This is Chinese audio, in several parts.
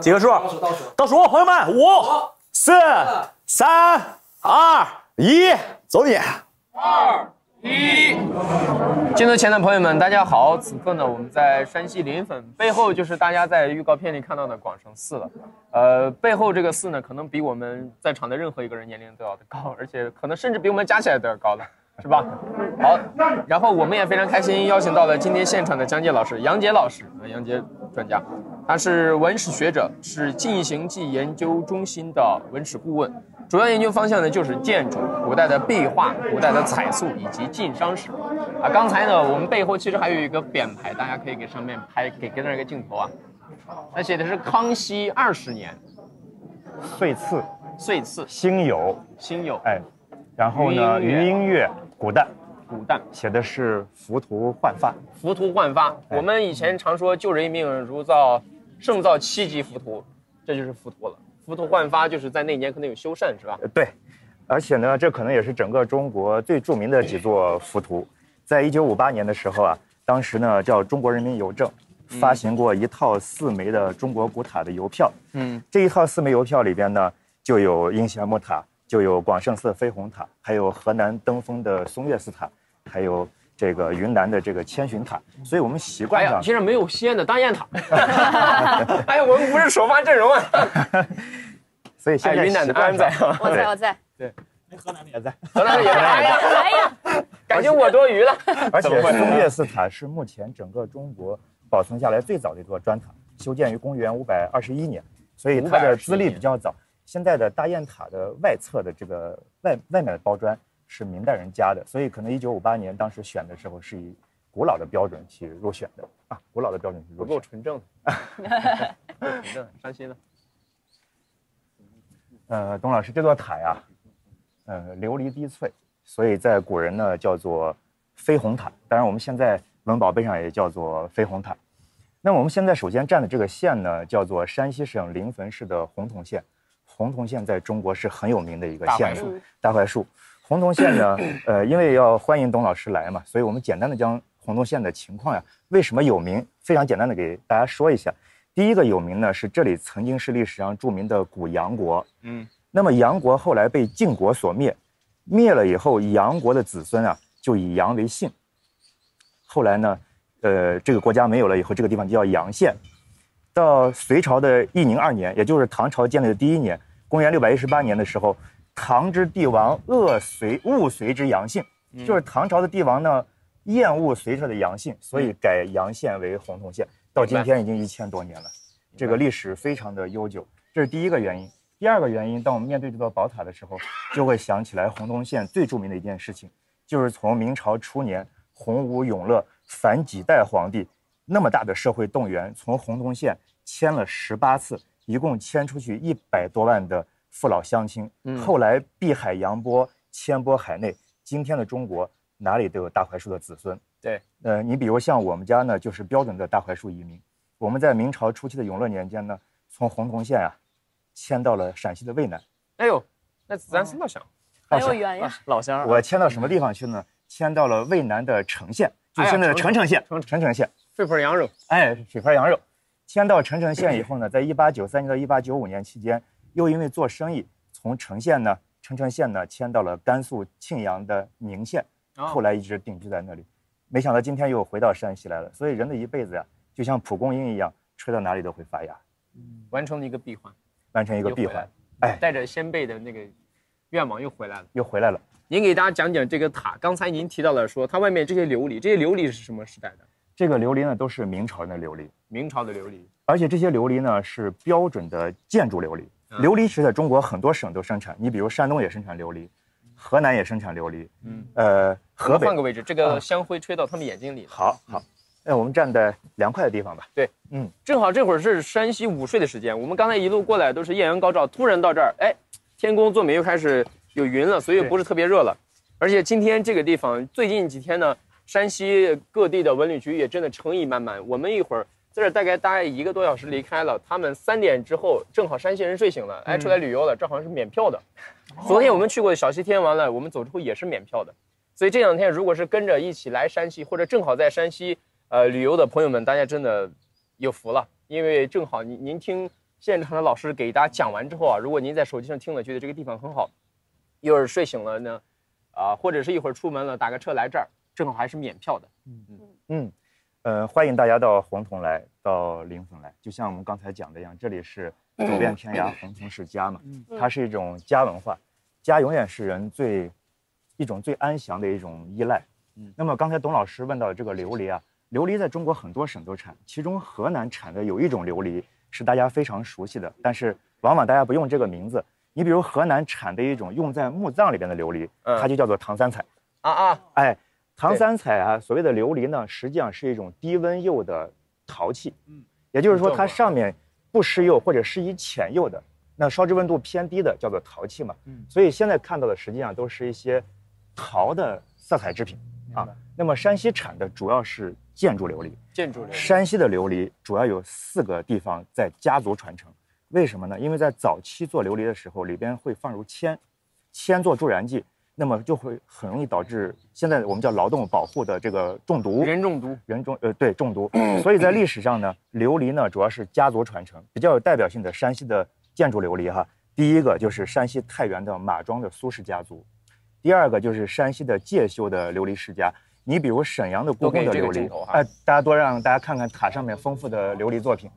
几个数？倒数倒数。朋友们，五、四、三、二、一，走你！二一镜头前的朋友们，大家好！此刻呢，我们在山西临汾，背后就是大家在预告片里看到的广成寺了。呃，背后这个寺呢，可能比我们在场的任何一个人年龄都要高，而且可能甚至比我们加起来都要高了，是吧？好，然后我们也非常开心，邀请到了今天现场的讲解老师杨杰老师，啊杨杰专家，他是文史学者，是进行记研究中心的文史顾问。主要研究方向呢就是建筑、古代的壁画、古代的彩塑以及晋商史。啊，刚才呢，我们背后其实还有一个匾牌，大家可以给上面拍，给跟那个镜头啊。那写的是康熙二十年，岁次、岁次。辛酉，辛酉，哎，然后呢，余音乐。余音乐、古代。古代。写的是浮屠焕发，浮屠焕发。我们以前常说救人一命如造胜造七级浮屠，这就是浮屠了。浮屠焕发就是在那年可能有修缮，是吧？呃对，而且呢，这可能也是整个中国最著名的几座浮屠。在一九五八年的时候啊，当时呢叫中国人民邮政发行过一套四枚的中国古塔的邮票，嗯，这一套四枚邮票里边呢，就有应贤木塔，就有广胜寺飞虹塔，还有河南登封的松岳寺塔，还有这个云南的这个千寻塔。所以我们习哎呀，惯上，竟然没有西安的大雁塔。哎呀，我们不是首发阵容啊！哎，所以现在云南的安在我在，我在。河南的也在。河南的也在。哎呀，哎呀，感觉我多余了。而且怎么会松岳寺塔是目前整个中国保存下来最早的一座砖塔，修建于公元五百二十一年，所以它的资历比较早。现在的大雁塔的外侧的这个外外面的包砖是明代人加的，所以可能一九五八年当时选的时候是以古老的标准去入选的啊，古老的标准去不入选。够纯正，不够纯正，伤心了。呃，董老师，这座塔呀，呃，琉璃滴翠，所以在古人呢叫做飞虹塔。当然，我们现在文保碑上也叫做飞虹塔。那我们现在首先站的这个县呢，叫做山西省临汾市的洪洞县。洪洞县在中国是很有名的一个县大槐树，大槐树。洪洞县呢，呃，因为要欢迎董老师来嘛，所以我们简单的将洪洞县的情况呀，为什么有名，非常简单的给大家说一下。第一个有名呢，是这里曾经是历史上著名的古杨国，嗯，那么杨国后来被晋国所灭，灭了以后，杨国的子孙啊就以杨为姓。后来呢，呃，这个国家没有了以后，这个地方就叫杨县。到隋朝的义宁二年，也就是唐朝建立的第一年，公元六百一十八年的时候，唐之帝王恶隋恶隋之阳性，就是唐朝的帝王呢厌恶隋朝的阳性，所以改阳县为洪洞县。到今天已经一千多年了，这个历史非常的悠久，这是第一个原因。第二个原因，当我们面对这座宝塔的时候，就会想起来洪洞县最著名的一件事情，就是从明朝初年洪武永乐反几代皇帝那么大的社会动员，从洪洞县迁了十八次，一共迁出去一百多万的父老乡亲。嗯后来碧海扬波，迁播海内，今天的中国哪里都有大槐树的子孙。对，呃，你比如像我们家呢，就是标准的大槐树移民。我们在明朝初期的永乐年间呢，从洪洞县啊，迁到了陕西的渭南。哎呦，那咱是老乡。很有缘呀。老乡儿，我迁到什么地方去呢？迁到了渭南的澄县，就哎呀现在的澄澄城县。澄澄城县，肺盆羊肉，哎，水盆羊肉。迁到澄城县以后呢，在一八九三年到一八九五年期间，又因为做生意，从澄县呢、澄城县呢迁到了甘肃庆阳的宁县，哦后来一直定居在那里。没想到今天又回到山西来了。所以人的一辈子呀，就像蒲公英一样，吹到哪里都会发芽，完成了一个闭环，完成一个闭环。哎，带着先辈的那个愿望又回来了。又回来了。您给大家讲讲这个塔，刚才您提到了说它外面这些琉璃，这些琉璃是什么时代的？这个琉璃呢，都是明朝人的琉璃。明朝的琉璃。而且这些琉璃呢是标准的建筑琉璃。嗯琉璃是在中国很多省都生产，你比如山东也生产琉璃，河南也生产琉璃，嗯，呃，河北换个位置，这个香灰吹到他们眼睛里了。好好，那，我们站在凉快的地方吧。对，嗯正好这会儿是山西午睡的时间，我们刚才一路过来都是艳阳高照，突然到这儿，哎，天公作美，又开始有云了，所以不是特别热了。而且今天这个地方最近几天呢，山西各地的文旅局也真的诚意满满。我们一会儿在这儿大概大概一个多小时离开了，他们三点之后正好山西人睡醒了，哎，出来旅游了，这好像是免票的。昨天我们去过小西天完了，我们走之后也是免票的。所以这两天如果是跟着一起来山西，或者正好在山西呃旅游的朋友们，大家真的有福了，因为正好您您听现场的老师给大家讲完之后啊，如果您在手机上听了，觉得这个地方很好，一会儿睡醒了呢，啊、或者是一会儿出门了，打个车来这儿，正好还是免票的。嗯嗯嗯，呃，欢迎大家到洪洞来，到临汾来。就像我们刚才讲的一样，这里是走遍天涯，横从是家嘛。它是一种家文化，家永远是人最一种最安详的一种依赖。那么刚才董老师问到这个琉璃啊，琉璃在中国很多省都产，其中河南产的有一种琉璃是大家非常熟悉的，但是往往大家不用这个名字。你比如河南产的一种用在墓葬里边的琉璃，嗯它就叫做唐三彩。啊啊，哎，唐三彩啊，所谓的琉璃呢，实际上是一种低温釉的陶器，嗯，也就是说它上面不施釉或者施以浅釉的，那烧制温度偏低的叫做陶器嘛，嗯。所以现在看到的实际上都是一些陶的色彩制品啊。那么山西产的主要是建筑琉璃，建筑。琉璃山西的琉璃主要有四个地方在家族传承，为什么呢？因为在早期做琉璃的时候，里边会放入铅，铅做助燃剂，那么就会很容易导致现在我们叫劳动保护的这个中毒。人中毒。人中呃对中毒，所以在历史上呢，琉璃呢主要是家族传承，比较有代表性的山西的建筑琉璃哈，第一个就是山西太原的马庄的苏氏家族，第二个就是山西的介休的琉璃世家。你比如沈阳的故宫的琉璃哎，大家多让大家看看塔上面丰富的琉璃作品。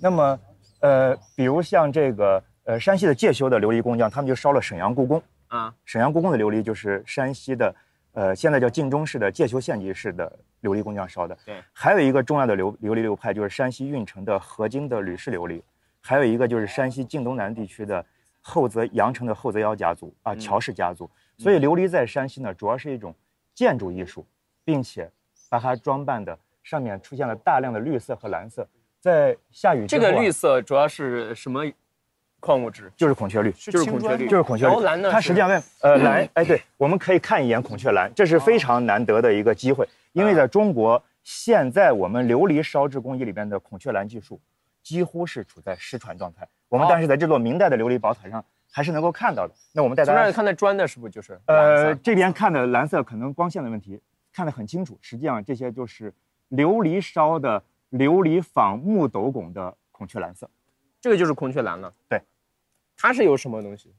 那么呃，比如像这个呃山西的介休的琉璃工匠，他们就烧了沈阳故宫。啊，沈阳故宫的琉璃就是山西的，呃，现在叫晋中市的介休县级市的琉璃工匠烧的。对还有一个重要的琉琉璃流派就是山西运城的河津的吕氏琉璃，还有一个就是山西晋东南地区的后泽阳城的后泽窑家族啊，乔氏家族。所以琉璃在山西呢，主要是一种建筑艺术，并且把它装扮的上面出现了大量的绿色和蓝色。在下雨这个绿色主要是什么矿物质？就是孔雀绿，就是孔雀绿，就是孔雀绿。蓝呢？它实际上问，呃，蓝，哎，对，我们可以看一眼孔雀蓝，这是非常难得的一个机会，因为在中国，现在我们琉璃烧制工艺里边的孔雀蓝技术，几乎是处在失传状态。我们哦但是在这座明代的琉璃宝塔上还是能够看到的。那我们带大家，从那看的砖的是不是就是呃，这边看的蓝色可能光线的问题，看得很清楚，实际上这些就是琉璃烧的琉璃仿木斗拱的孔雀蓝色。这个就是孔雀蓝了。对，它是有什么东西？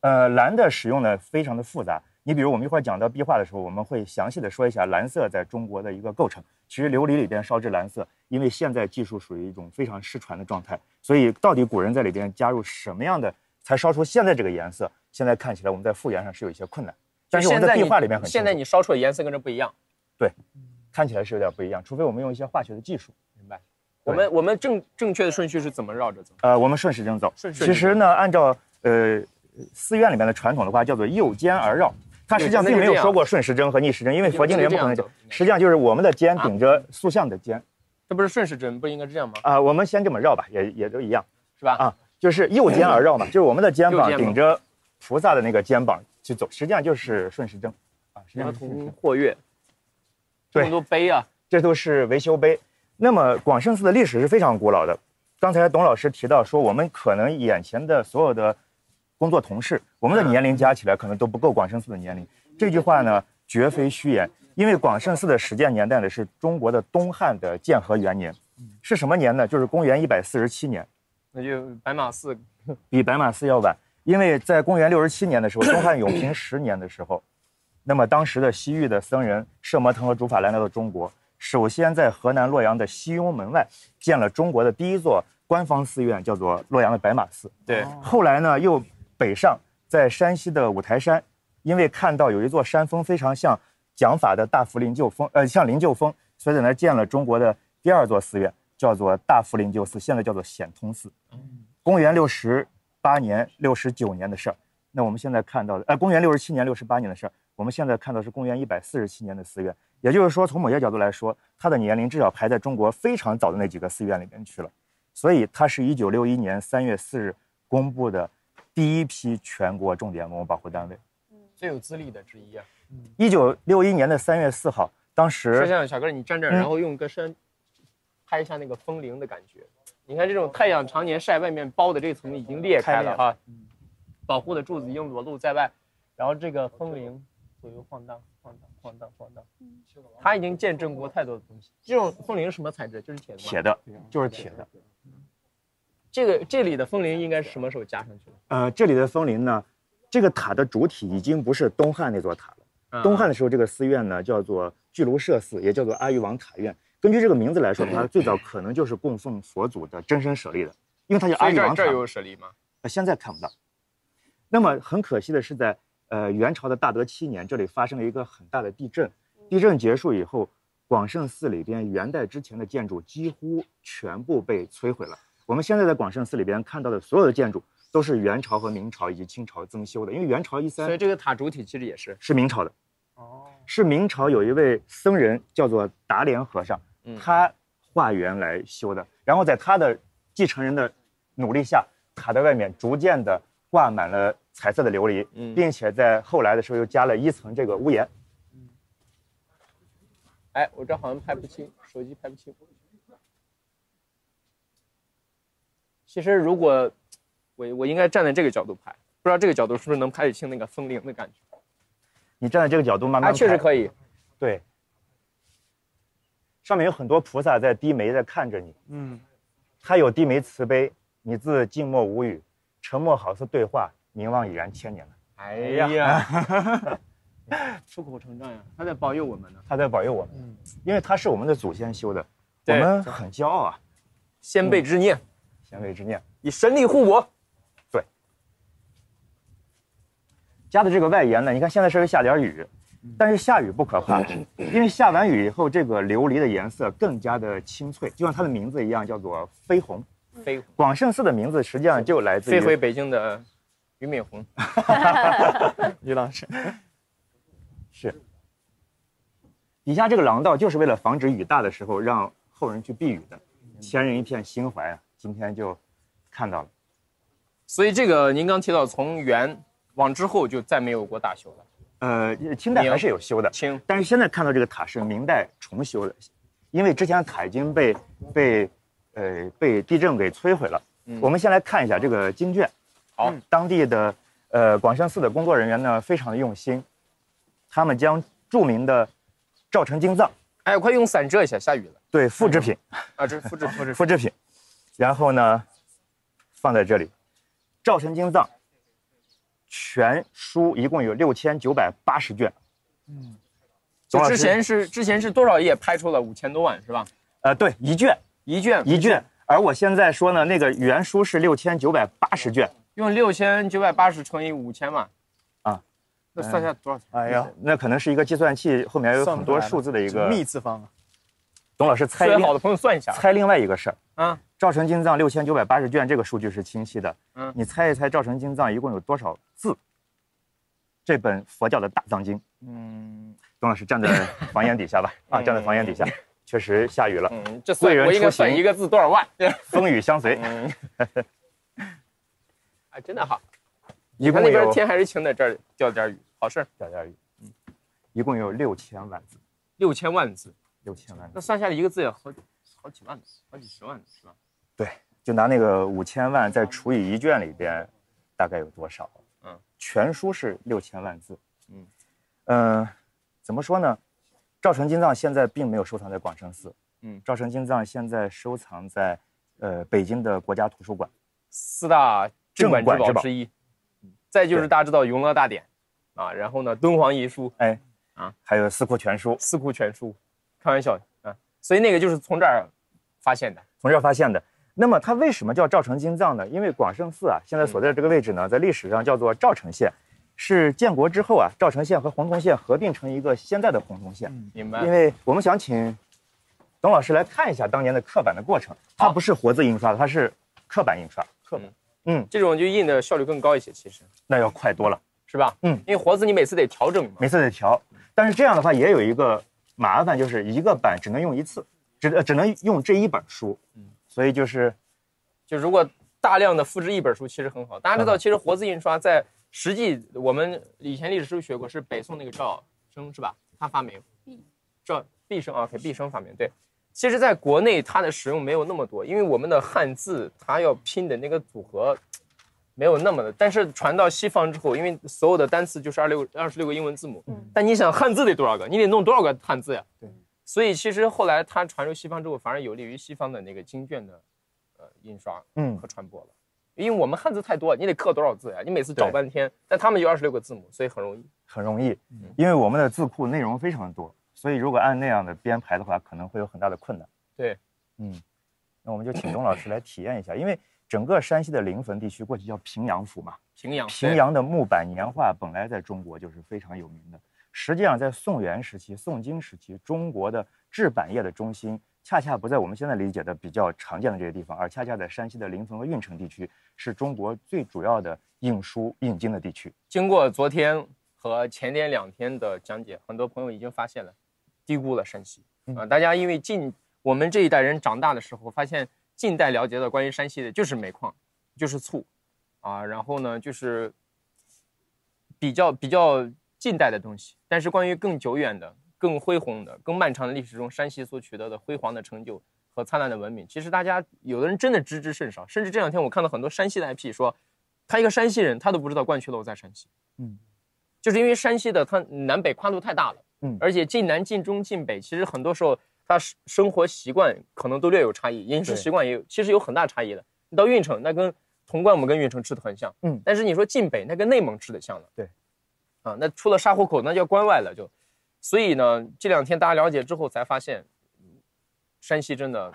呃，蓝的使用呢非常的复杂。你比如我们一会儿讲到壁画的时候，我们会详细的说一下蓝色在中国的一个构成。其实琉璃里边烧制蓝色，因为现在技术属于一种非常失传的状态，所以到底古人在里边加入什么样的才烧出现在这个颜色？现在看起来我们在复原上是有一些困难，但是我们在壁画里面很现在你烧出的颜色跟这不一样。对看起来是有点不一样，除非我们用一些化学的技术。我们我们正正确的顺序是怎么绕着走？呃，我们顺时针走。顺时针其实呢，按照呃寺院里面的传统的话，叫做右肩而绕。它实际上并没有说过顺时针和逆时针，因为佛经里面不可能走。实际上就是我们的肩顶着塑像的肩这不是顺时针，不应该这样吗？啊、我们先这么绕吧，也也都一样是吧？啊，就是右肩而绕嘛，就是我们的肩膀顶着菩萨的那个肩膀去走，实际上就是顺时针啊，实际上河是顺时针童霍月，这么多碑啊！这都是维修碑。那么广胜寺的历史是非常古老的。刚才董老师提到说，我们可能眼前的所有的工作同事，我们的年龄加起来可能都不够广胜寺的年龄。这句话呢，绝非虚言，因为广胜寺的始建年代呢是中国的东汉的建和元年，是什么年呢？就是公元一百四十七年，那就白马寺比白马寺要晚。因为在公元六十七年的时候，东汉永平十年的时候，那么当时的西域的僧人摄摩腾和竺法来到中国，首先在河南洛阳的西雍门外建了中国的第一座官方寺院，叫做洛阳的白马寺。对，后来呢，又北上，在山西的五台山，因为看到有一座山峰非常像讲法的大福灵鹫峰，呃，像灵鹫峰，所以在那儿建了中国的第二座寺院，叫做大福灵鹫寺，现在叫做显通寺。公元六十八年、六十九年的事儿。那我们现在看到的，呃，公元六十七年、六十八年的事儿，我们现在看到是公元一百四十七年的寺院。也就是说，从某些角度来说，它的年龄至少排在中国非常早的那几个寺院里面去了。所以，它是一九六一年三月四日公布的第一批全国重点文物保护单位。最有资历的之一啊。一九六一年的三月四号，当实际时上，小哥你站这儿，嗯然后用个身拍一下那个风铃的感觉。你看这种太阳常年晒，外面包的这层已经裂开了哈，保护的柱子已经裸露在外，然后这个风铃左右晃荡、晃荡、晃荡、晃荡，他已经见证过太多的东西。这种风铃是什么材质？就是铁的？铁的，就是铁的。这个这里的风铃应该是什么时候加上去的？呃，这里的风铃呢，这个塔的主体已经不是东汉那座塔了。东汉的时候，这个寺院呢叫做巨卢舍寺，也叫做阿育王塔院。根据这个名字来说，它最早可能就是供奉佛祖的真身舍利的，因为它叫阿育王塔这儿。有舍利吗？呃现在看不到。那么很可惜的是在，呃元朝的大德七年，这里发生了一个很大的地震。地震结束以后，广胜寺里边元代之前的建筑几乎全部被摧毁了。我们现在在广胜寺里边看到的所有的建筑，都是元朝和明朝以及清朝增修的。因为元朝一三所以这个塔主体其实也是。是明朝的，哦，是明朝有一位僧人叫做达连和尚嗯，他化缘来修的。然后在他的继承人的努力下，塔的外面逐渐的挂满了彩色的琉璃，嗯并且在后来的时候又加了一层这个屋檐。哎，我这好像拍不清，手机拍不清。其实如果我我应该站在这个角度拍，不知道这个角度是不是能拍得清那个风铃的感觉？你站在这个角度慢慢啊，确实可以。对。上面有很多菩萨在低眉在看着你，嗯，他有低眉慈悲，你自静默无语，沉默好似对话，凝望已然千年了。哎呀，出口成章呀，他在保佑我们呢。他在保佑我们，嗯因为他是我们的祖先修的，我们很骄傲啊，先辈之念，先辈之念。以神力护我。对。加的这个外延呢，你看现在稍微下点雨，但是下雨不可怕，因为下完雨以后，这个琉璃的颜色更加的清脆，就像它的名字一样，叫做绯红。飞。广胜寺的名字实际上就来自于飞回北京的俞敏洪，俞老师。是。底下这个廊道就是为了防止雨大的时候让后人去避雨的，前人一片心怀啊，今天就看到了。所以这个您刚提到从元往之后就再没有过大修了，呃，清代还是有修的，清。但是现在看到这个塔是明代重修的，因为之前的塔已经被被呃被地震给摧毁了。嗯我们先来看一下这个经卷。好嗯当地的呃广胜寺的工作人员呢非常的用心，他们将著名的赵成经藏哎，快用伞遮一下，下雨了对复制品啊！这是复制复制 复制品，然后呢放在这里，赵成经藏全书一共有六千九百八十卷。嗯，就之前是之前是多少页拍出了五千多万是吧？呃对一卷。一卷一卷，而我现在说呢，那个原书是六千九百八十卷，用六千九百八十乘以五千万啊，那算下多少钱？哎呀，那可能是一个计算器后面有很多数字的一个。幂次方啊，董老师猜另特别好的朋友算一下。猜另外一个事儿，啊，赵成金藏六千九百八十卷这个数据是清晰的，嗯。你猜一猜赵成金藏一共有多少字？这本佛教的大藏经，嗯。董老师站在房檐底下吧，啊，站在房檐底下，确实下雨了，嗯，这算贵人我应该出行一个字多少万？风雨相随，嗯，哎，真的好，一共看那边天还是晴的，这儿掉点雨，好事儿。小点雨，嗯，一共有六千万字，六千万字，六千万字那。算下来一个字也好好几万字，好几十万字，是吧？对，就拿那个五千万再除以一卷里边，大概有多少？嗯，全书是六千万字。嗯嗯、怎么说呢？赵成金藏现在并没有收藏在广胜寺。嗯赵成金藏现在收藏在呃北京的国家图书馆。四大镇馆之宝宝之一。再就是大家知道《永乐大典》啊，然后呢，敦煌遗书、哎，啊，还有四库全书，四库全书，开玩笑啊，所以那个就是从这儿发现的。从这儿发现的。那么它为什么叫赵成金藏呢？因为广胜寺啊，现在所在的这个位置呢，在历史上叫做赵城县，是建国之后啊，赵城县和洪洞县合并成一个现在的洪洞县。明白因？为我们想请董老师来看一下当年的刻板的过程，它不是活字印刷的，它是刻板印刷。刻板，嗯，这种就印的效率更高一些，其实那要快多了，是吧？嗯因为活字你每次得调整嘛。每次得调。但是这样的话也有一个麻烦，就是一个版只能用一次，只呃只能用这一本书。嗯，所以就是就如果大量的复制一本书，其实很好。大家知道，其实活字印刷在实际我们以前历史书学过，是北宋那个赵生是吧？他发明。赵毕生啊，OK，毕生发明对。其实，在国内它的使用没有那么多，因为我们的汉字它要拼的那个组合没有那么的。但是传到西方之后，因为所有的单词就是二六二十六个英文字母，但你想汉字得多少个？你得弄多少个汉字呀？对。所以其实后来它传入西方之后，反而有利于西方的那个经卷的呃印刷嗯和传播了。因为我们汉字太多，你得刻多少字呀？你每次找半天，但他们有二十六个字母，所以很容易。很容易，因为我们的字库内容非常多，所以如果按那样的编排的话，可能会有很大的困难。对，嗯，那我们就请钟老师来体验一下，因为整个山西的临汾地区过去叫平阳府嘛，平阳，平阳的木板年画本来在中国就是非常有名的。实际上，在宋元时期、宋金时期，中国的制版业的中心恰恰不在我们现在理解的比较常见的这些地方，而恰恰在山西的临汾和运城地区，是中国最主要的印书印经的地区。经过昨天和前天两天的讲解，很多朋友已经发现了，低估了山西啊！大家因为近我们这一代人长大的时候，发现近代了解的关于山西的就是煤矿，就是醋，啊，然后呢就是比较比较近代的东西。但是关于更久远的、更恢宏的、更漫长的历史中，山西所取得的辉煌的成就和灿烂的文明，其实大家有的人真的知之甚少。甚至这两天我看到很多山西的 IP 说，他一个山西人，他都不知道鹳雀楼在山西。嗯，就是因为山西的它南北跨度太大了，嗯而且晋南、晋中、晋北，其实很多时候他生生活习惯可能都略有差异，饮食习惯也有，其实有很大差异的。你到运城，那跟潼关我们跟运城吃的很像，嗯但是你说晋北，那跟内蒙吃的像了，对，啊，那出了沙湖口，那叫关外了就，所以呢，这两天大家了解之后才发现，嗯山西真的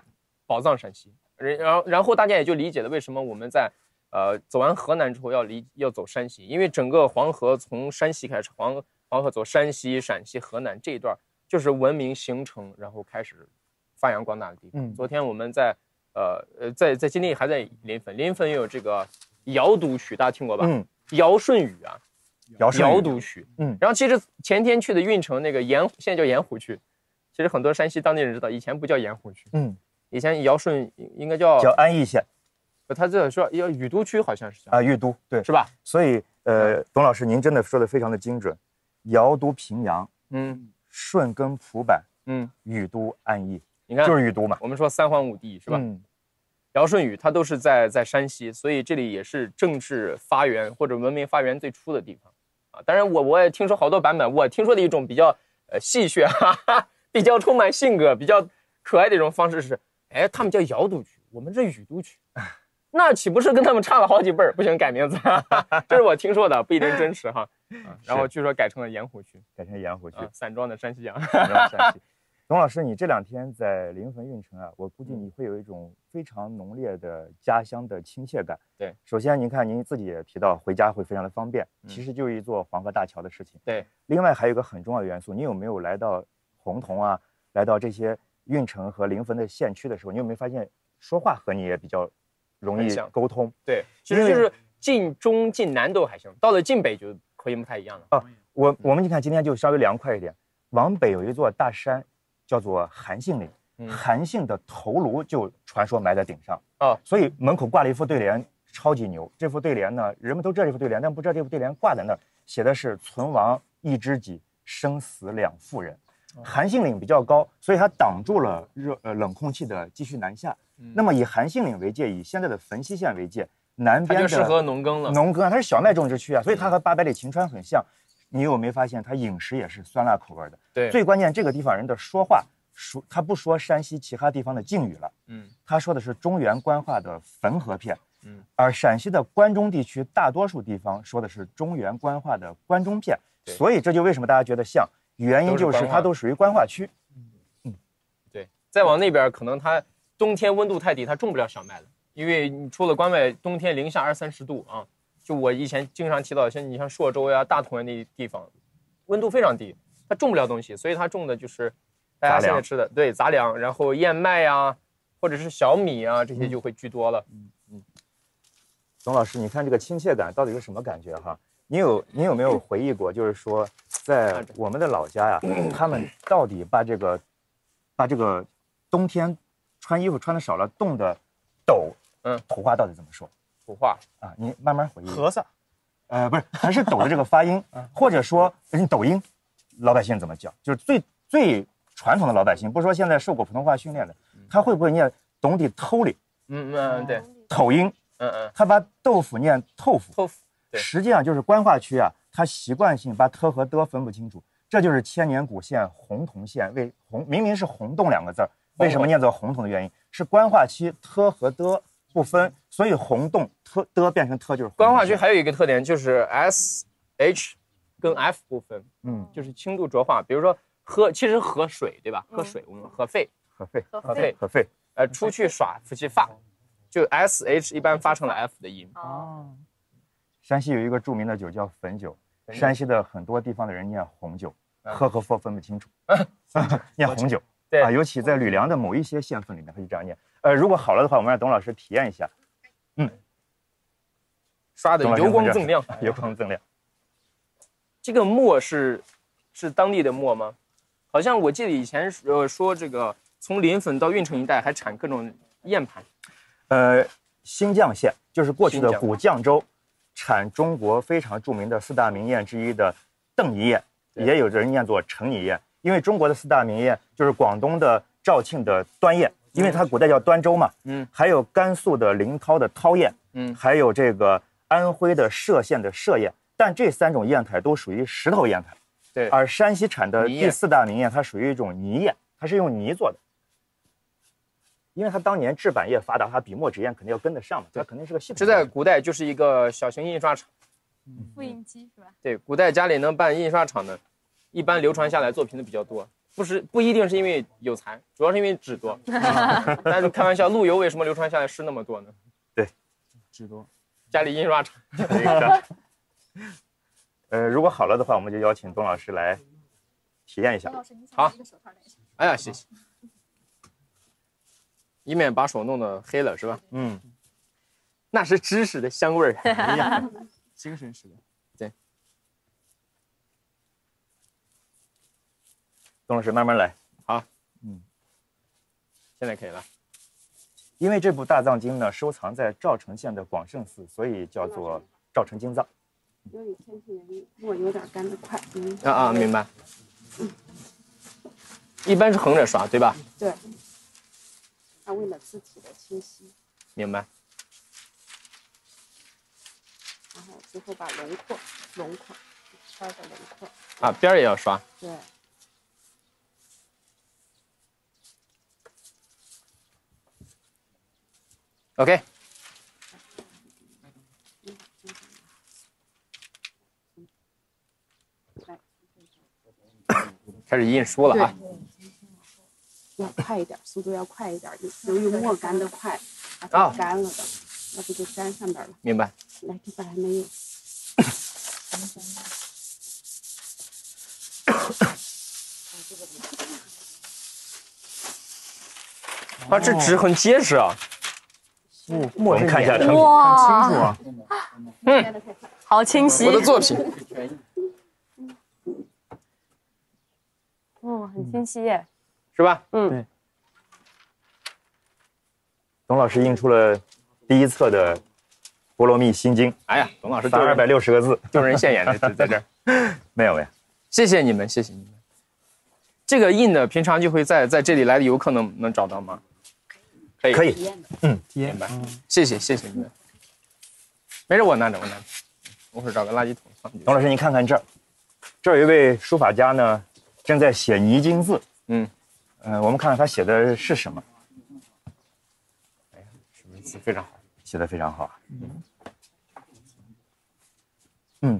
宝藏山西，然然后然后大家也就理解了为什么我们在呃走完河南之后要离要走山西，因为整个黄河从山西开始，黄黄河走山西、陕西、河南这一段就是文明形成，然后开始发扬光大的地方。嗯。昨天我们在呃呃在在今天还在临汾，临汾有这个尧都曲，大家听过吧？嗯，尧舜禹啊，尧都曲。嗯。然后其实前天去的运城那个盐，现在叫盐湖区，其实很多山西当地人知道，以前不叫盐湖区，嗯，以前尧舜应该叫叫安邑县他这说要禹都区，好像是叫啊，禹都对，是吧？所以呃，董老师您真的说的非常的精准，尧都平阳，嗯舜耕蒲坂，嗯，禹都安邑，你看，就是禹都嘛，我们说三皇五帝是吧？嗯尧舜禹他都是在在山西，所以这里也是政治发源或者文明发源最初的地方啊。当然我我也听说好多版本，我听说的一种比较呃戏谑，哈哈，比较充满性格、比较可爱的一种方式是，哎，他们叫尧都区，我们这禹都区，那岂不是跟他们差了好几辈儿？不行，改名字，这是我听说的，不一定真实哈。啊，然后据说改成了盐湖区改成盐湖区，啊，散装的山西羊。然 后山西。董老师，你这两天在临汾运城啊，我估计你会有一种非常浓烈的家乡的亲切感。对，首先您看您自己也提到回家会非常的方便，嗯其实就是一座黄河大桥的事情。对，另外还有一个很重要的元素，你有没有来到洪洞啊，来到这些运城和临汾的县区的时候，你有没有发现说话和你也比较容易沟通？对，其实就是晋中、晋南都还行，到了晋北就口音不太一样了。啊我我们你看今天就稍微凉快一点，往北有一座大山，叫做韩信岭。嗯韩信的头颅就传说埋在顶上啊所以门口挂了一副对联，超级牛。这副对联呢，人们都知道这副对联，但不知道这副对联挂在那儿，写的是“存亡一知己，生死两妇人”。哦韩信岭比较高，所以它挡住了热呃冷空气的继续南下。那么以韩信岭为界，以现在的汾西县为界，南边的适合农耕了。农耕啊，它是小麦种植区啊，所以它和八百里秦川很像。你有没有发现它饮食也是酸辣口味的？对，最关键，这个地方人的说话说他不说山西其他地方的晋语了，嗯。他说的是中原官话的汾河片，嗯，而陕西的关中地区大多数地方说的是中原官话的关中片，对。所以这就为什么大家觉得像，原因就是它都属于官话区。嗯对，再往那边可能它冬天温度太低，它种不了小麦了，因为你出了关外，冬天零下二三十度啊。就我以前经常提到，像你像朔州呀、大同呀那地方，温度非常低，它种不了东西，所以它种的就是大家杂粮现在吃的对杂粮，然后燕麦呀，或者是小米啊这些就会居多了。嗯嗯董老师，你看这个亲切感到底是什么感觉哈？你有你有没有回忆过，就是说，在我们的老家呀，他们到底把这个把这个冬天穿衣服穿的少了冻的抖，嗯土话到底怎么说土话啊？你慢慢回忆。咳嗽，呃，不是，还是抖的这个发音，或者说人抖音，老百姓怎么叫？就是最最传统的老百姓，不是说现在受过普通话训练的，他会不会念懂得偷里嗯嗯对，口音？嗯嗯他把豆腐念豆腐，豆腐对实际上就是官话区啊，它习惯性把特和的分不清楚，这就是千年古县洪洞县为洪明明是洪洞两个字儿，为什么念作洪洞的原因，是官话区特和的不分，所以红洞特的变成特就是官话区区还有一个特点就是 S H 跟 F 不分，嗯就是轻度浊化。比如说喝，其实喝水对吧？喝水我们喝肺，喝肺喝和肺喝，肺呃，出去耍夫妻发，就 S H 一般发成了 F 的音。哦，山西有一个著名的酒叫汾酒，山西的很多地方的人念红酒，嗯喝和佛分不清楚，念红酒。对啊，尤其在吕梁的某一些县份里面，他就这样念。呃，如果好了的话，我们让董老师体验一下。嗯刷的油光锃亮。油光锃亮。这个墨是是当地的墨吗？好像我记得以前呃说这个从临汾到运城一带还产各种砚盘。呃，新绛县就是过去的古绛州，产中国非常著名的四大名砚之一的邓泥砚，也有人念作程泥砚。因为中国的四大名砚就是广东的肇庆的端砚，因为它古代叫端州嘛，嗯还有甘肃的临洮的涛砚，嗯还有这个安徽的歙县的歙砚。但这三种砚台都属于石头砚台，对，而山西产的第四大名砚，它属于一种泥砚，它是用泥做的。因为它当年制版业发达，它笔墨纸砚肯定要跟得上嘛，它肯定是个系统。这在古代就是一个小型印刷厂。复印机是吧？对，古代家里能办印刷厂的，一般流传下来作品的比较多。不是不一定是因为有才，主要是因为纸多。但是开玩笑，陆游为什么流传下来诗那么多呢？对，纸多，家里印刷厂。呃，如果好了的话，我们就邀请董老师来体验一下。好，哎呀，谢谢。以免把手弄得黑了，是吧？嗯，那是知识的香味儿。哎呀，精神食粮。董老师慢慢来，好，嗯现在可以了。因为这部大藏经呢收藏在赵城县的广胜寺，所以叫做赵城经藏。由于天气原因，墨有点干得快。嗯，啊啊，明白。一般是横着刷，对吧？对。它为了字体的清晰，明白。然后最后把轮廓、轮廓圈的轮廓，啊，边儿也要刷。对，OK。来，开始印书了啊！要快一点，速度要快一点。由由于墨干得快，它啊干了的，要不就粘上边了。明白。来，这边还没有。啊，这纸很结实啊！嗯我们看一下成品。哇，啊好清晰我，的作品，哦，很清晰耶。是吧？嗯，董老师印出了第一册的《波罗蜜心经哎呀，董老师》，丢人三二百六十个字。丢 人现眼的在在这儿，没有没有，谢谢你们，谢谢你们。这个印的平常就会在在这里来的游客能能找到吗？可以，可以。明白。谢谢谢谢你们。没事，我拿着，我拿着。我会找个垃圾桶放进去。董老师，你看看这儿，这儿有一位书法家呢，正在写泥金字。嗯，呃，我们看看他写的是什么，是不是字非常好？写的非常好啊。嗯，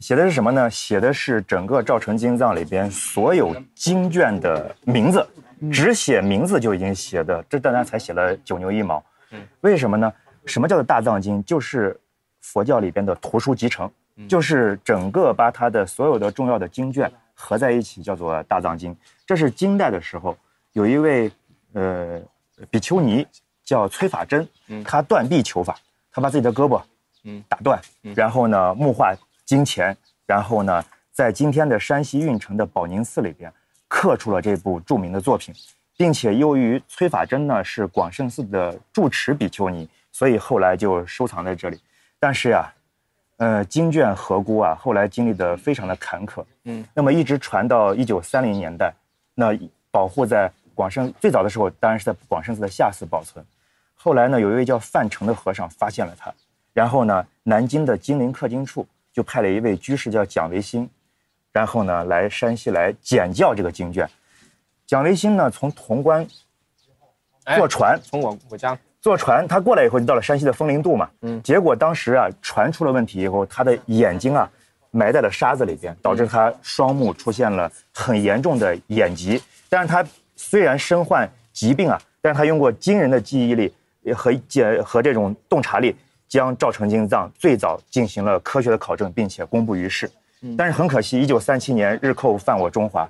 写的是什么呢？写的是整个赵城经藏里边所有经卷的名字，只写名字就已经写的，这单单才写了九牛一毛。嗯，为什么呢？什么叫做大藏经？就是佛教里边的图书集成，就是整个把它的所有的重要的经卷合在一起，叫做大藏经。这是金代的时候，有一位呃比丘尼叫崔法珍，嗯他断臂求法，他把自己的胳膊嗯打断，嗯然后呢木化金钱，然后呢在今天的山西运城的宝宁寺里边刻出了这部著名的作品，并且由于崔法真呢是广胜寺的住持比丘尼，所以后来就收藏在这里。但是呀、呃，经卷合估啊，后来经历的非常的坎坷，嗯，那么一直传到一九三零年代，那保护在广胜最早的时候，当然是在广胜寺的下寺保存。后来呢，有一位叫范成的和尚发现了它，然后呢，南京的金陵刻经处就派了一位居士叫蒋维新，然后呢来山西来检教这个经卷。蒋维新呢从潼关哎坐船，从我我家坐船，他过来以后就到了山西的风陵渡嘛。嗯，结果当时啊，船出了问题以后，他的眼睛啊埋在了沙子里边，导致他双目出现了很严重的眼疾。但是他虽然身患疾病啊，但是他用过惊人的记忆力和解和这种洞察力，将赵成金藏最早进行了科学的考证，并且公布于世。但是很可惜，一九三七年日寇犯我中华，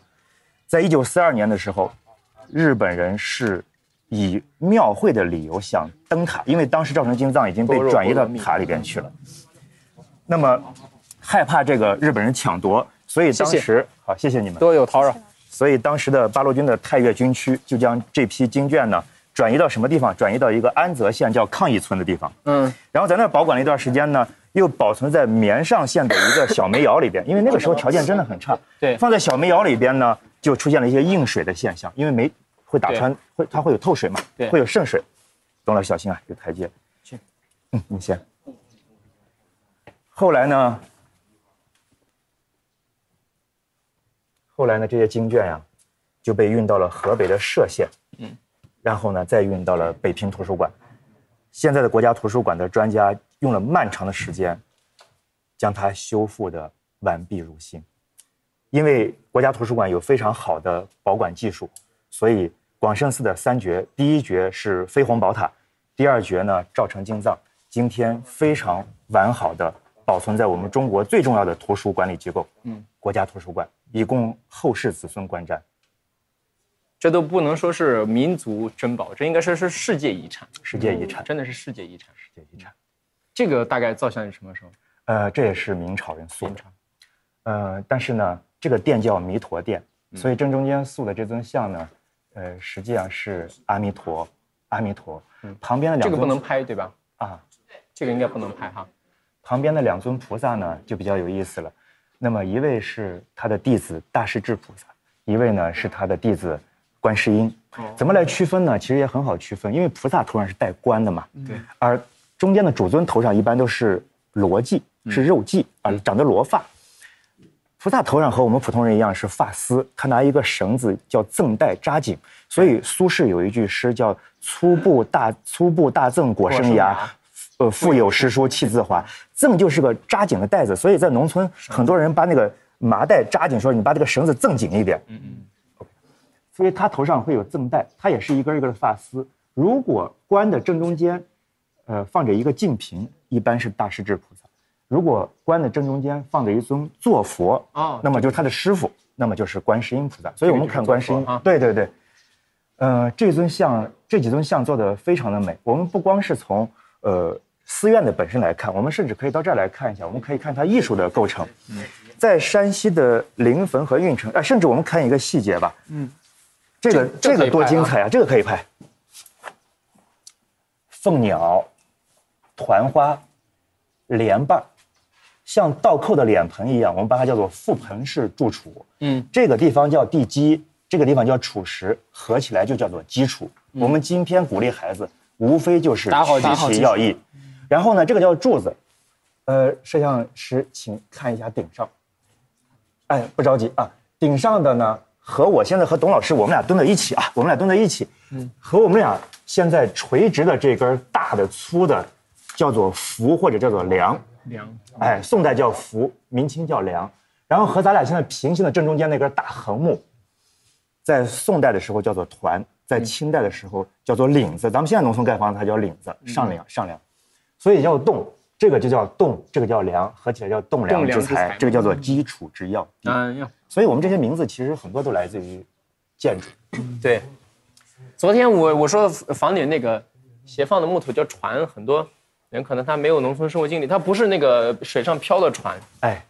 在一九四二年的时候，日本人是以庙会的理由想登塔，因为当时赵成金藏已经被转移到塔里边去了。那么害怕这个日本人抢夺，所以当谢时好，谢谢你们。多有叨扰。所以当时的八路军的太岳军区就将这批经卷呢转移到什么地方？转移到一个安泽县叫抗议村的地方。嗯，然后在那儿保管了一段时间呢，又保存在绵上县的一个小煤窑里边，因为那个时候条件真的很差。对放在小煤窑里边呢，就出现了一些硬水的现象，因为煤会打穿，会它会有透水嘛，对会有渗水。董老师小心啊，有台阶。去，嗯，你先。后来呢？后来呢，这些经卷呀、就被运到了河北的涉县，嗯，然后呢，再运到了北平图书馆。现在的国家图书馆的专家用了漫长的时间，将它修复的完璧如新。因为国家图书馆有非常好的保管技术，所以广胜寺的三绝，第一绝是飞鸿宝塔，第二绝呢赵成金藏，今天非常完好的保存在我们中国最重要的图书管理机构，嗯，国家图书馆，以供后世子孙观瞻。这都不能说是民族珍宝，这应该说是世界遗产，世界遗产，真的是世界遗产。世界遗产。这个大概造像是什么时候？呃，这也是明朝人塑的。呃，但是呢，这个殿叫弥陀殿，所以正中间塑的这尊像呢，呃，实际上是阿弥陀，阿弥陀。旁边的两尊这个不能拍对吧？啊，这个应该不能拍哈。旁边的两尊菩萨呢就比较有意思了。那么一位是他的弟子大势至菩萨，一位呢是他的弟子观世音。怎么来区分呢？其实也很好区分，因为菩萨头上是戴冠的嘛，对，而中间的主尊头上一般都是罗髻，是肉髻啊，长着罗发。菩萨头上和我们普通人一样是发丝，他拿一个绳子叫赠带扎紧，所以苏轼有一句诗叫“粗布大粗布大赠裹生涯，呃，腹有诗书气自华”。赠就是个扎紧的带子，所以在农村很多人把那个麻袋扎紧，说你把这个绳子赠紧一点。嗯嗯。所以他头上会有赠带，它也是一根一根的发丝。如果冠的正中间，呃，放着一个净瓶，一般是大势至菩萨。如果冠的正中间放着一尊坐佛，哦那么就是他的师傅，那么就是观世音菩萨。所以我们看观世音啊，对对对，呃，这尊像这几尊像做的非常的美。我们不光是从呃寺院的本身来看，我们甚至可以到这儿来看一下，我们可以看它艺术的构成。在山西的临汾和运城，啊，甚至我们看一个细节吧。嗯，这个这这个多精彩啊！这个可以拍。凤鸟、团花、莲瓣儿，像倒扣的脸盆一样，我们把它叫做覆盆式筑础。嗯，这个地方叫地基，这个地方叫础石，合起来就叫做基础。我们今天鼓励孩子，无非就是打好基础其要义。然后呢，这个叫柱子。呃，摄像师，请看一下顶上。哎，不着急啊，顶上的呢和我现在和董老师我们俩蹲在一起啊，我们俩蹲在一起，嗯，和我们俩现在垂直的这根大的粗的，叫做扶或者叫做梁，梁。哎，宋代叫扶，明清叫梁，然后和咱俩现在平行的正中间那根大横木，在宋代的时候叫做团，在清代的时候叫做领子，咱们现在农村盖房子它叫领子，上梁上梁，所以叫栋，这个就叫栋，这个叫梁，合起来叫栋梁之之材材，这个叫做基础之要。嗯，所以我们这些名字其实很多都来自于建筑。对。昨天我我说房顶那个斜放的木头叫船，很多人可能他没有农村生活经历，他不是那个水上漂的船，哎，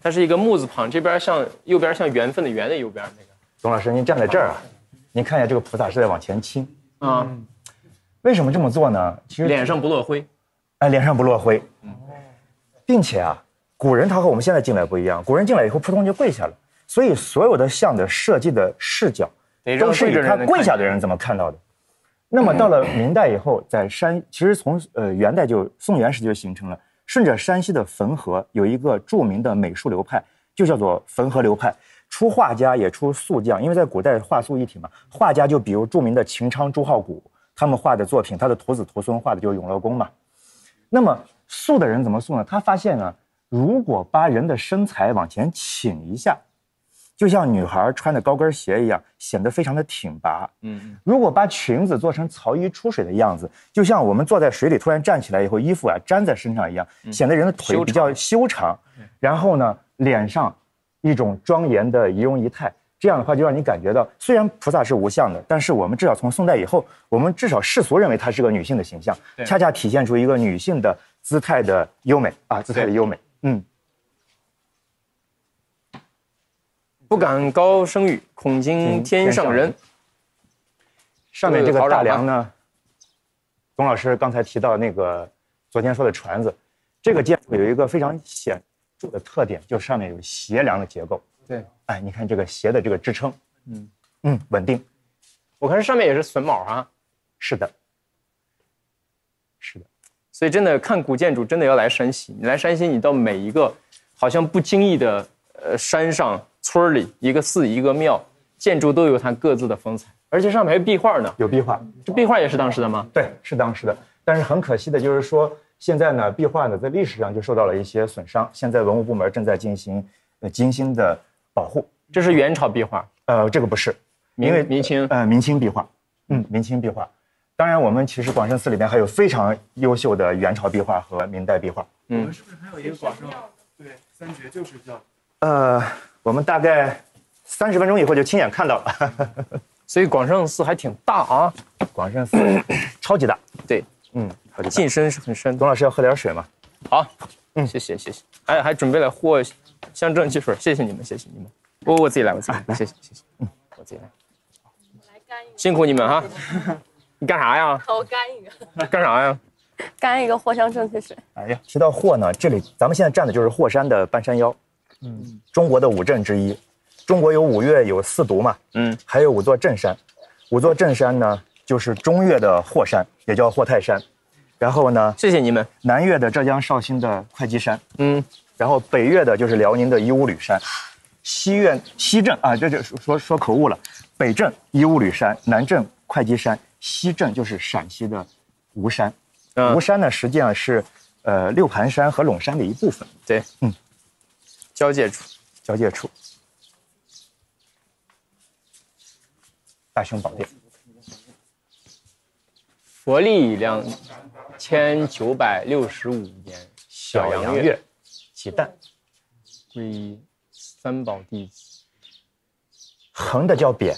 它是一个木字旁，这边像右边像缘分的缘的右边那个。董老师，您站在这儿啊，您看一下这个菩萨是在往前倾，啊，为什么这么做呢？其实脸上不落灰。哎，脸上不落灰，并且啊，古人他和我们现在进来不一样，古人进来以后扑通就跪下了，所以所有的像的设计的视角都是以他跪下的人怎么看到的。那么到了明代以后，在山，其实从呃元代就宋元时就形成了，顺着山西的汾河有一个著名的美术流派，就叫做汾河流派。出画家也出塑匠，因为在古代画塑一体嘛，画家就比如著名的秦昌朱浩古，他们画的作品，他的徒子徒孙画的就是永乐宫嘛。那么塑的人怎么塑呢？他发现呢，如果把人的身材往前倾一下，就像女孩穿的高跟鞋一样，显得非常的挺拔。嗯，如果把裙子做成曹衣出水的样子，就像我们坐在水里突然站起来以后，衣服啊粘在身上一样，显得人的腿比较修长。然后呢，脸上一种庄严的仪容仪态，这样的话就让你感觉到，虽然菩萨是无相的，但是我们至少从宋代以后，我们至少世俗认为她是个女性的形象，恰恰体现出一个女性的姿态的优美啊，姿态的优美。嗯，不敢高声语，恐惊天上人。上面这个大梁呢，董老师刚才提到那个昨天说的船子，这个建筑有一个非常显著的特点，就是上面有斜梁的结构。对，哎，你看这个斜的这个支撑，嗯嗯，稳定，我看上面也是榫卯啊，是的，是的，所以真的看古建筑，真的要来山西。你来山西，你到每一个好像不经意的呃山上村儿里，一个寺一个庙，建筑都有它各自的风采，而且上面还有壁画呢。有壁画，这壁画也是当时的吗？对，是当时的。但是很可惜的就是说，现在呢，壁画呢在历史上就受到了一些损伤，现在文物部门正在进行呃精心的保护。这是元朝壁画，呃，这个不是，明因为明清呃明清壁画，嗯，明清壁画。当然，我们其实广胜寺里面还有非常优秀的元朝壁画和明代壁画。嗯我们是不是还有一个广胜？对，三绝就是叫呃，我们大概三十分钟以后就亲眼看到了。所以广胜寺还挺大啊。广胜寺 超级大，对，嗯，超级大。进深是很深。董老师要喝点水吗？好，嗯，谢谢谢谢，还还准备了藿香正气水，谢谢你们，谢谢你们。我我自己来，我自己来，谢谢谢谢，嗯，我自己来，来干一个，辛苦你们哈。你干啥呀？我干一个，干啥呀？干一个藿香正气水。哎呀，提到霍呢，这里咱们现在站的就是霍山的半山腰，嗯，中国的五镇之一。中国有五岳，有四渎嘛，嗯，还有五座镇山。五座镇山呢，就是中岳的霍山，也叫霍泰山。然后呢，谢谢你们。南岳的浙江绍兴的会稽山，嗯，然后北岳的就是辽宁的伊乌吕山，西岳西镇啊，这这说说说口误了，北镇伊乌吕山，南镇会稽山，西镇就是陕西的吴山。嗯。吴山呢，实际上是呃六盘山和陇山的一部分，对，嗯，交界处。交界处。大雄宝殿，佛历两千九百六十五年，小阳月，起诞，归三宝弟子。横的叫匾，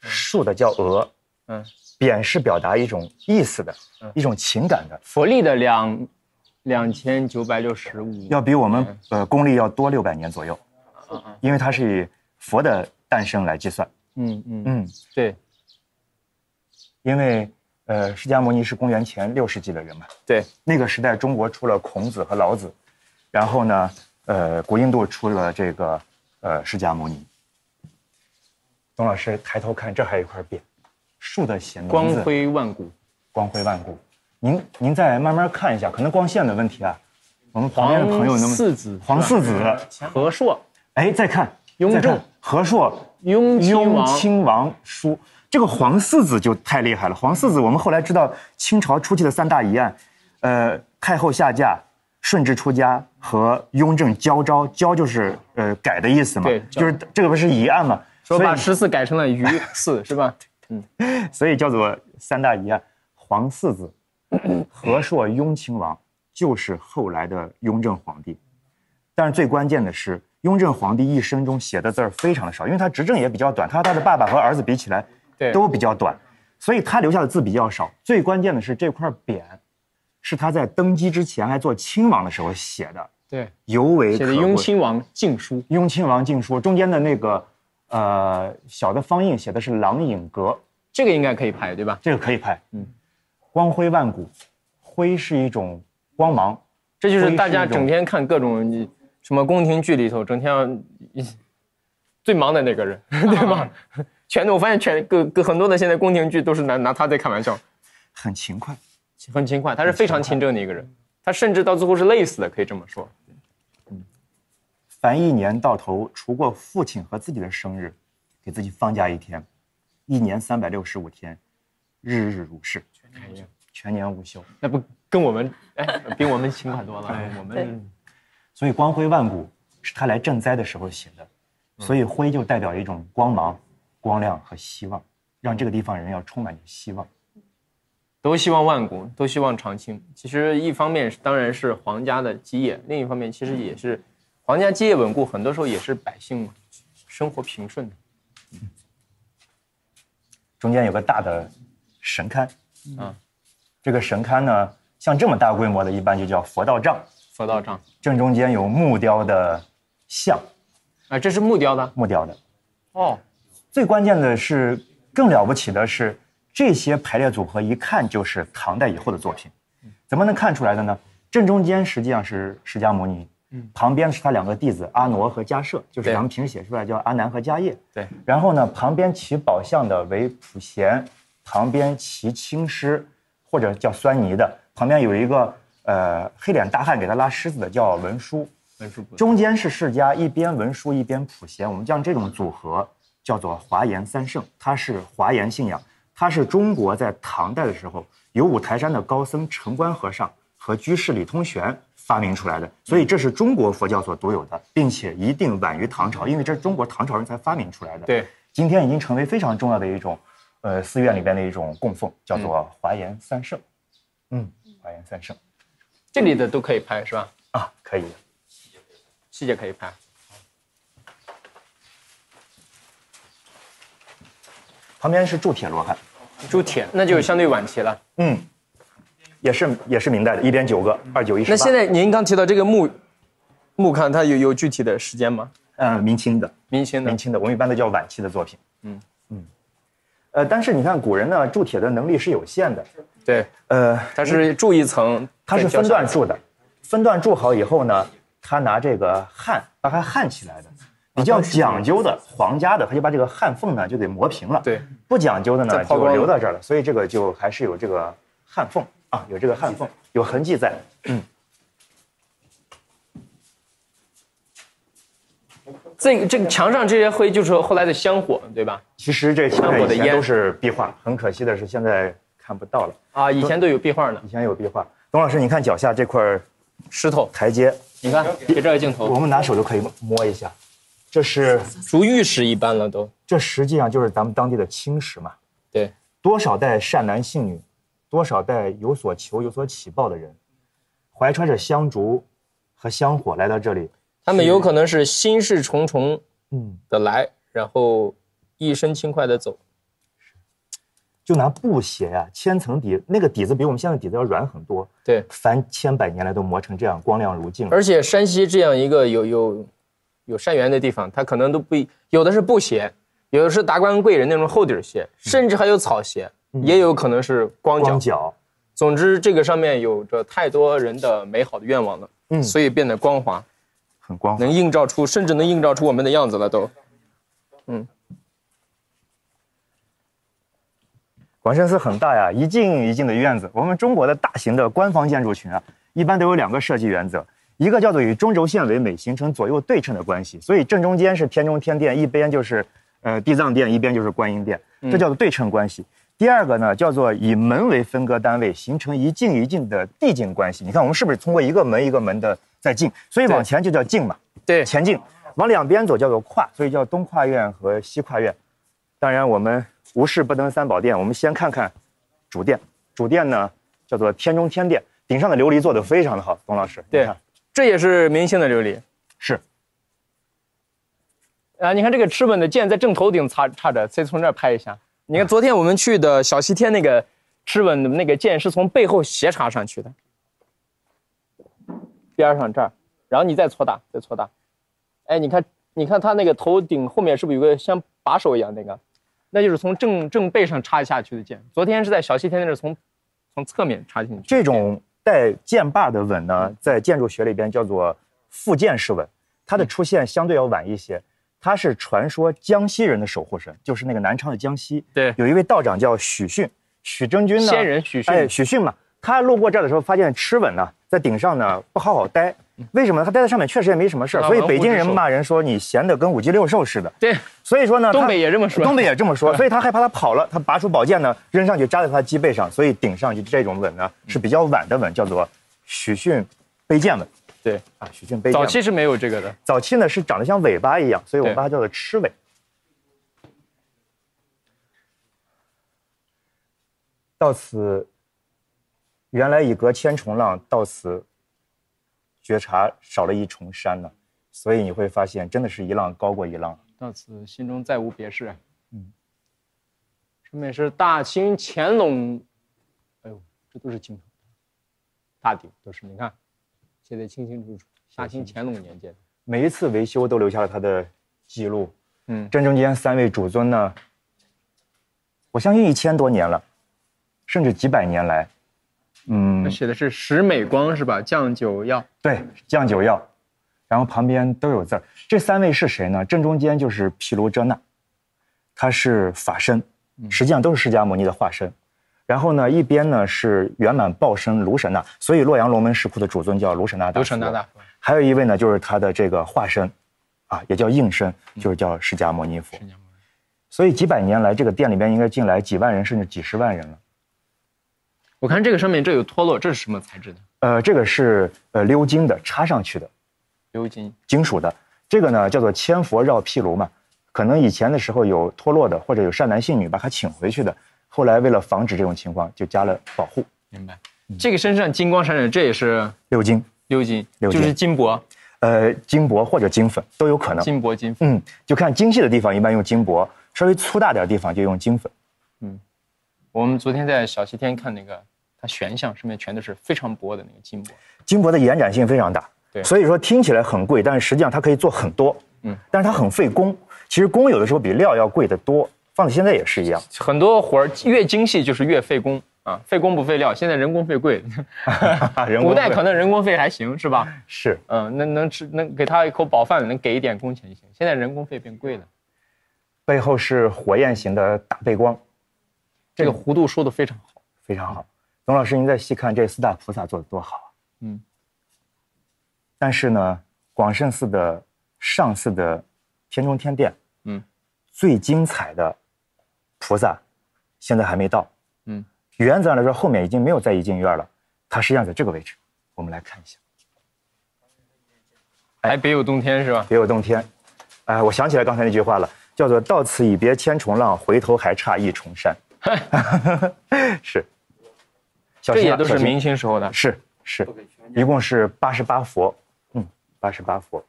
竖的叫额。嗯，匾是表达一种意思的，一种情感的，佛历的两两千九百六十五，要比我们呃公历要多六百年左右，因为它是以佛的诞生来计算。嗯嗯。嗯，嗯，对。因为呃释迦牟尼是公元前六世纪的人嘛，对，那个时代中国出了孔子和老子，然后呢，呃古印度出了这个呃释迦牟尼。董老师抬头看，这还有一块匾，树的写名光，辉万古，光辉万古。您您再慢慢看一下，可能光线的问题啊。我们旁边的朋友能四子黄四子，和硕，哎，再看雍正再看和硕雍亲雍王，亲王书，这个黄四子就太厉害了。黄四子，我们后来知道清朝初期的三大疑案，呃，太后下嫁、顺治出家和雍正交招，交就是呃改的意思嘛对，就是这个不是疑案嘛，所以说把十四改成了余四，是吧？嗯 所以叫做三大疑案。黄四子、和硕、雍亲王就是后来的雍正皇帝。但是最关键的是，雍正皇帝一生中写的字儿非常的少，因为他执政也比较短，他和他的爸爸和儿子比起来对都比较短，所以他留下的字比较少。最关键的是这块匾，是他在登基之前还做亲王的时候写的，对，尤为写的可贵雍亲王敬书，雍亲王敬书中间的那个呃小的方印写的是狼影阁，这个应该可以拍，对吧？这个可以拍。嗯，光辉万古，辉是一种光芒，这就是大家整天看各种你什么宫廷剧里头，整天要一最忙的那个人，对吧？全我发现全各各很多的现在宫廷剧都是拿拿他在开玩笑，很勤快。很勤快，他是非常勤政的一个人，他甚至到最后是累死的，可以这么说。嗯凡一年到头，除过父亲和自己的生日，给自己放假一天，一年三百六十五天，日日如是，全年无休。那不跟我们哎 比我们勤快多了。我们所以光辉万古是他来赈灾的时候写的，所以辉就代表一种光芒、光亮和希望，让这个地方人要充满着希望。都希望万古，都希望长青。其实一方面是当然是皇家的基业，另一方面其实也是皇家基业稳固，很多时候也是百姓生活平顺的。中间有个大的神龛，啊，这个神龛呢，像这么大规模的，一般就叫佛道帐。佛道帐正中间有木雕的像，啊，这是木雕的木雕的。哦，最关键的是，更了不起的是，这些排列组合一看就是唐代以后的作品。怎么能看出来的呢？正中间实际上是释迦牟尼，嗯旁边是他两个弟子阿挪和迦摄，就是咱们平时写出来叫阿难和迦叶。对，然后呢，旁边起宝象的为普贤，旁边骑青狮或者叫酸泥的，旁边有一个呃黑脸大汉给他拉狮子的叫文殊。文殊。中间是释迦，一边文殊一边普贤，我们将这种组合叫做华严三圣，它是华严信仰，它是中国在唐代的时候由五台山的高僧澄观和尚和居士李通玄发明出来的，所以这是中国佛教所独有的，并且一定晚于唐朝，因为这是中国唐朝人才发明出来的。对，今天已经成为非常重要的一种，呃，寺院里边的一种供奉，叫做华严三圣。嗯，华严三圣这里的都可以拍是吧？啊，可以。细节可以拍。旁边是铸铁罗汉。铸铁那就相对晚期了。嗯，也是也是明代的，一点九个，二九一十八。那现在您刚提到这个木木龛，它有有具体的时间吗？嗯，明清的，明清的明清的，我们一般都叫晚期的作品。嗯嗯，呃，但是你看古人呢，铸铁的能力是有限的，对，呃，它是铸一层，它是分段铸的，分段铸好以后呢，他拿这个焊把它焊起来的。比较讲究的皇家的，他就把这个焊缝呢就给磨平了。对，不讲究的呢就留到这儿了，所以这个就还是有这个焊缝啊，有这个焊缝，有痕迹在。嗯，这个这个墙上这些灰就是后来的香火，对吧？其实这香火的烟都是壁画，很可惜的是现在看不到了。啊，以前都有壁画呢，以前有壁画。董老师，你看脚下这块石头，台阶，你看给这个镜头我，们拿手就可以摸一下。这是如玉石一般了都。这实际上就是咱们当地的青石嘛。对，多少代善男信女，多少代有所求有所祈报的人，怀揣着香烛和香火来到这里。他们有可能是心事重重嗯，的来，然后一身轻快的走。就拿布鞋呀、千层底，那个底子比我们现在底子要软很多。对，凡千百年来都磨成这样，光亮如镜。而且山西这样一个有有有山源的地方，它可能都不一有的是布鞋，有的是达官贵人那种厚底儿鞋，甚至还有草鞋，也有可能是光脚。光脚，总之，这个上面有着太多人的美好的愿望了，嗯所以变得光滑，很光滑能。映照出，甚至能映照出我们的样子了都。嗯广深寺很大呀，一进一进的院子。我们中国的大型的官方建筑群啊，一般都有两个设计原则，一个叫做以中轴线为美，形成左右对称的关系。所以正中间是天中天殿，一边就是呃地藏殿，一边就是观音殿，这叫做对称关系。第二个呢，叫做以门为分割单位，形成一进一进的递进关系。你看我们是不是通过一个门一个门的在进？所以往前就叫进嘛，对，前进，往两边走叫做跨，所以叫东跨院和西跨院。当然，我们无事不登三宝殿，我们先看看主殿。主殿呢叫做天中天殿，顶上的琉璃做的非常的好，董老师。你对看这也是明星的琉璃是啊！你看这个螭吻的剑在正头顶插插着，再从这儿拍一下。你看昨天我们去的小西天那个螭吻的那个剑是从背后斜插上去的，边上这儿，然后你再搓大，再搓大。哎，你看，你看它那个头顶后面是不是有个像把手一样那个？那就是从正正背上插下去的剑。昨天是在小西天那是从从侧面插进去。这种带剑把的吻呢，在建筑学里边叫做复剑式吻，它的出现相对要晚一些。它是传说江西人的守护神，就是那个南昌的江西，对有一位道长叫许逊，许真君呢，仙人许逊哎，许逊嘛，他路过这儿的时候，发现螭吻呢在顶上呢不好好待，为什么呢？他待在上面确实也没什么事儿，啊所以北京人骂人说你闲的跟五鸡六兽似的。对，所以说呢，东他北也这么说东北也这么说，所以他害怕他跑了，他拔出宝剑呢，扔上去扎在他脊背上，所以顶上去这种吻呢是比较晚的吻，叫做许逊背剑吻对，啊，许逊背剑吻。早期是没有这个的。早期呢是长得像尾巴一样，所以我们把它叫做螭尾。到此，原来已隔千重浪，到此觉察少了一重山呢，所以你会发现，真的是一浪高过一浪。到此心中再无别事。嗯，上面是大清乾隆，哎呦，这都是清朝，大鼎都是，你看，写的清清楚楚，大清乾隆年间。每一次维修都留下了他的记录。嗯，正中间三位主尊呢，我相信一千多年了，甚至几百年来，嗯，写的是石美光是吧？酱酒药。对，酱酒药，然后旁边都有字儿。这三位是谁呢？正中间就是毗卢遮那，他是法身，实际上都是释迦牟尼的化身。然后呢，一边呢是圆满报身卢舍那，所以洛阳龙门石窟的主尊叫卢舍那大佛。卢舍那大佛还有一位呢，就是他的这个化身，啊，也叫应身，就是叫释迦牟尼佛。所以几百年来，这个店里边应该进来几万人，甚至几十万人了。我看这个上面这有脱落，这是什么材质的？呃，这个是呃鎏金的，插上去的。鎏金。金属的，这个呢叫做千佛绕毗卢嘛，可能以前的时候有脱落的，或者有善男信女把它请回去的，后来为了防止这种情况，就加了保护明白。这个身上金光闪闪，这也是鎏金，鎏金，鎏金就是金箔、呃金箔或者金粉都有可能。金箔、金粉。嗯，就看精细的地方一般用金箔，稍微粗大点的地方就用金粉。嗯我们昨天在小西天看那个，它悬像上面全都是非常薄的那个金箔。金箔的延展性非常大，对所以说听起来很贵，但是实际上它可以做很多，嗯嗯，但是它很费工。其实工有的时候比料要贵得多，放在现在也是一样。很多活儿越精细就是越费工啊，费工不费料。现在人工费贵，人工古代可能人工费还行是吧？是嗯，能能吃能给他一口饱饭，能给一点工钱就行。现在人工费变贵了，背后是火焰型的大背光，这个弧度说的非常好。非常好。董老师，您再细看这四大菩萨做的多好啊！嗯，但是呢，广胜寺的上寺的天中天殿，嗯，最精彩的菩萨现在还没到。嗯，原则上来说，后面已经没有在一进院了，它实际上在这个位置。我们来看一下，哎别有洞天是吧？别有洞天。哎，我想起来刚才那句话了，叫做“到此一别千重浪，回头还差一重山。” 是，小这心啊小心也都是明清时候的。是是，一共是八十八佛，嗯，八十八佛。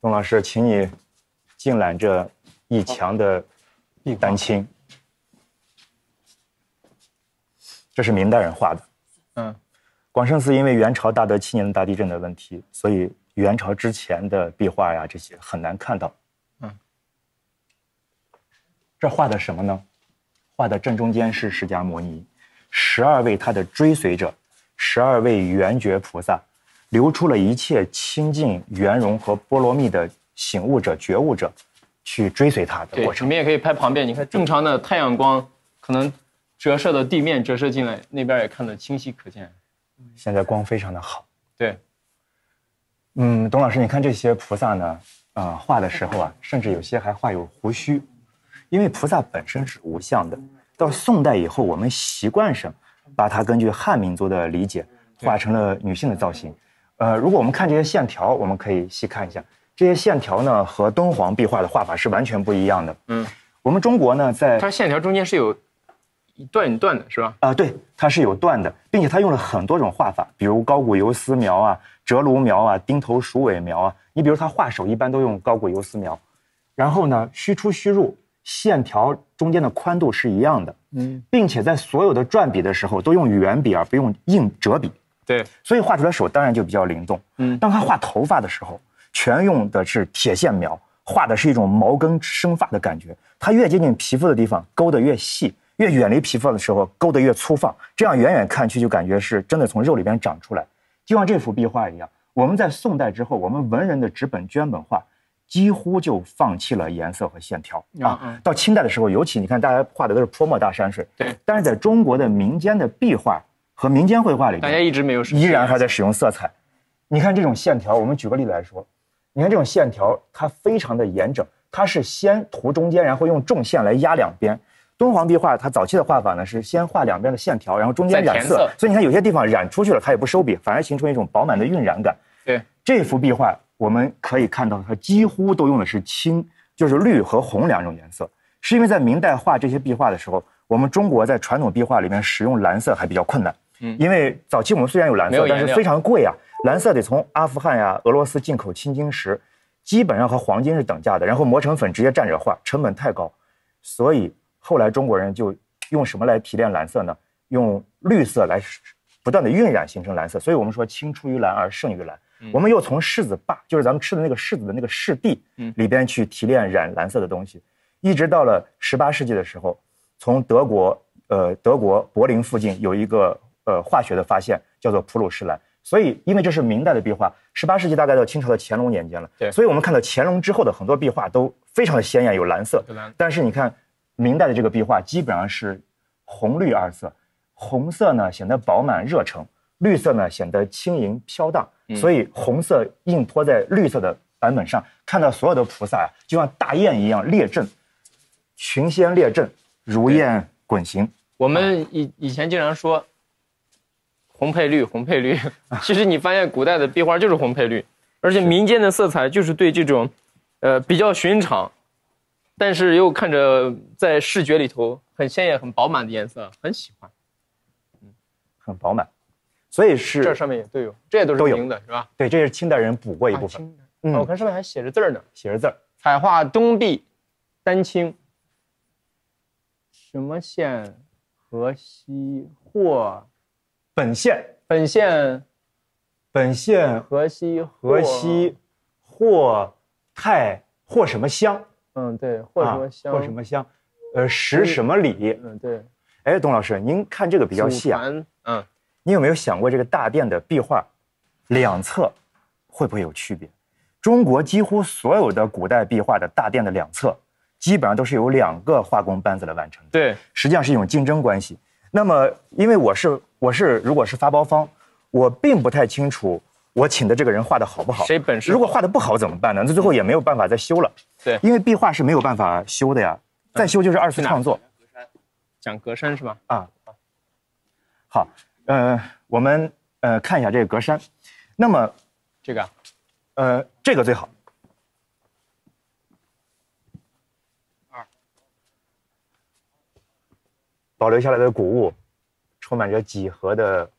董老师，请你尽览这一墙的丹青，这是明代人画的。嗯，广胜寺因为元朝大德七年的大地震的问题，所以元朝之前的壁画呀这些很难看到。嗯，这画的什么呢？画的正中间是释迦牟尼，十二位他的追随者，十二位圆觉菩萨，流出了一切清净、圆融和波罗蜜的醒悟者、觉悟者，去追随他的对，过程。你们也可以拍旁边，你看正常的太阳光可能折射到地面，折射进来，那边也看得清晰可见。现在光非常的好。对，嗯，董老师，你看这些菩萨呢，啊、画的时候啊，甚至有些还画有胡须，因为菩萨本身是无相的。到宋代以后，我们习惯上把它根据汉民族的理解画成了女性的造型。呃，如果我们看这些线条，我们可以细看一下，这些线条呢和敦煌壁画的画法是完全不一样的。嗯，我们中国呢，在它线条中间是有一段一段的，是吧？啊、对，它是有段的，并且它用了很多种画法，比如高古游丝描啊、折炉描啊、钉头鼠尾描啊。你比如他画手一般都用高古游丝描，然后呢，虚出虚入，线条中间的宽度是一样的，嗯，并且在所有的转笔的时候都用圆笔而不用硬折笔，对，所以画出来手当然就比较灵动。嗯当他画头发的时候，全用的是铁线描，画的是一种毛根生发的感觉。它越接近皮肤的地方勾得越细，越远离皮肤的时候勾得越粗放，这样远远看去就感觉是真的从肉里边长出来。就像这幅壁画一样，我们在宋代之后，我们文人的纸本绢本画几乎就放弃了颜色和线条嗯啊嗯。到清代的时候，尤其你看大家画的都是泼墨大山水，对。但是在中国的民间的壁画和民间绘画里面，大家一直没有使依然还在使用色彩。你看这种线条，我们举个例子来说，你看这种线条，它非常的严整，它是先涂中间，然后用重线来压两边。敦煌壁画它早期的画法呢是先画两边的线条，然后中间染色色，所以你看有些地方染出去了，它也不收笔，反而形成一种饱满的晕染感。对，这幅壁画我们可以看到，它几乎都用的是青，就是绿和红两种颜色，是因为在明代画这些壁画的时候，我们中国在传统壁画里面使用蓝色还比较困难。嗯因为早期我们虽然有蓝色，但是非常贵啊，蓝色得从阿富汗呀、俄罗斯进口青金石，基本上和黄金是等价的，然后磨成粉直接蘸着画，成本太高，所以后来中国人就用什么来提炼蓝色呢？用绿色来不断的晕染形成蓝色，所以我们说青出于蓝而胜于蓝。我们又从柿子坝，就是咱们吃的那个柿子的那个柿蒂嗯里边去提炼染蓝色的东西，一直到了十八世纪的时候，从德国呃德国柏林附近有一个呃化学的发现，叫做普鲁士蓝。所以，因为这是明代的壁画，十八世纪大概到清朝的乾隆年间了。对所以我们看到乾隆之后的很多壁画都非常的鲜艳，有蓝色。但是你看明代的这个壁画基本上是红绿二色，红色呢显得饱满热诚，绿色呢显得轻盈飘荡。嗯所以红色映托在绿色的版本上，看到所有的菩萨呀、就像大雁一样列阵，群仙列阵，如雁滚行。我们以以前经常说红配绿，红配绿。其实你发现古代的壁画就是红配绿，而且民间的色彩就是对这种，呃比较寻常，但是又看着在视觉里头很鲜艳、很饱满的颜色，很喜欢。嗯很饱满，所以是这上面也都有，这也都是明的，是吧？对，这是清代人补过一部分，啊嗯哦我看上面还写着字儿呢，写着字儿。彩画东壁，丹青，什么县，河西或本县本县本县河西河西或太或什么乡嗯，对，或什么啊乡，或什么乡，呃，十什么里？嗯，对，哎，董老师，您看这个比较细啊，嗯，你有没有想过这个大殿的壁画两侧会不会有区别？中国几乎所有的古代壁画的大殿的两侧，基本上都是由两个画工班子来完成的。对，实际上是一种竞争关系。那么，因为我是我是如果是发包方，我并不太清楚我请的这个人画的好不好。谁本事如果画的不好怎么办呢？那最后也没有办法再修了。对因为壁画是没有办法修的呀，再修就是二次创作讲格栅是吧？啊。好，呃，我们呃看一下这个格栅，那么这个啊呃这个最好。保留下来的古物，充满着几何的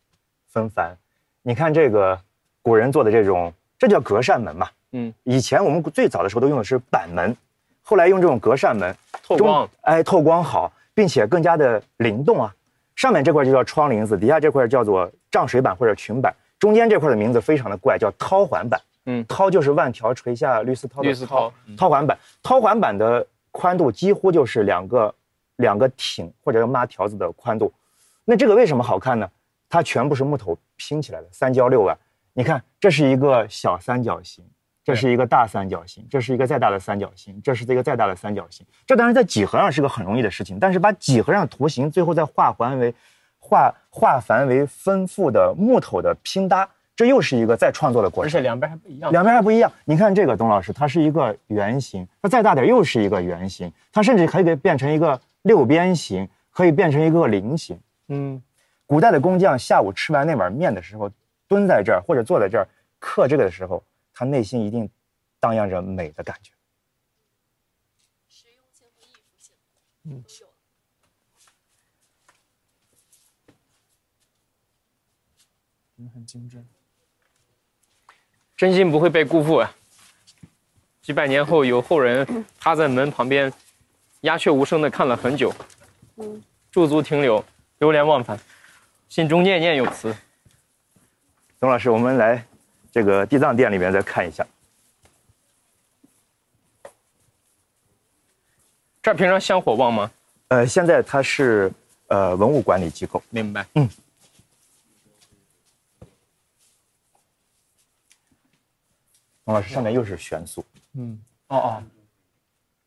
纷繁。你看这个古人做的这种，这叫格扇门嘛。嗯，以前我们最早的时候都用的是板门，后来用这种格扇门，透光，哎，透光好，并且更加的灵动啊。上面这块就叫窗棂子，底下这块叫做涨水板或者裙板，中间这块的名字非常的怪，叫绦环板。嗯绦就是万条垂下绿丝绦的绿丝绦嗯绦环板，绦环板的宽度几乎就是两个两个挺或者叫抹条子的宽度。那这个为什么好看呢？它全部是木头拼起来的，三焦六腕。你看，这是一个小三角形，这是一个大三角形，这是一个再大的三角形，这是一个再大的三角形。这当然在几何上是个很容易的事情，但是把几何上的图形最后再画环为画画繁为丰富的木头的拼搭，这又是一个再创作的过程。而且两边还不一样。两边还不一样。你看这个董老师，它是一个圆形，它再大点又是一个圆形，它甚至可以变成一个六边形，可以变成一个菱形。嗯，古代的工匠下午吃完那碗面的时候，蹲在这儿或者坐在这儿刻这个的时候，他内心一定荡漾着美的感觉。实用性和艺术性都有。很精致。真心不会被辜负啊！几百年后，有后人趴在门旁边，鸦雀无声的看了很久，嗯，驻足停留，流连忘返，心中念念有词。董老师，我们来这个地藏殿里面再看一下。这儿平常香火旺吗？呃，现在它是呃文物管理机构。明白。嗯。王老师，上面又是悬塑。嗯，哦哦，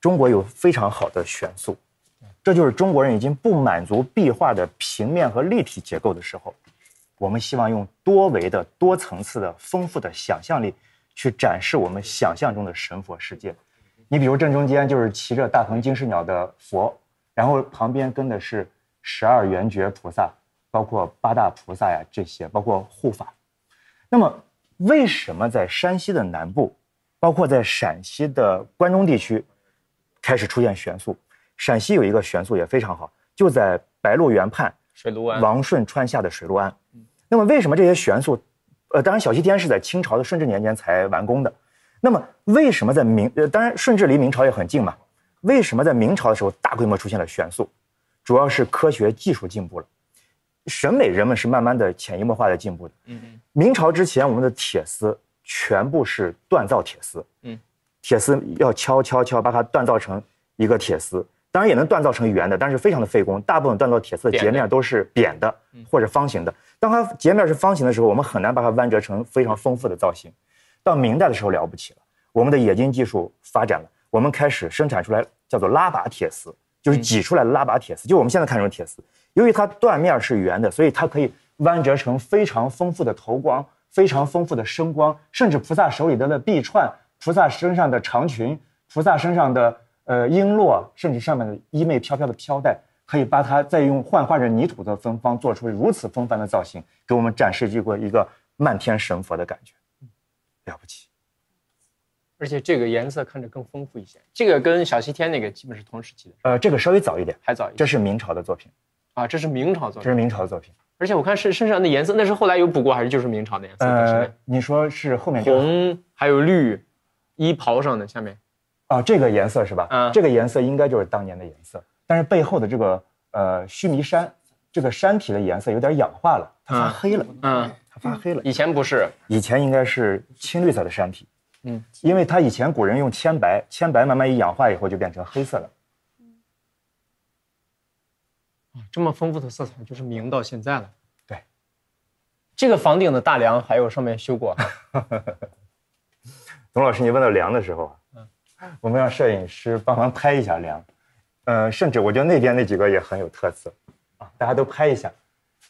中国有非常好的悬塑，这就是中国人已经不满足壁画的平面和立体结构的时候，我们希望用多维的、多层次的、丰富的想象力去展示我们想象中的神佛世界。你比如正中间就是骑着大鹏金翅鸟的佛，然后旁边跟的是十二圆觉菩萨，包括八大菩萨呀这些，包括护法。那么，为什么在山西的南部，包括在陕西的关中地区，开始出现悬塑？陕西有一个悬塑也非常好，就在白鹿原畔水陆湾，王顺川下的水陆庵。那么为什么这些悬塑？呃，当然小西天是在清朝的顺治年间才完工的。那么为什么在明？呃，当然顺治离明朝也很近嘛。为什么在明朝的时候大规模出现了悬塑？主要是科学技术进步了，审美人们是慢慢的潜移默化的进步的。嗯嗯明朝之前，我们的铁丝全部是锻造铁丝，嗯，铁丝要敲敲敲，把它锻造成一个铁丝，当然也能锻造成圆的，但是非常的费工。大部分锻造铁丝的截面都是扁的或者方形的。当它截面是方形的时候，我们很难把它弯折成非常丰富的造型。到明代的时候了不起了，我们的冶金技术发展了，我们开始生产出来叫做拉拔铁丝，就是挤出来的拉拔铁丝，就我们现在看这种铁丝。由于它断面是圆的，所以它可以弯折成非常丰富的头光、非常丰富的声光，甚至菩萨手里的那臂串、菩萨身上的长裙、菩萨身上的呃璎珞，甚至上面的衣袂飘飘的飘带，可以把它再用幻化着泥土的芬芳做出如此风帆的造型，给我们展示一个一个漫天神佛的感觉，了不起。而且这个颜色看着更丰富一些。这个跟小西天那个基本是同时期的，呃，这个稍微早一点，还早一点。这是明朝的作品，啊，这是明朝作品。这是明朝的作品。而且我看身身上的颜色，那是后来有补过，还是就是明朝的颜色？呃，你说是后面红还有绿，衣袍上的下面。啊，这个颜色是吧？嗯这个颜色应该就是当年的颜色，但是背后的这个呃须弥山，这个山体的颜色有点氧化了，它发嗯黑了，嗯，它发黑了。以前不是。以前应该是青绿色的山体，嗯，因为它以前古人用铅白，铅白慢慢一氧化以后就变成黑色了。这么丰富的色彩，就是明到现在了。对，这个房顶的大梁还有上面修过，董老师，你问到梁的时候啊，嗯我们让摄影师帮忙拍一下梁，呃，甚至我觉得那边那几个也很有特色啊，大家都拍一下。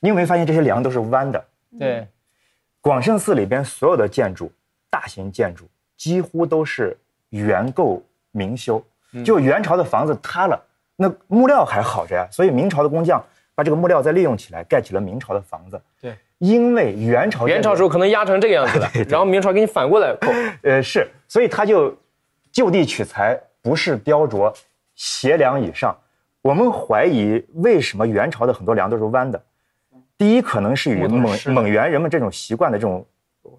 你有没有发现这些梁都是弯的？对，广胜寺里边所有的建筑，大型建筑几乎都是原构明修，嗯就元朝的房子塌了，那木料还好着呀，所以明朝的工匠把这个木料再利用起来，盖起了明朝的房子。对，因为元朝元朝时候可能压成这个样子的，然后明朝给你反过来扣。呃是，所以他就就地取材，不是雕琢，斜梁以上。我们怀疑为什么元朝的很多梁都是弯的，第一可能是与蒙蒙元人们这种习惯的这种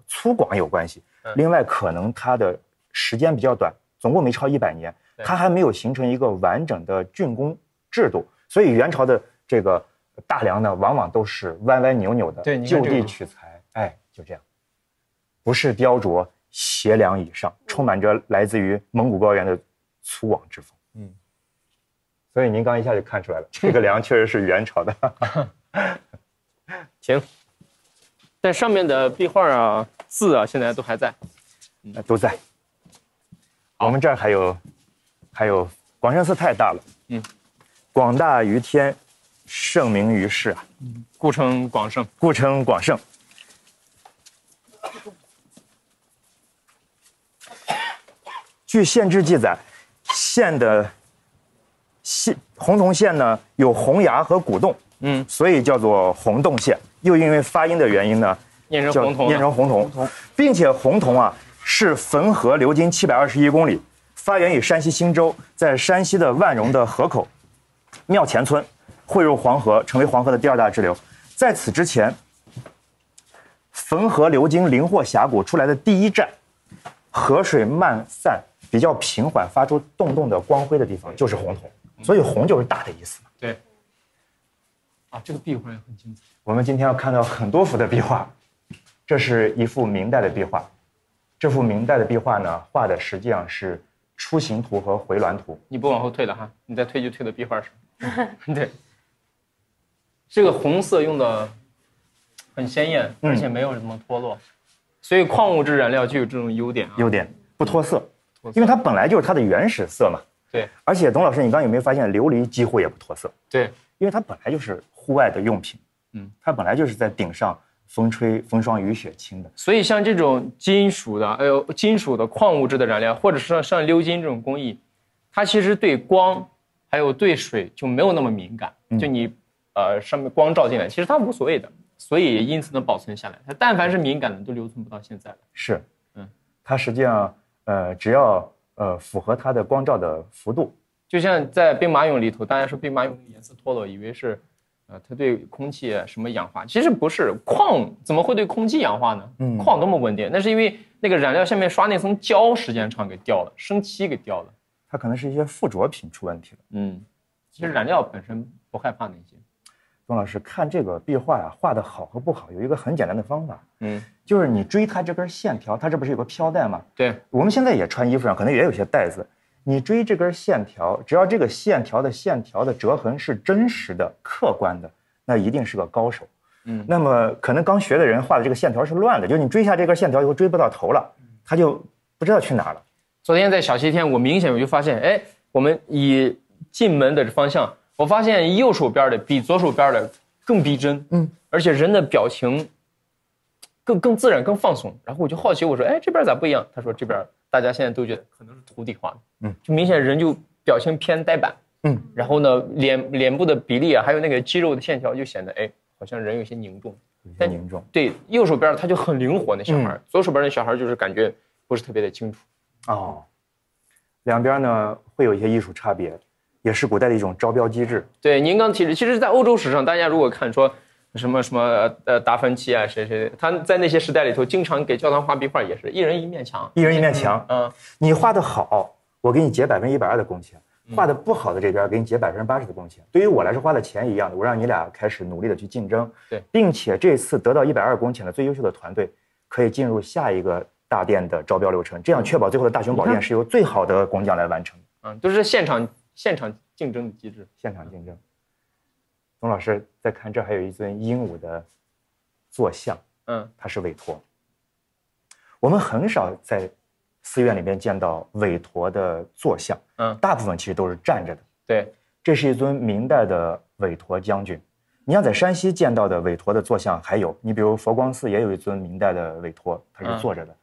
粗犷有关系嗯，另外可能它的时间比较短，总共没超一百年，它还没有形成一个完整的竣工制度，所以元朝的这个大梁呢，往往都是歪歪扭扭的，就地取材，哎，就这样。不是雕琢，斜梁以上，充满着来自于蒙古高原的粗犷之风。嗯，所以您刚一下就看出来了，这个梁确实是元朝的。行，但上面的壁画啊、字啊，现在都还在。呃都在。我们这儿还有，还有广胜寺太大了，嗯，广大于天，盛名于世啊，故称广胜。故称广胜。据县志记载，县的县洪洞县呢有洪崖和古洞，嗯，所以叫做洪洞县。又因为发音的原因呢，念成红铜。念成红铜，并且红铜啊是汾河流经七百二十一公里，发源于山西忻州，在山西的万荣的河口庙前村汇入黄河，成为黄河的第二大支流。在此之前，汾河流经灵霍峡谷出来的第一站，河水漫散、比较平缓、发出洞洞的光辉的地方，就是红铜。所以红就是大的意思嘛。对。啊，这个壁画也很精彩。我们今天要看到很多幅的壁画，这是一幅明代的壁画。这幅明代的壁画呢，画的实际上是出行图和回銮图。你不往后退了哈，你再退就退到壁画上。对，这个红色用的很鲜艳，嗯而且没有什么脱落，所以矿物质染料就有这种优点啊。优点不脱色因为它本来就是它的原始色嘛。对而且董老师，你刚刚有没有发现琉璃几乎也不脱色？对，因为它本来就是户外的用品，嗯，它本来就是在顶上风吹风霜雨雪轻的。所以像这种金属的，哎呦，金属的矿物质的燃料，或者是像像鎏金这种工艺，它其实对光还有对水就没有那么敏感。就你呃上面光照进来，其实它无所谓的，所以因此能保存下来。它但凡是敏感的，都留存不到现在了。是，嗯，它实际上呃，只要呃符合它的光照的幅度，就像在兵马俑里头，大家说兵马俑的颜色脱落，以为是，呃，它对空气啊什么氧化，其实不是，矿怎么会对空气氧化呢？嗯矿多么稳定，那是因为那个染料下面刷那层胶时间长给掉了，生漆给掉了。它可能是一些附着品出问题了。嗯，其实染料本身不害怕那些。董老师看这个壁画呀、画的好和不好有一个很简单的方法，嗯，就是你追它这根线条，它这不是有个飘带吗？对，我们现在也穿衣服上可能也有些带子，你追这根线条，只要这个线条的线条的折痕是真实的、客观的，那一定是个高手。嗯那么可能刚学的人画的这个线条是乱的，就是你追下这根线条以后追不到头了，他就不知道去哪儿了。昨天在小西天，我明显我就发现，哎，我们以进门的方向，我发现右手边的比左手边的更逼真，嗯，而且人的表情更更自然、更放松。然后我就好奇，我说，哎，这边咋不一样？他说这边大家现在都觉得可能是徒弟画的，嗯，就明显人就表情偏呆板，嗯，然后呢，脸脸部的比例啊，还有那个肌肉的线条，就显得哎，好像人有些凝重。有些凝重。对，右手边他就很灵活，那小孩，嗯。左手边那小孩就是感觉不是特别的清楚。哦，两边呢会有一些艺术差别，也是古代的一种招标机制。对，您刚提的，其实，在欧洲史上，大家如果看说什么什么呃达芬奇啊，谁谁，他在那些时代里头，经常给教堂画壁画，也是一人一面墙。一人一面墙，嗯，你画的好，我给你结百分之一百二的工钱；画的不好的这边给你结百分之八十的工钱。对于我来说，花的钱一样的，我让你俩开始努力的去竞争。对，并且这次得到一百二工钱的最优秀的团队，可以进入下一个大殿的招标流程，这样确保最后的大雄宝殿是由最好的工匠来完成。嗯，就是现场现场竞争的机制。现场竞争。董老师再看，这还有一尊鹦鹉的坐像，嗯，它是韦陀。我们很少在寺院里面见到韦陀的坐像，嗯大部分其实都是站着的。对，这是一尊明代的韦陀将军。你像在山西见到的韦陀的坐像还有，你比如佛光寺也有一尊明代的韦陀，他是坐着的。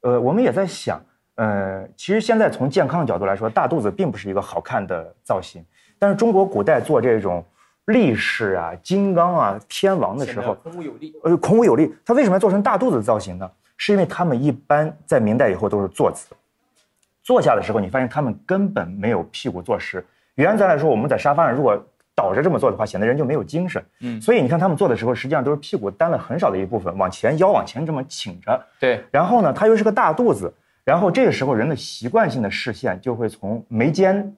呃，我们也在想，呃，其实现在从健康的角度来说，大肚子并不是一个好看的造型，但是中国古代做这种力士啊、金刚啊、天王的时候，孔武有力。呃，孔武有力。他为什么要做成大肚子造型呢？是因为他们一般在明代以后都是坐姿，坐下的时候，你发现他们根本没有屁股坐实。原则来说，我们在沙发上如果倒着这么坐的话，显得人就没有精神。嗯所以你看他们坐的时候，实际上都是屁股担了很少的一部分，往前腰往前这么挺着。对，然后呢，他又是个大肚子，然后这个时候人的习惯性的视线就会从眉间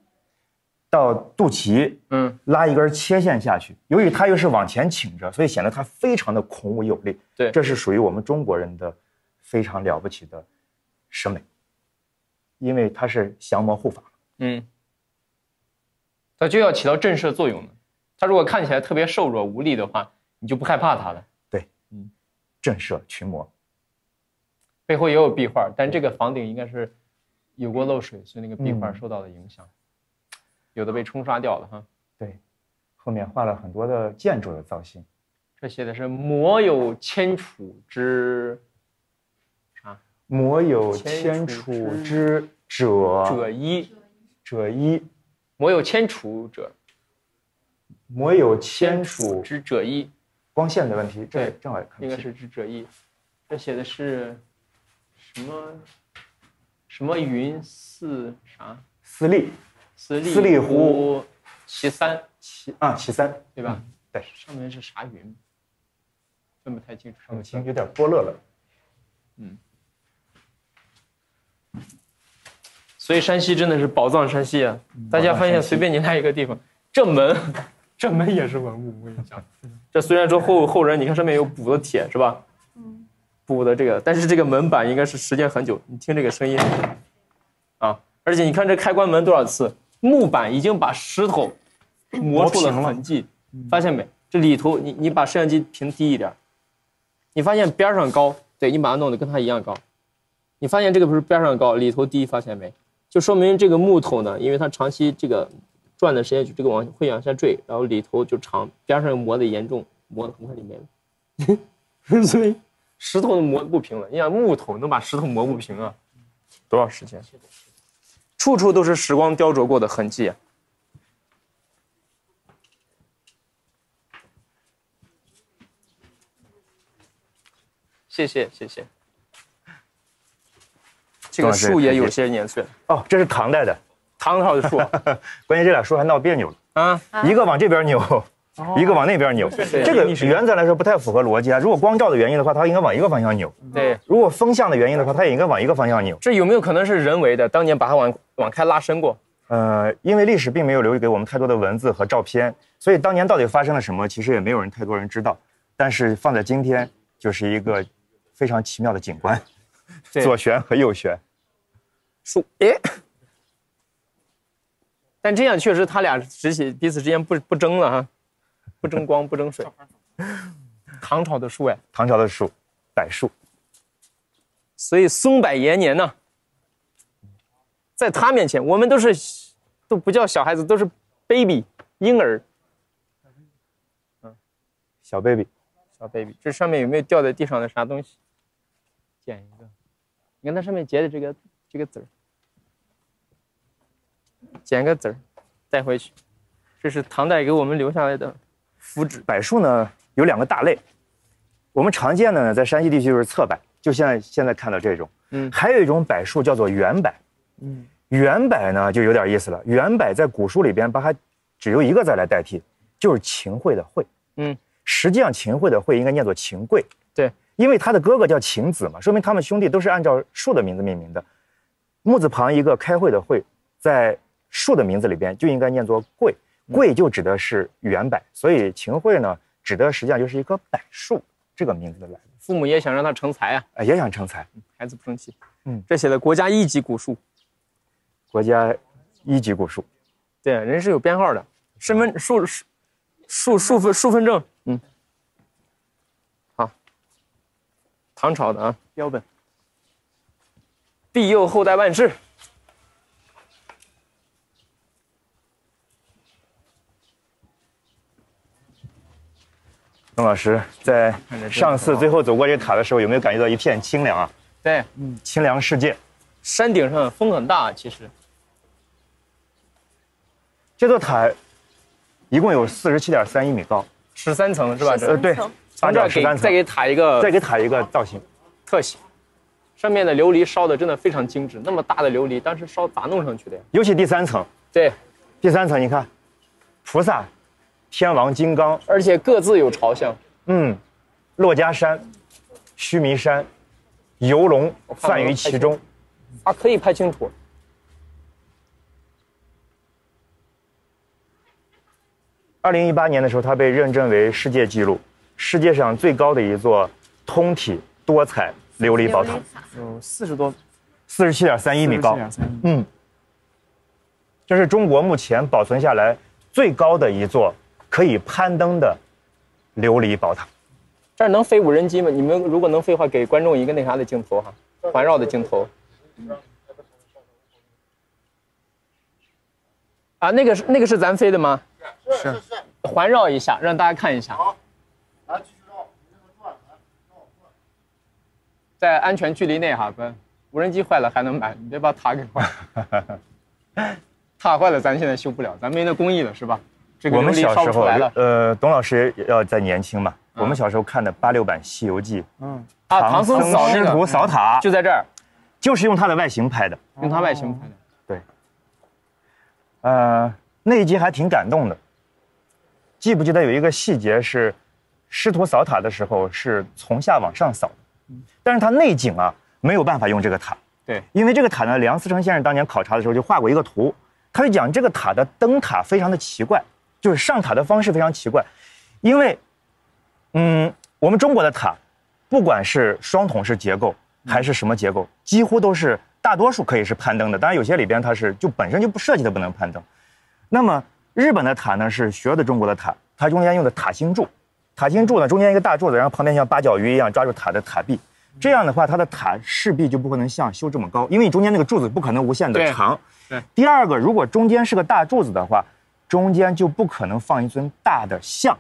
到肚脐，嗯，拉一根切线下去。由于他又是往前倾着，所以显得他非常的孔武有力。对这是属于我们中国人的非常了不起的审美，因为它是降魔护法。嗯，它就要起到震慑作用的。它如果看起来特别瘦弱无力的话，你就不害怕它了。对，嗯震慑群魔。背后也有壁画，但这个房顶应该是有过漏水，所以那个壁画嗯受到了影响，有的被冲刷掉了哈。对，后面画了很多的建筑的造型。这写的是“魔有千处之啥魔有千千处处之者者一，者一，魔有千处者魔有千处之者一，光线的问题，这对正好。应该是之者一。这写的是什么什么云四啥私立四四立湖其三，其啊其三，对吧？嗯对，上面是啥云？分不太清楚。看不清，有点剥落了。嗯所以山西真的是宝藏山西啊！大家发现随便你来一个地方，正门，正门也是文物。我跟你讲，这虽然说后后人，你看上面有补的铁是吧？嗯，补的这个，但是这个门板应该是时间很久。你听这个声音，啊！而且你看这开关门多少次，木板已经把石头磨出了痕迹，发现没？这里头你你把摄像机平低一点，你发现边上高，对你把它弄得跟它一样高，你发现这个不是边上高，里头低，发现没？就说明这个木头呢，因为它长期这个转的时间，这个往会往下坠，然后里头就长，边上磨的严重，磨的很快里面了，所以石头都磨不平了。你想木头能把石头磨不平啊？多少时间？处处都是时光雕琢过的痕迹啊！谢谢谢谢。这个树也有些年岁了，哦，这是唐代的，唐朝的树啊 关键这俩树还闹别扭了，啊，一个往这边扭，一个往那边扭。这个原则来说不太符合逻辑啊。如果光照的原因的话，它应该往一个方向扭；对，如果风向的原因的话，它也应该往一个方向扭。这有没有可能是人为的？当年把它往往开拉伸过？呃，因为历史并没有留给我们太多的文字和照片，所以当年到底发生了什么，其实也没有人太多人知道。但是放在今天，就是一个非常奇妙的景观，左旋和右旋。树，诶，但这样确实，他俩直起彼此之间不不争了哈，不争光，不争水。唐朝的树哎，唐朝的树，柏树。所以松柏延年呢，在他面前，我们都是都不叫小孩子，都是 baby 婴儿小 baby，小 baby。这上面有没有掉在地上的啥东西？捡一个，你看它上面结的这个这个籽儿，捡个籽儿带回去，这是唐代给我们留下来的符纸。柏树呢有两个大类，我们常见的呢在山西地区就是侧柏，就像现在看到这种。嗯还有一种柏树叫做圆柏。嗯，圆柏呢就有点意思了。圆柏在古书里边把它只用一个字来代替，就是秦桧的桧。嗯，实际上秦桧的桧应该念作秦桧。对，因为他的哥哥叫秦子嘛，说明他们兄弟都是按照树的名字命名的。木字旁一个开会的会，在树的名字里边就应该念作桂，桂就指的是圆柏，所以秦桧呢指的实际上就是一棵柏树这个名字的来源。父母也想让他成才啊，啊，也想成才，孩子不争气。嗯，这写的国家一级古树，国家一级古树。对，人是有编号的，身份树树树树分树分证，嗯，好，唐朝的啊，标本，庇佑后代万世。董老师在上次最后走过这塔的时候，有没有感觉到一片清凉啊？对，清凉世界。山顶上风很大，其实这座塔一共有四十七点三一米高，十三层是吧？呃，对，八从这儿十三层，给再给塔一个再给塔一个造型。特写，上面的琉璃烧的真的非常精致，那么大的琉璃，当时烧咋弄上去的呀？尤其第三层，对，第三层你看，菩萨、天王、金刚，而且各自有朝向，嗯，珞珈山、须弥山、游龙泛于其中。啊，可以拍清楚。二零一八年的时候，它被认证为世界纪录，世界上最高的一座通体多彩琉璃宝塔，有四十多，四十七点三一米高。米嗯，这是中国目前保存下来最高的一座可以攀登的琉璃宝塔。这儿能飞无人机吗？你们如果能飞的话，给观众一个那啥的镜头哈，环绕的镜头。啊，那个是那个是咱飞的吗？是是是环绕一下，让大家看一下。好，来继续绕在安全距离内哈，不，无人机坏了还能买，你别把塔给坏了。塔坏了，咱现在修不了，咱没那工艺了，是吧？这个我们小时候呃，董老师要再年轻嘛，我们小时候看的八六版《西游记》，嗯，啊，唐僧扫那师徒个扫塔，就在这儿，就是用它的外形拍的。用它外形拍的。对。呃，那一集还挺感动的。记不记得有一个细节是，师徒扫塔的时候是从下往上扫的，但是它内景啊没有办法用这个塔，对，因为这个塔呢，梁思成先生当年考察的时候就画过一个图，他就讲这个塔的灯塔非常的奇怪，就是上塔的方式非常奇怪，因为，嗯，我们中国的塔，不管是双筒式结构还是什么结构，几乎都是大多数可以是攀登的，当然有些里边它是就本身就不设计的不能攀登。那么日本的塔呢是学的中国的塔，它中间用的塔心柱，塔心柱呢中间一个大柱子，然后旁边像八角鱼一样抓住塔的塔壁，这样的话，它的塔势必就不可能像修这么高，因为你中间那个柱子不可能无限的对长。对第二个，如果中间是个大柱子的话，中间就不可能放一尊大的像。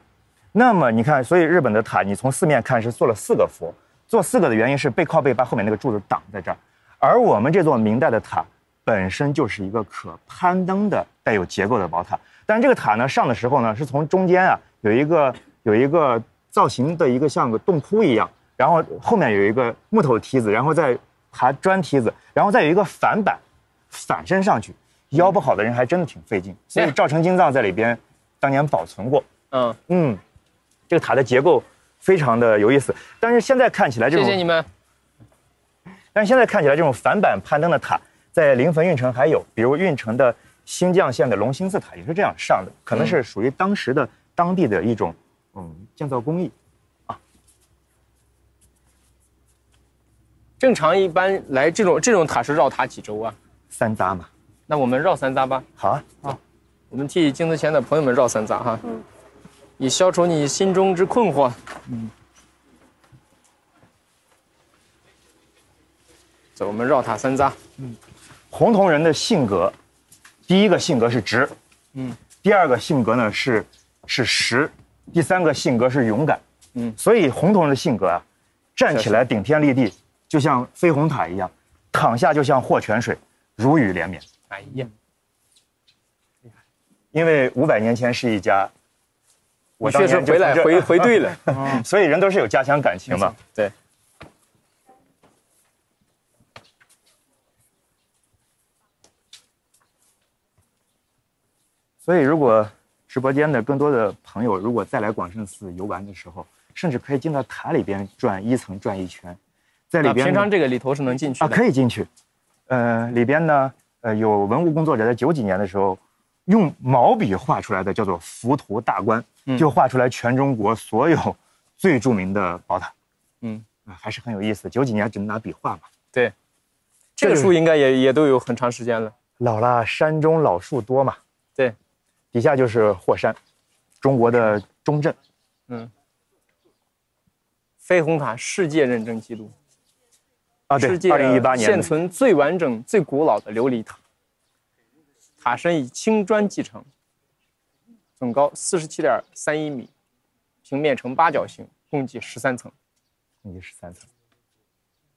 那么你看，所以日本的塔，你从四面看是做了四个佛，做四个的原因是背靠背把后面那个柱子挡在这儿，而我们这座明代的塔本身就是一个可攀登的带有结构的宝塔。但这个塔呢上的时候呢，是从中间啊有一个有一个造型的一个像个洞窟一样，然后后面有一个木头梯子，然后再爬砖梯子，然后再有一个反板反身上去，腰不好的人还真的挺费劲。所以赵成金藏在里边当年保存过。嗯，嗯，这个塔的结构非常的有意思，但是现在看起来这种，谢谢你们。但是现在看起来这种反板攀登的塔，在临汾运城还有，比如运城的新绛县的龙兴寺塔也是这样上的，可能是属于当时的当地的一种嗯建造工艺。正常一般来这种这种塔是绕塔几周啊？三匝嘛，那我们绕三匝吧。好啊，好我们替镜子前的朋友们绕三匝哈，嗯以消除你心中之困惑。嗯，走，我们绕塔三匝。嗯红铜人的性格，第一个性格是直，嗯，第二个性格呢是是实，第三个性格是勇敢，嗯所以红铜人的性格啊，站起来顶天立地，就像飞鸿塔一样，躺下就像霍泉水，如雨连绵。哎呀，因为五百年前是一家，我我确实回来回 回对了。所以人都是有家乡感情嘛。对，所以如果直播间的更多的朋友，如果再来广胜寺游玩的时候，甚至可以进到塔里边转一层转一圈，在里边平常这个里头是能进去啊。可以进去，呃，里边呢，呃，有文物工作者在九几年的时候用毛笔画出来的叫做《浮屠大观》，嗯就画出来全中国所有最著名的宝塔，嗯，啊，还是很有意思。九几年只能拿笔画嘛，对，这个树应该也也都有很长时间了。老了，山中老树多嘛，对，底下就是霍山，中国的中镇。嗯飞鸿塔世界认证记录，啊，对世，界二零一八年现存最完整、最古老的琉璃塔。塔身以青砖砌成，总高四十七点三一米，平面呈八角形，共计十三层。共计十三层，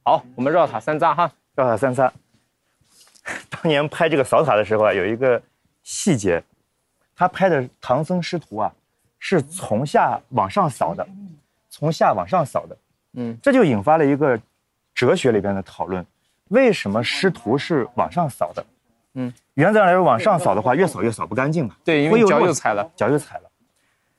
好，我们绕塔三匝哈。绕塔三匝。当年拍这个扫塔的时候啊，有一个细节，他拍的唐僧师徒啊，是从下往上扫的，从下往上扫的。嗯，这就引发了一个哲学里边的讨论：为什么师徒是往上扫的？嗯，原则上来说，往上扫的话，越扫越扫不干净嘛。对，因为脚又踩了。脚又踩了，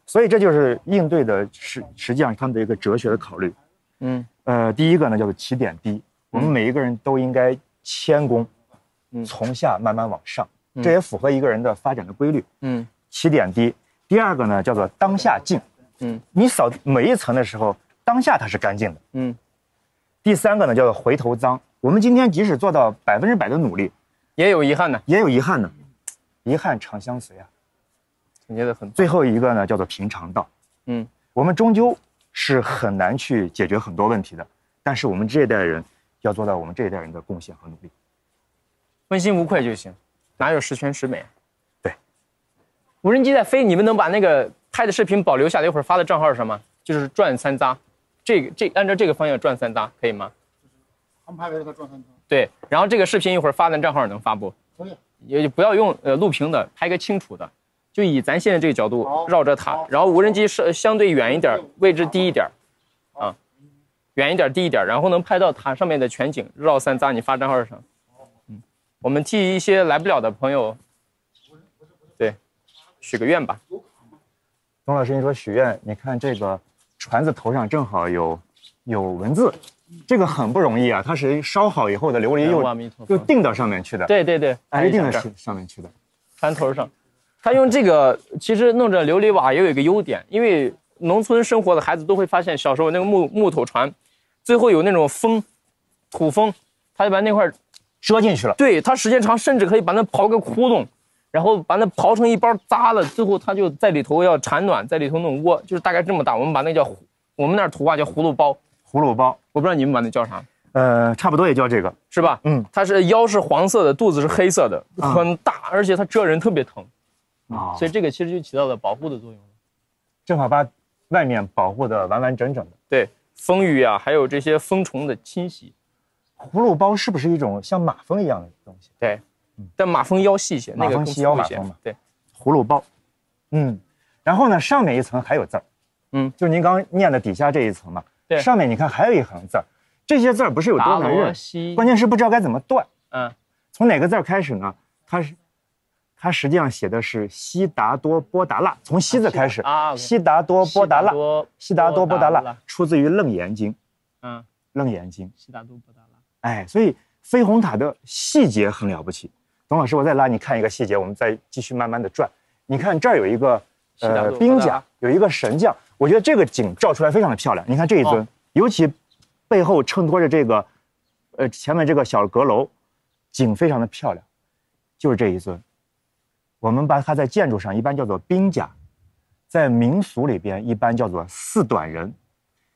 所以这就是应对的实实际上他们的一个哲学的考虑。嗯呃，第一个呢叫做起点低，我们每一个人都应该谦恭，嗯从下慢慢往上，这也符合一个人的发展的规律。嗯起点低。第二个呢叫做当下净，嗯你扫每一层的时候，当下它是干净的。嗯，第三个呢叫做回头脏，我们今天即使做到百分之百的努力，也有遗憾呢，也有遗憾呢，遗憾常相随啊。总结的很。最后一个呢叫做平常道，嗯，我们终究是很难去解决很多问题的，但是我们这一代人要做到我们这一代人的贡献和努力。问心无愧就行，哪有十全十美？对，无人机在飞，你们能把那个拍的视频保留下来，一会儿发到账号是什么？就是转三匝，这个这按照这个方向转三匝可以吗？安排为他转三圈，对，然后这个视频一会儿发咱账号能发不？可以。也不要用呃录屏的，拍个清楚的，就以咱现在这个角度绕着塔，然后无人机是相对远一点，位置低一点，啊，远一点低一点，然后能拍到塔上面的全景，绕三匝你发账号上。嗯，我们替一些来不了的朋友，对，许个愿吧。董老师，你说许愿，你看这个船子头上正好有有文字，这个很不容易啊，它是烧好以后的琉璃又又钉到上面去的，，对对对，哎，钉到上上面去的。船头上。他用这个，其实弄着琉璃瓦也有一个优点，因为农村生活的孩子都会发现，小时候那个木木头船，最后有那种风，土风，他就把那块儿遮进去了，对它时间长，甚至可以把那刨个窟窿，然后把那刨成一包扎了，最后它就在里头要产卵，在里头弄窝，就是大概这么大。我们把那叫葫，我们那儿土话叫葫芦包，葫芦包，我不知道你们把那叫啥，呃，差不多也叫这个。是吧？嗯，它是腰是黄色的，肚子是黑色的，啊很大，而且它蛰人特别疼，啊所以这个其实就起到了保护的作用。正好把外面保护的完完整整的。对，风雨啊，还有这些蜂虫的侵袭。葫芦包是不是一种像马蜂一样的东西？对，但马蜂腰细些，那个更马蜂细腰粗一些马蜂嘛。对，葫芦包，嗯，然后呢，上面一层还有字儿，嗯，就是您刚刚念的底下这一层嘛，对。上面你看还有一行字儿，这些字儿不是有多达难认，关键是不知道该怎么断。嗯，从哪个字儿开始呢？它是，它实际上写的是悉达多波达腊，从西字开始。啊悉达多波达腊，多悉达多波达波腊，出自于《楞严经》，《嗯，楞严经》。悉达多波达拉。哎，所以飞鸿塔的细节很了不起。董老师，我再拉你看一个细节，我们再继续慢慢的转。你看这儿有一个悉达多波达拉兵甲，有一个神将，我觉得这个景照出来非常的漂亮。你看这一尊，哦尤其背后衬托着这个，呃，前面这个小阁楼，景非常的漂亮，就是这一尊。我们把它在建筑上一般叫做兵甲，在民俗里边一般叫做四短人，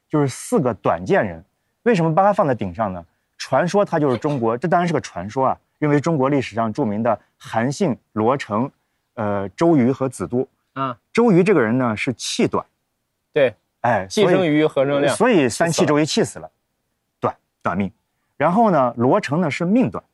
就是四个短剑人。为什么把它放在顶上呢？传说它就是中国，这当然是个传说啊。认为中国历史上著名的韩信、罗成、呃周瑜和子都。嗯，周瑜这个人呢是气短，对，哎，所以寄生瑜何生亮。所以三气周瑜气死了，短短命。然后呢，罗成呢是命短，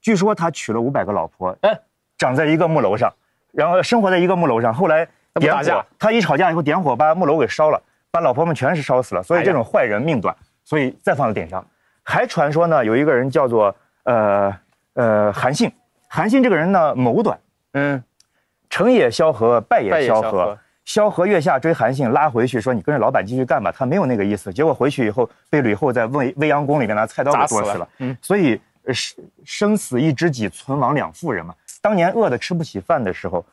据说他娶了五百个老婆，哎，长在一个木楼上，然后生活在一个木楼上。后来点火那不打架，他一吵架以后点火把木楼给烧了，把老婆们全是烧死了。所以这种坏人命短，所以再放在顶上。还传说呢，有一个人叫做呃呃韩信，韩信这个人呢谋短，嗯，成也萧何，败败也也萧何萧何。月下追韩信，拉回去说：“你跟着老板继续干吧。”他没有那个意思。结果回去以后，被吕后在未未央宫里面拿菜刀给砸死了剁死了。嗯所以呃生生死一知己，存亡两妇人嘛。当年饿得吃不起饭的时候，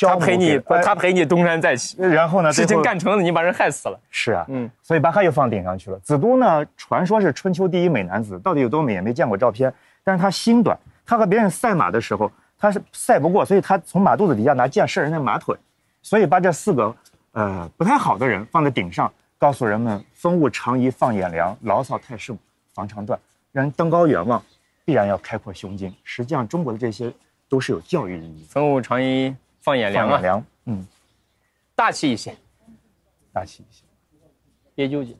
他陪你，他陪你东山再起，然后呢，事情干成了，你把人害死了。是啊，嗯，所以把他又放顶上去了。子都呢，传说是春秋第一美男子，到底有多美也没见过照片。但是他心短，他和别人赛马的时候，他是赛不过，所以他从马肚子底下拿剑射人家马腿，所以把这四个呃不太好的人放在顶上，告诉人们风物长宜放眼量，牢骚太盛防肠断。人登高远望，必然要开阔胸襟。实际上，中国的这些都是有教育意义的。风物长宜放眼量啊，放眼量，嗯，大气一些，大气一些。别纠结。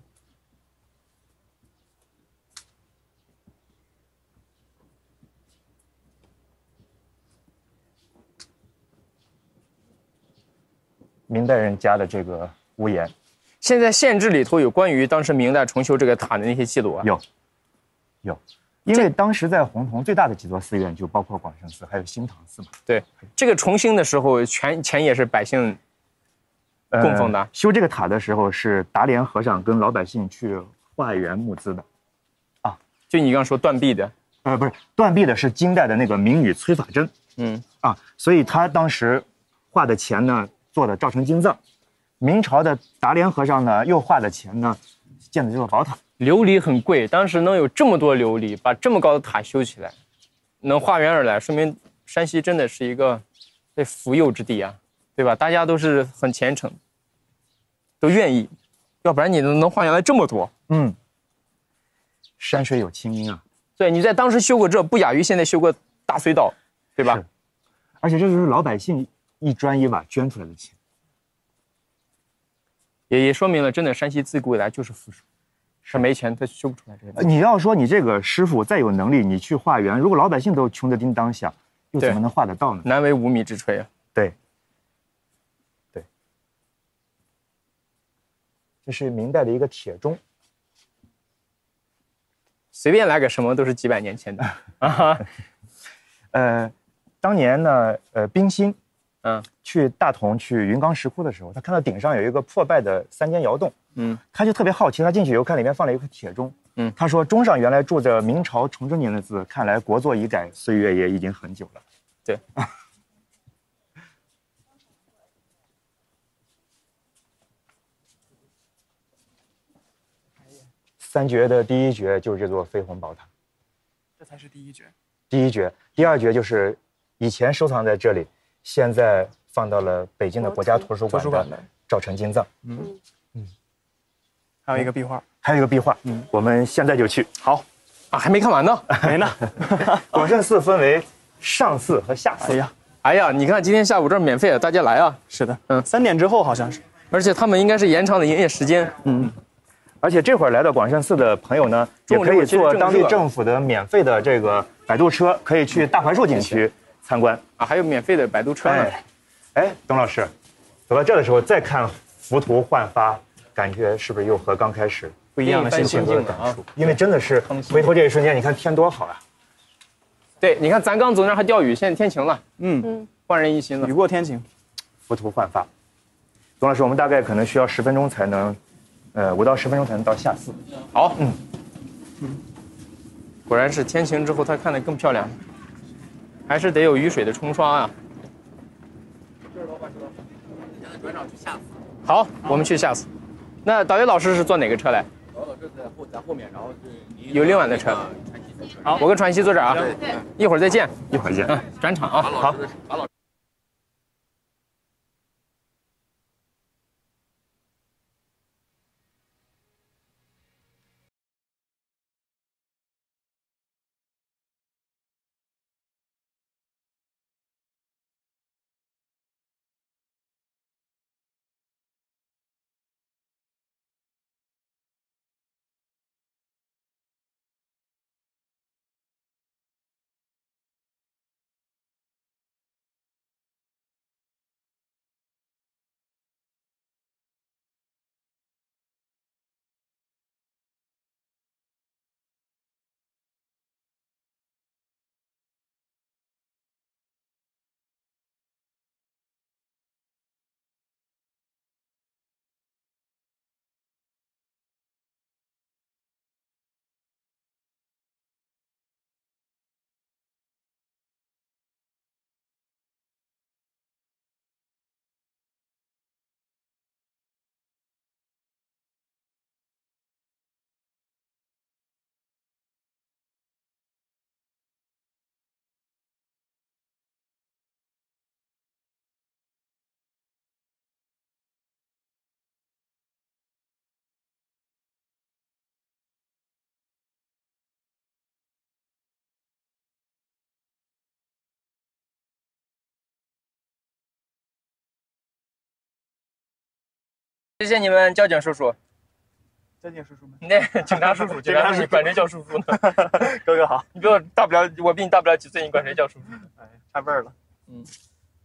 明代人家的这个屋檐现在县志里头有关于当时明代重修这个塔的那些记录啊。有，有，因为当时在洪洞最大的几座寺院就包括广胜寺，还有兴唐寺嘛。对，这个重兴的时候，全钱也是百姓呃供奉的修这个塔的时候是达连和尚跟老百姓去化缘募资的。啊就你刚刚说断臂的，呃，不是断臂的是金代的那个名女崔法珍嗯，啊，所以他当时画的钱呢做的赵成金藏，明朝的达连和尚呢又花的钱呢建的这座宝塔。琉璃很贵，当时能有这么多琉璃，把这么高的塔修起来，能化缘而来，说明山西真的是一个被福佑之地啊，对吧？大家都是很虔诚，都愿意，要不然你能能化缘来这么多？嗯，山水有清音啊。对，你在当时修过这，不亚于现在修过大隧道，对吧？而且这就是老百姓一砖一瓦捐出来的钱。也也说明了，真的山西自古以来就是富庶，是没钱他修不出来这个。你要说你这个师傅再有能力，你去化缘，如果老百姓都穷得叮当响，又怎么能化得到呢？难为无米之炊啊！对，对，这是明代的一个铁钟，随便来个什么都是几百年前的啊！呃，当年呢，呃，冰心嗯。去大同去云冈石窟的时候，他看到顶上有一个破败的三间窑洞，嗯，他就特别好奇，他进去以后看里面放了一块铁钟，嗯。他说钟上原来铸着明朝崇祯年的字，看来国祚已改，岁月也已经很久了。对，三绝的第一绝就是这座飞鸿宝塔，这才是第一绝。第一绝，第二绝就是以前收藏在这里，现在放到了北京的国家图书馆的赵成金藏。嗯嗯还有一个壁画，还有一个壁画，嗯我们现在就去。好，啊，还没看完呢。没呢。广胜寺分为上寺和下寺。哎呀，哎呀，你看今天下午这儿免费的，大家来啊！是的，嗯嗯，三点之后好像是。而且他们应该是延长了营业时间。嗯而且这会儿来到广胜寺的朋友呢，也中午可以坐当地政府的免费的这个摆渡车，可以去大槐树景区参观。啊，还有免费的摆渡车呢。哎，哎，董老师，走到这儿的时候再看浮屠焕发，感觉是不是又和刚开始不一样的心情另一番心境了啊！因为真的是回头这一瞬间，你看天多好啊！对，你看咱刚走那儿还钓鱼，现在天晴了，嗯，焕然一新了雨。过天晴。浮屠焕发。董老师，我们大概可能需要十分钟才能，呃，五到十分钟才能到下寺。好，嗯，果然是天晴之后，它看得更漂亮，还是得有雨水的冲刷啊。好，我们去下次。那导游老师是坐哪个车来？导游老师在后在后面，然后是有另外的车。好，我跟传奇坐这儿啊，一会儿再见。一会儿见。嗯，转场啊。马谢谢你们交警叔叔，交警，叔叔们。那 警察叔叔，警察叔叔，你管谁叫叔叔呢？哥哥好，你比我大不了，我比你大不了几岁，你管谁叫叔叔？哎，差辈儿了。嗯，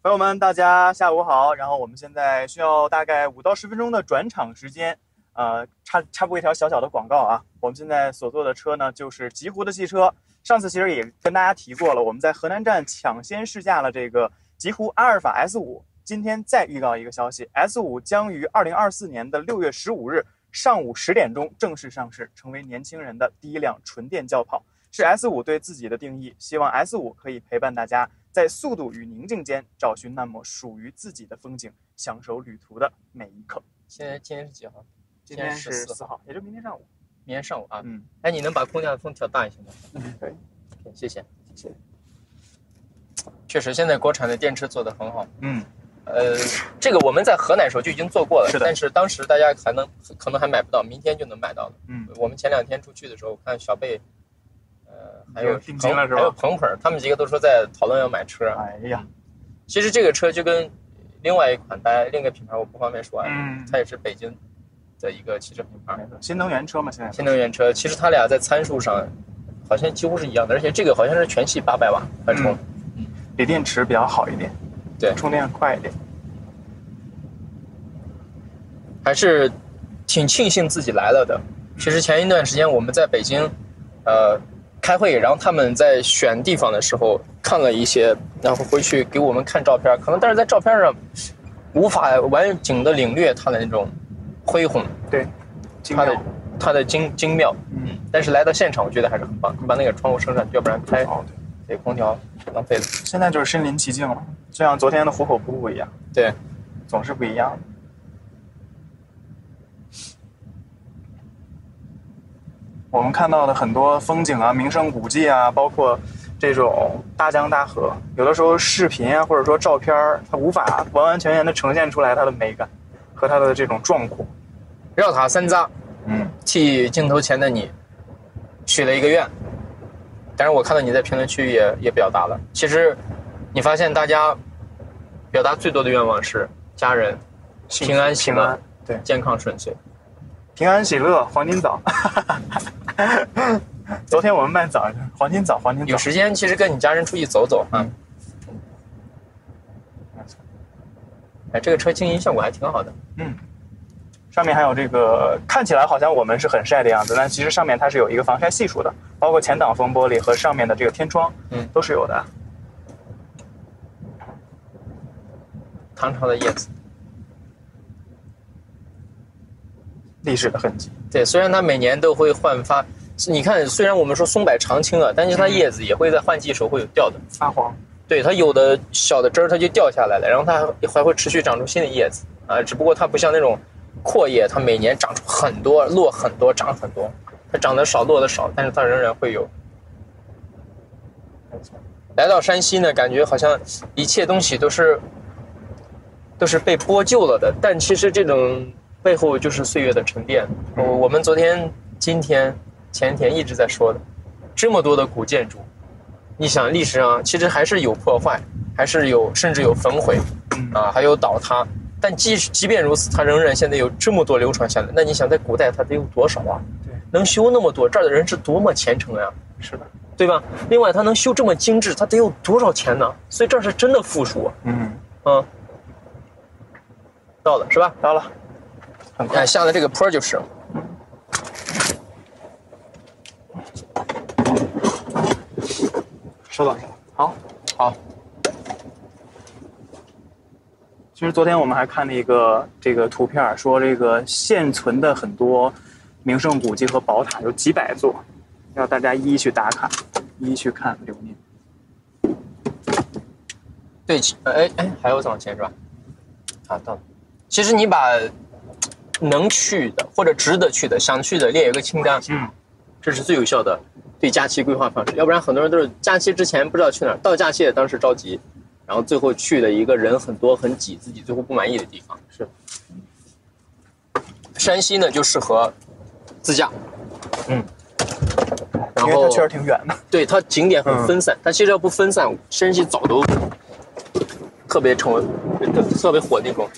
朋友们，大家下午好。然后我们现在需要大概五到十分钟的转场时间。呃，插插播一条小小的广告啊，我们现在所坐的车呢，就是极狐的汽车。上次其实也跟大家提过了，我们在河南站抢先试驾了这个极狐阿尔法 S 五。今天再预告一个消息，S 五将于二零二四年的六月十五日上午十点钟正式上市，成为年轻人的第一辆纯电轿跑。是 S 五对自己的定义，希望 S 五可以陪伴大家在速度与宁静间找寻那么属于自己的风景，享受旅途的每一刻。现在今天是几号？今天14是四号，也就明天上午。明天上午啊。嗯，哎，你能把空调的风调大一些吗？嗯可以。谢谢，谢谢。确实，现在国产的电池做得很好。嗯，呃，这个我们在河南时候就已经做过了，是但是当时大家还能可能还买不到，明天就能买到了。嗯，我们前两天出去的时候，看小贝，呃，还有还有鹏鹏，他们几个都说在讨论要买车。哎呀，其实这个车就跟另外一款大家另一个品牌我不方便说啊，嗯它也是北京的一个汽车品牌，新能源车嘛，现在新能源车。其实它俩在参数上好像几乎是一样的，而且这个好像是全系八百瓦快充。嗯锂电池比较好一点，对充电快一点。还是挺庆幸自己来了的。其实前一段时间我们在北京，呃，开会，然后他们在选地方的时候看了一些，然后回去给我们看照片，可能但是在照片上无法完整的领略它的那种恢宏，对，精它的妙它的精精妙。嗯，但是来到现场，我觉得还是很棒。你把那个窗户升上，要不然开哦这空调浪费了。现在就是身临其境了，就像昨天的虎口瀑布一样，对，总是不一样。我们看到的很多风景啊、名胜古迹啊，包括这种大江大河，有的时候视频啊，或者说照片儿，它无法完完全全的呈现出来它的美感和它的这种壮阔。绕塔三匝，嗯，替镜头前的你许了一个愿，但是我看到你在评论区也也表达了。其实你发现大家表达最多的愿望是家人平安喜乐平安，对，健康顺遂。平安喜乐，黄金早。昨天我们慢枣，黄金早，黄金早。有时间其实跟你家人出去走走啊。哎，这个车静音效果还挺好的。嗯，上面还有这个，看起来好像我们是很晒的样子，但其实上面它是有一个防晒系数的，包括前挡风玻璃和上面的这个天窗，嗯都是有的。唐朝的叶子，历史的痕迹。对，虽然它每年都会焕发，你看，虽然我们说松柏常青啊，但是它叶子也会在换季时候会有掉的。发黄，对，它有的小的枝儿它就掉下来了，然后它还会持续长出新的叶子啊，只不过它不像那种阔叶，它每年长出很多，落很多，长很多，它长得少，落的少，但是它仍然会有。来到山西呢，感觉好像一切东西都是都是被剥旧了的，但其实这种背后就是岁月的沉淀。我我们昨天、今天、前天一直在说的，这么多的古建筑，你想历史上其实还是有破坏，还是有甚至有焚毁，啊，还有倒塌。但即使即便如此，它仍然现在有这么多流传下来。那你想，在古代它得有多少啊？对，能修那么多，这儿的人是多么虔诚呀、是的，对吧？另外，它能修这么精致，它得有多少钱呢？所以这儿是真的富庶啊。嗯，嗯，到了是吧？到了，很快看。下的这个坡就是，稍等一下，好。好，其实昨天我们还看了一个这个图片，说这个现存的很多名胜古迹和宝塔有几百座，要大家一一去打卡，一一去看留念。对，哎哎，还有再往前是吧？啊，到了。其实你把能去的或者值得去的、想去的列一个清单，嗯，这是最有效的对假期规划方式。要不然很多人都是假期之前不知道去哪儿，到假期也当时着急，然后最后去了一个人很多很挤，自己最后不满意的地方。是。山西呢就适合自驾，嗯，然后因为它确实挺远的。对它景点很分散，它其实要不分散，山西早都特别成为特特别火的那种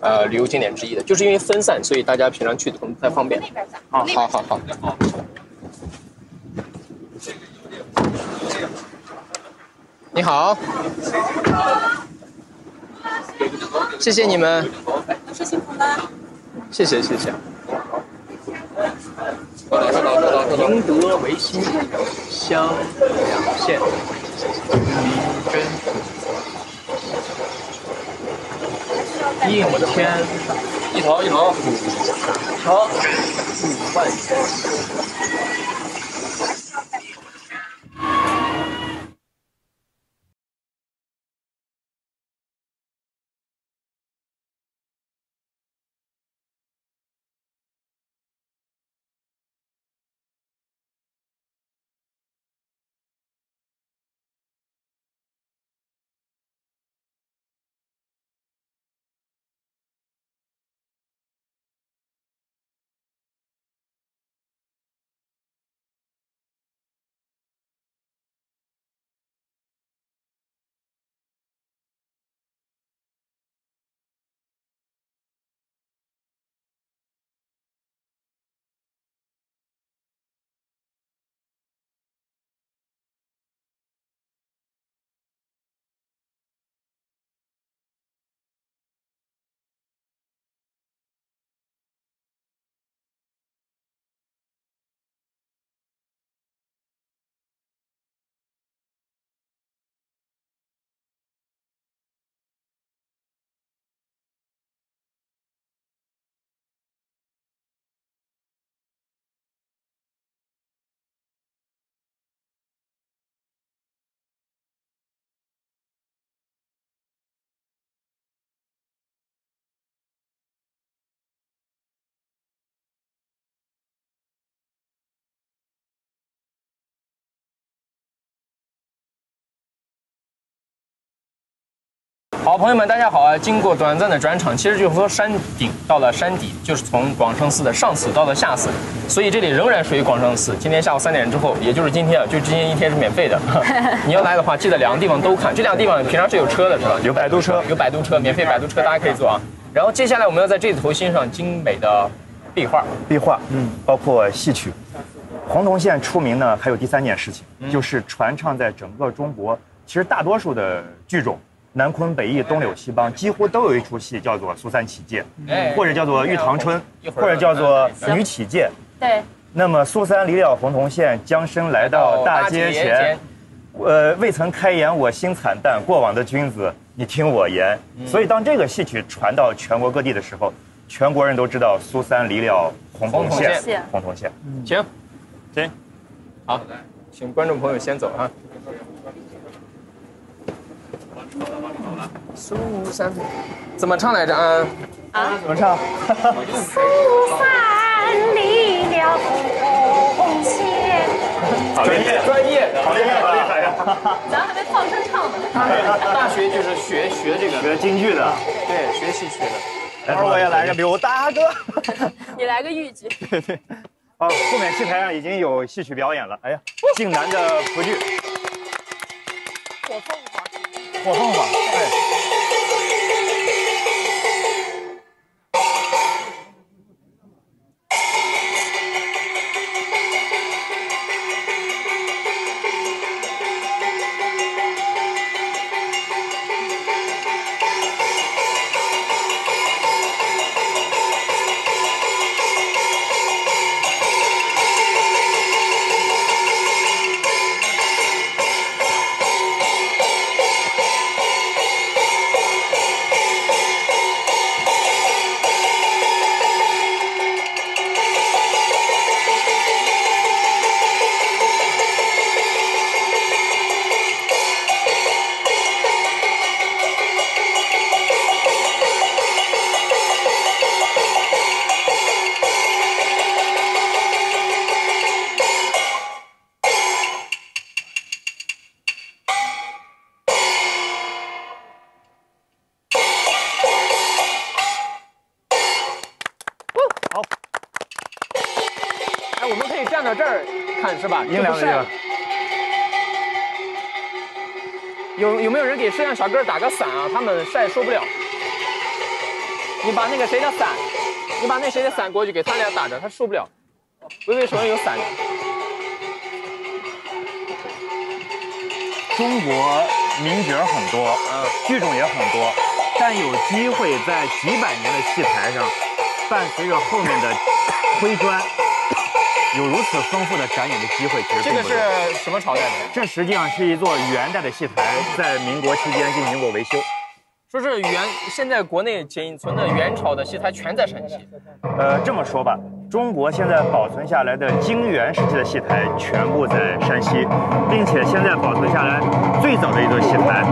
呃旅游景点之一的，就是因为分散，所以大家平常去的不太方便。啊，好好好。你好，谢谢你们，说辛苦了。谢谢谢谢。宁德维新湘两县民真应天一头一头。条五万元。好，朋友们，大家好啊！经过短暂的转场，其实就是说山顶到了山底，就是从广胜寺的上寺到了下寺，所以这里仍然属于广胜寺。今天下午三点之后，也就是今天啊，就今天一天是免费的。你要来的话，记得两个地方都看。这两个地方平常是有车的，是吧？有摆渡车有摆渡车，免费摆渡车，大家可以坐啊。然后接下来我们要在这头欣赏精美的壁画。壁画，嗯，包括戏曲。洪洞县出名呢，还有第三件事情，就是传唱在整个中国，其实大多数的剧种，南昆北艺、东柳西梆，几乎都有一出戏叫做《苏三起解》，哎或者叫做《玉堂春或者叫做《女起解》。对，那么苏三离了洪洞县，将身来到大街前，呃，未曾开言，我心惨淡。过往的君子，你听我言。所以当这个戏曲传到全国各地的时候，全国人都知道苏三离了洪洞县。洪洞县。行，行，好，请观众朋友先走啊。苏三怎么唱来着啊？怎么唱？苏三离了红线，专业，专业的，好厉害，好厉害呀！咱还没放声唱呢。大学就是学学这个，学京剧的，对，学戏曲的。待会儿我也来个刘大哥。你来个豫剧，哦，后面戏台上已经有戏曲表演了。哎呀，晋南的蒲剧，火凤凰。火凤凰，对。小哥打个伞啊？他们晒受不了。你把那个谁的伞，你把那谁的伞过去给他俩打着，他受不了。微微手上有伞。中国名角很多，呃，剧种也很多，但有机会在几百年的戏台上，伴随着后面的推砖，有如此丰富的展演的机会，其实这个。是什么朝代的？这实际上是一座元代的戏台，在民国期间进行过维修。说是元，现在国内仅存的元朝的戏台全在山西。呃，这么说吧，中国现在保存下来的金元时期的戏台全部在山西，并且现在保存下来最早的一座戏台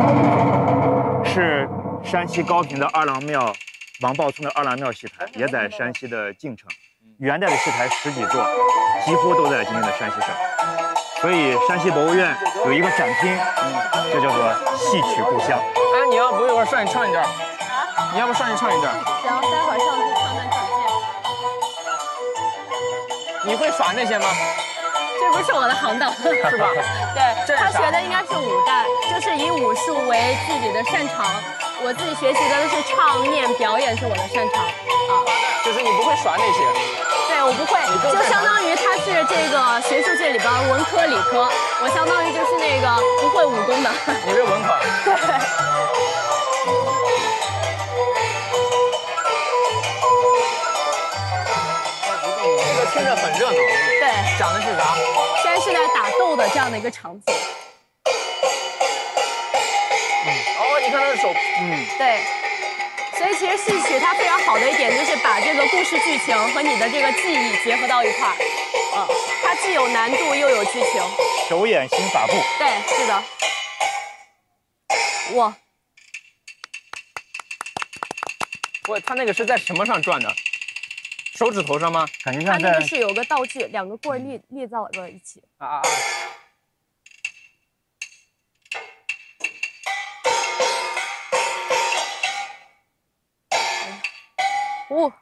是山西高平的二郎庙，王豹村的二郎庙戏台，也在山西的晋城。元代的戏台十几座，几乎都在今天的山西省。所以山西博物院有一个展厅，就叫做戏曲故乡。哎，你要不一会儿上去唱一段？啊你要不上去唱一段？行，待会儿上去唱段转介。你会耍那些吗？这不是我的行当，是吧？对，他学的应该是武旦，就是以武术为自己的擅长。我自己学习的都是唱、念、表演是我的擅长啊。就是你不会耍那些。对我不会，就相当于他是这个学术界里边文科理科，我相当于就是那个不会武功的。你是文科。对这个听着很热闹。对，讲的是啥？现在是在打斗的这样的一个场景。嗯哦，你看他的手，嗯，对，所以其实戏曲它非常好的一点就是把这个故事剧情和你的这个记忆结合到一块儿，嗯，它既有难度又有剧情。手眼心法步。对，是的。哇，我他那个是在什么上转的？手指头上吗？感觉像在它那个是有个道具，两个棍儿立立在了一起。啊啊啊！哦，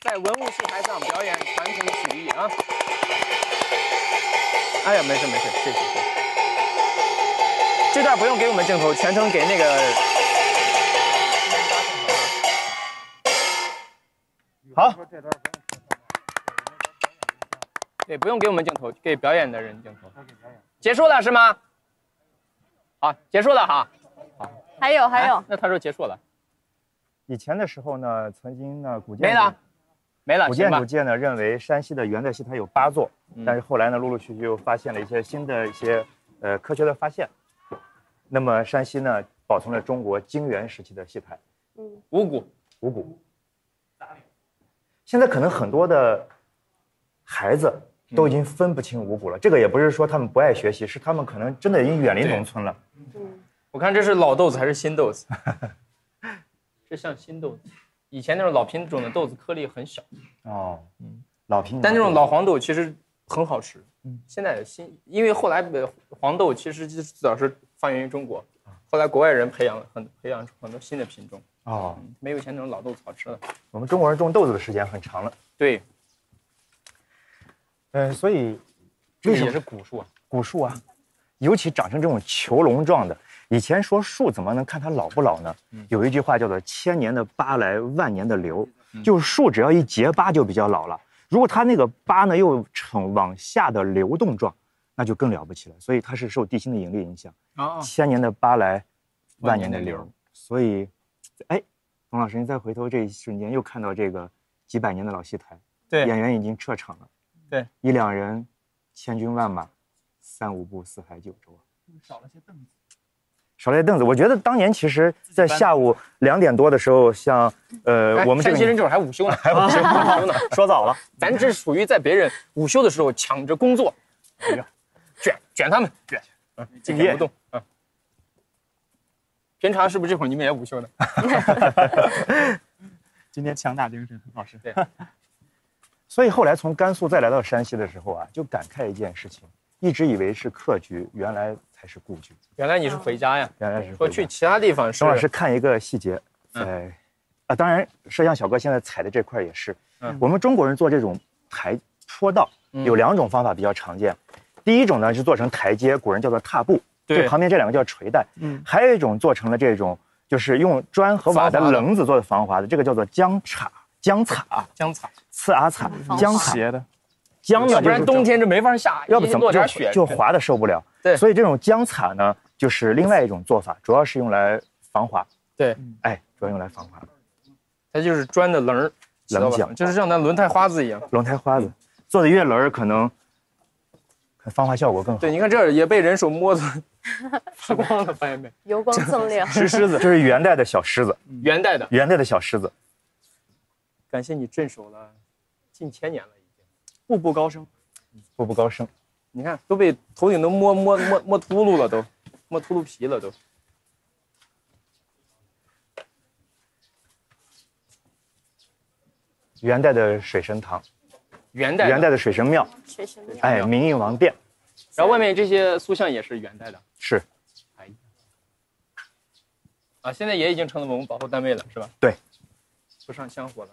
在文物戏台上表演传统曲艺啊！哎呀，没事没事，谢谢谢谢。这段不用给我们镜头，全程给那个。好，对，不用给我们镜头，给表演的人镜头。结束了是吗？好，结束了哈。好还有还有哎，那他说结束了，以前的时候呢，曾经呢，古建没了，没了，古建筑。界呢认为山西的元代戏台有八座，嗯但是后来呢，陆陆续续又发现了一些新的一些呃科学的发现。那么山西呢，保存了中国金元时期的戏台五谷，五谷。现在可能很多的孩子都已经分不清五谷了，这个也不是说他们不爱学习，是他们可能真的已经远离农村了。我看这是老豆子还是新豆子？这像新豆子，以前那种老品种的豆子颗粒很小，哦，嗯老品种。但那种老黄豆其实很好吃。嗯现在的新，因为后来的黄豆其实最早是发源于中国，后来国外人培养了很培养出很多新的品种，哦，没有以前那种老豆子好吃了。我们中国人种豆子的时间很长了。对，嗯、所以这也是古树啊。古树啊，尤其长成这种囚笼状的。以前说树怎么能看它老不老呢？有一句话叫做“千年的疤来万年的留”，就是树只要一结疤就比较老了。如果它那个疤呢又呈往下的流动状，那就更了不起了。所以它是受地心的引力影响，啊，千年的疤来万年的流。所以，哎，董老师，您再回头这一瞬间又看到这个几百年的老戏台，对演员已经撤场了。对，一两人，千军万马，三五步，四海九州啊。少了些凳子。少了些凳子，我觉得当年其实，在下午两点多的时候，像呃哎我们这个山西人这会儿还午休呢，还午休午休呢。说早了，咱这属于在别人午休的时候抢着工作，哎呀，卷卷他们卷，嗯，一敬业不动，嗯。平常是不是这会儿你们也午休呢？今天强打精神，老师。对，所以后来从甘肃再来到山西的时候啊，就感慨一件事情，一直以为是客居，原来才是故居，原来你是回家呀？原来是说去其他地方是董老师看一个细节，嗯。在啊，当然摄像小哥现在踩的这块也是，嗯。我们中国人做这种台坡道嗯有两种方法比较常见，第一种呢是做成台阶，古人叫做踏步，对这旁边这两个叫垂带，嗯。还有一种做成了这种就是用砖和瓦的棱子做的防滑的，这个叫做江叉。江擦，江草，刺阿惨，江擦，斜的，江呢要不然冬天这没法下，要不怎么就落点雪就滑的受不了。对所以这种江惨呢，就是另外一种做法，主要是用来防滑。对，哎，主要用来防滑。它就是砖的棱儿，棱角就是像咱轮胎花子一样。轮胎花子做的越棱儿，可能可能防滑效果更好。对，你看这儿也被人手摸的发光了，发现没？油光锃亮。石狮子这是元代的小狮子，元代的，元代的小狮子。感谢你镇守了近千年了，已经。步步高升。步步高升。你看都被头顶都摸摸摸摸秃噜了，都摸秃噜皮了都。元代的水神堂，元代的元代的水神庙，水神庙。哎，明应王殿然后外面这些塑像也是元代的。是哎，啊，现在也已经成了文物保护单位了，是吧？对，不上香火了。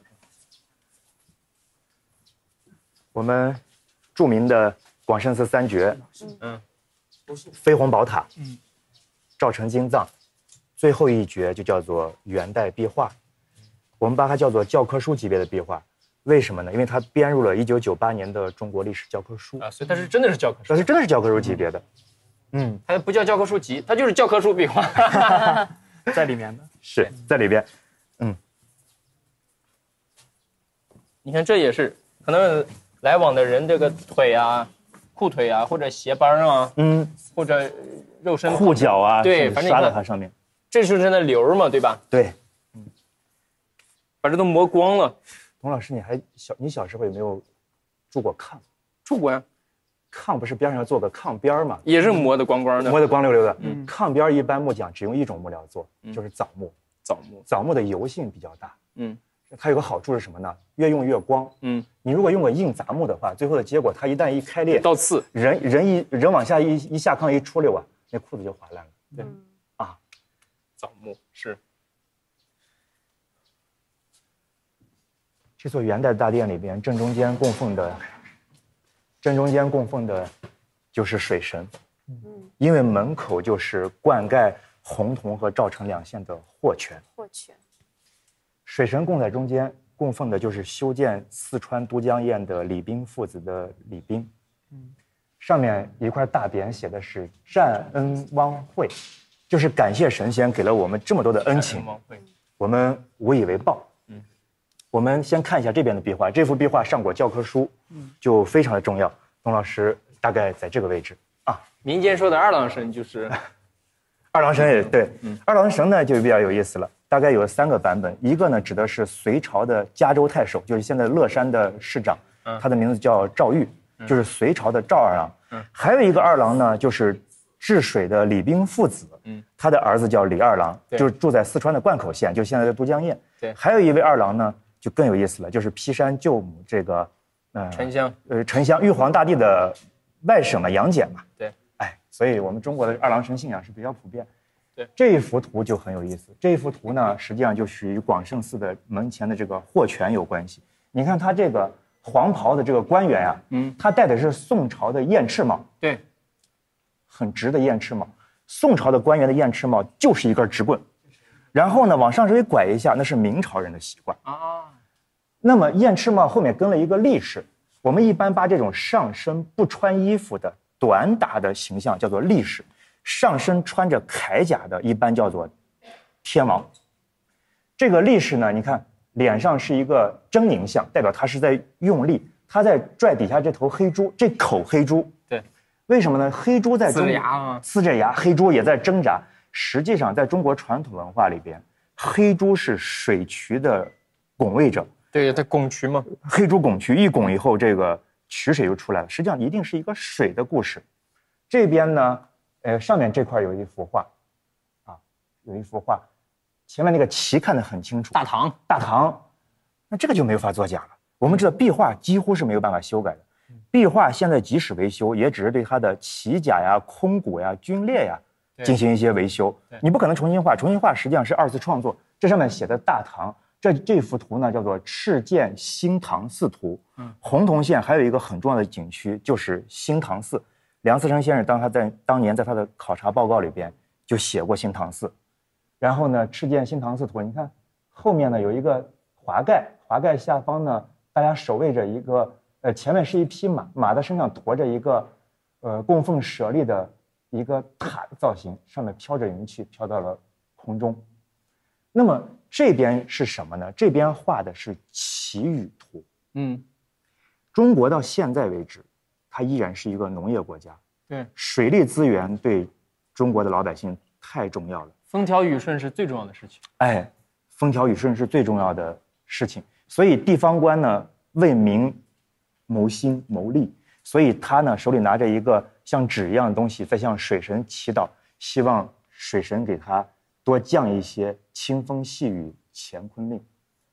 我们著名的广胜寺三绝，嗯，飞鸿宝塔，嗯，赵城金藏，最后一绝就叫做元代壁画，我们把它叫做教科书级别的壁画，为什么呢？因为它编入了1998年的中国历史教科书，啊，所以它是真的是教科书。它，是真的是教科书级别的，嗯，它不叫教科书集，它就是教科书壁画。在里面的。是在里边，嗯。你看这也是可能来往的人这个腿啊、裤腿啊，或者鞋帮啊，嗯，或者肉身裤脚啊，对刷反正你看在它上面，这就是那瘤嘛，对吧？对。嗯把这都磨光了。董老师，你还小，你小时候有没有住过炕？住过呀，炕不是边上要做个炕边儿吗？也是磨得光光的，磨得光溜溜的。嗯炕边一般木匠只用一种木料做，就是枣木。枣木。枣木的油性比较大，嗯它有个好处是什么呢？越用越光。嗯，你如果用个硬杂木的话，最后的结果它一旦一开裂，倒刺。人人一人往下一一下炕一出溜啊，那裤子就划烂了。对啊枣木是这座元代大殿里边正中间供奉的，正中间供奉的，就是水神。嗯，因为门口就是灌溉洪洞和赵城两县的霍泉，霍泉，水神供在中间，供奉的就是修建四川都江堰的李冰父子的李冰。上面一块大匾写的是“占恩汪惠”，就是感谢神仙给了我们这么多的恩情，我们无以为报。嗯我们先看一下这边的壁画，这幅壁画上过教科书，就非常的重要。董老师大概在这个位置啊。民间说的二郎神就是 二郎神也对，二郎神呢就比较有意思了，大概有三个版本，一个呢指的是隋朝的嘉州太守，就是现在乐山的市长，他的名字叫赵玉，就是隋朝的赵二郎。还有一个二郎呢，就是治水的李冰父子，他的儿子叫李二郎，就是住在四川的灌口县，就现在的都江堰。对还有一位二郎呢，就更有意思了，就是劈山救母这个，呃沉香，呃，沉香玉皇大帝的外甥嘛，杨戬嘛。对，哎，所以我们中国的二郎神信仰是比较普遍。对这一幅图就很有意思。这一幅图呢，实际上就是与广胜寺的门前的这个霍泉有关系。你看他这个黄袍的这个官员啊，嗯，他戴的是宋朝的燕翅帽，对，很直的燕翅帽。宋朝的官员的燕翅帽就是一根直棍，然后呢往上稍微拐一下，那是明朝人的习惯。啊，那么燕翅帽后面跟了一个立式，我们一般把这种上身不穿衣服的短打的形象叫做立式，上身穿着铠甲的一般叫做天王。这个力士呢，你看脸上是一个狰狞相，代表他是在用力，他在拽底下这头黑猪，这口黑猪。对，为什么呢？黑猪在中呲着牙啊呲着牙，黑猪也在挣扎。实际上，在中国传统文化里边，黑猪是水渠的拱卫者。对，它拱渠嘛，黑猪拱渠一拱以后，这个渠水就出来了。实际上一定是一个水的故事。这边呢，呃，上面这块有一幅画，啊，有一幅画，前面那个旗看得很清楚，大唐，大唐，那这个就没有法作假了。我们知道壁画几乎是没有办法修改的，壁画现在即使维修，也只是对它的旗甲呀、空鼓呀、军列呀进行一些维修。你不可能重新画，重新画实际上是二次创作。这上面写的大唐，这这幅图呢叫做《赤剑新唐寺图》。嗯洪洞县还有一个很重要的景区就是新唐寺。梁思成先生当他在当年在他的考察报告里边就写过新唐寺。然后呢，赤剑新唐寺图，你看后面呢有一个华盖，华盖下方呢，大家守卫着一个，呃，前面是一匹马，马的身上驮着一个，呃，供奉舍利的一个塔的造型，上面飘着云气，飘到了空中。那么这边是什么呢？这边画的是祈雨图。嗯，中国到现在为止，它依然是一个农业国家，对，水利资源对中国的老百姓太重要了。风调雨顺是最重要的事情。哎，风调雨顺是最重要的事情，所以地方官呢为民谋心谋利，所以他呢手里拿着一个像纸一样的东西，在向水神祈祷，希望水神给他多降一些清风细雨乾坤令，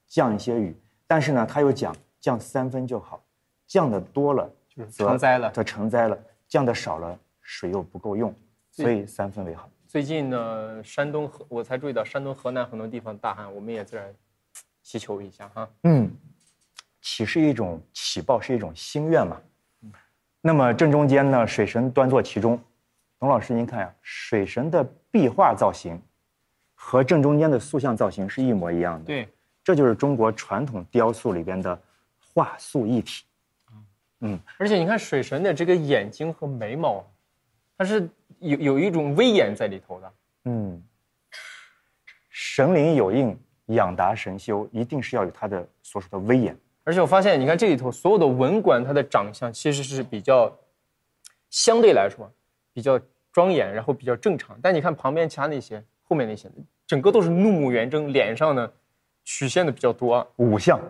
降一些雨。但是呢，他又讲降三分就好，降的多了就是则成灾了它成灾了；降的少了，水又不够用，所以三分为好。最近呢，山东河我才注意到，山东、河南很多地方大旱，我们也自然祈求一下哈。嗯，祈是一种祈报，是一种心愿嘛。那么正中间呢，水神端坐其中。董老师，您看呀、水神的壁画造型和正中间的塑像造型是一模一样的。，对，这就是中国传统雕塑里边的画塑一体。而且你看水神的这个眼睛和眉毛，它是有有一种威严在里头的。嗯，神灵有应，养达神修，一定是要有他的所属的威严。而且我发现，你看这里头所有的文官，他的长相其实是比较相对来说比较庄严，然后比较正常。但你看旁边其他那些后面那些，整个都是怒目圆睁，脸上呢曲线的比较多，五相，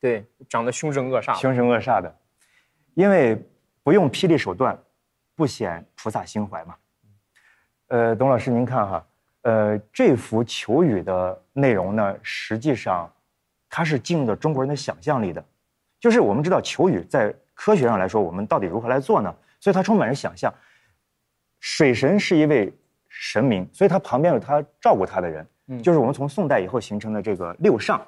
对，长得凶神恶煞。凶神恶煞的，因为不用霹雳手段，不显菩萨心怀嘛。呃，董老师您看哈，呃，这幅求雨的内容呢，实际上它是进入了中国人的想象力的，就是我们知道求雨在科学上来说，我们到底如何来做呢？所以它充满着想象。水神是一位神明，所以他旁边有他照顾他的人，嗯就是我们从宋代以后形成的这个六上。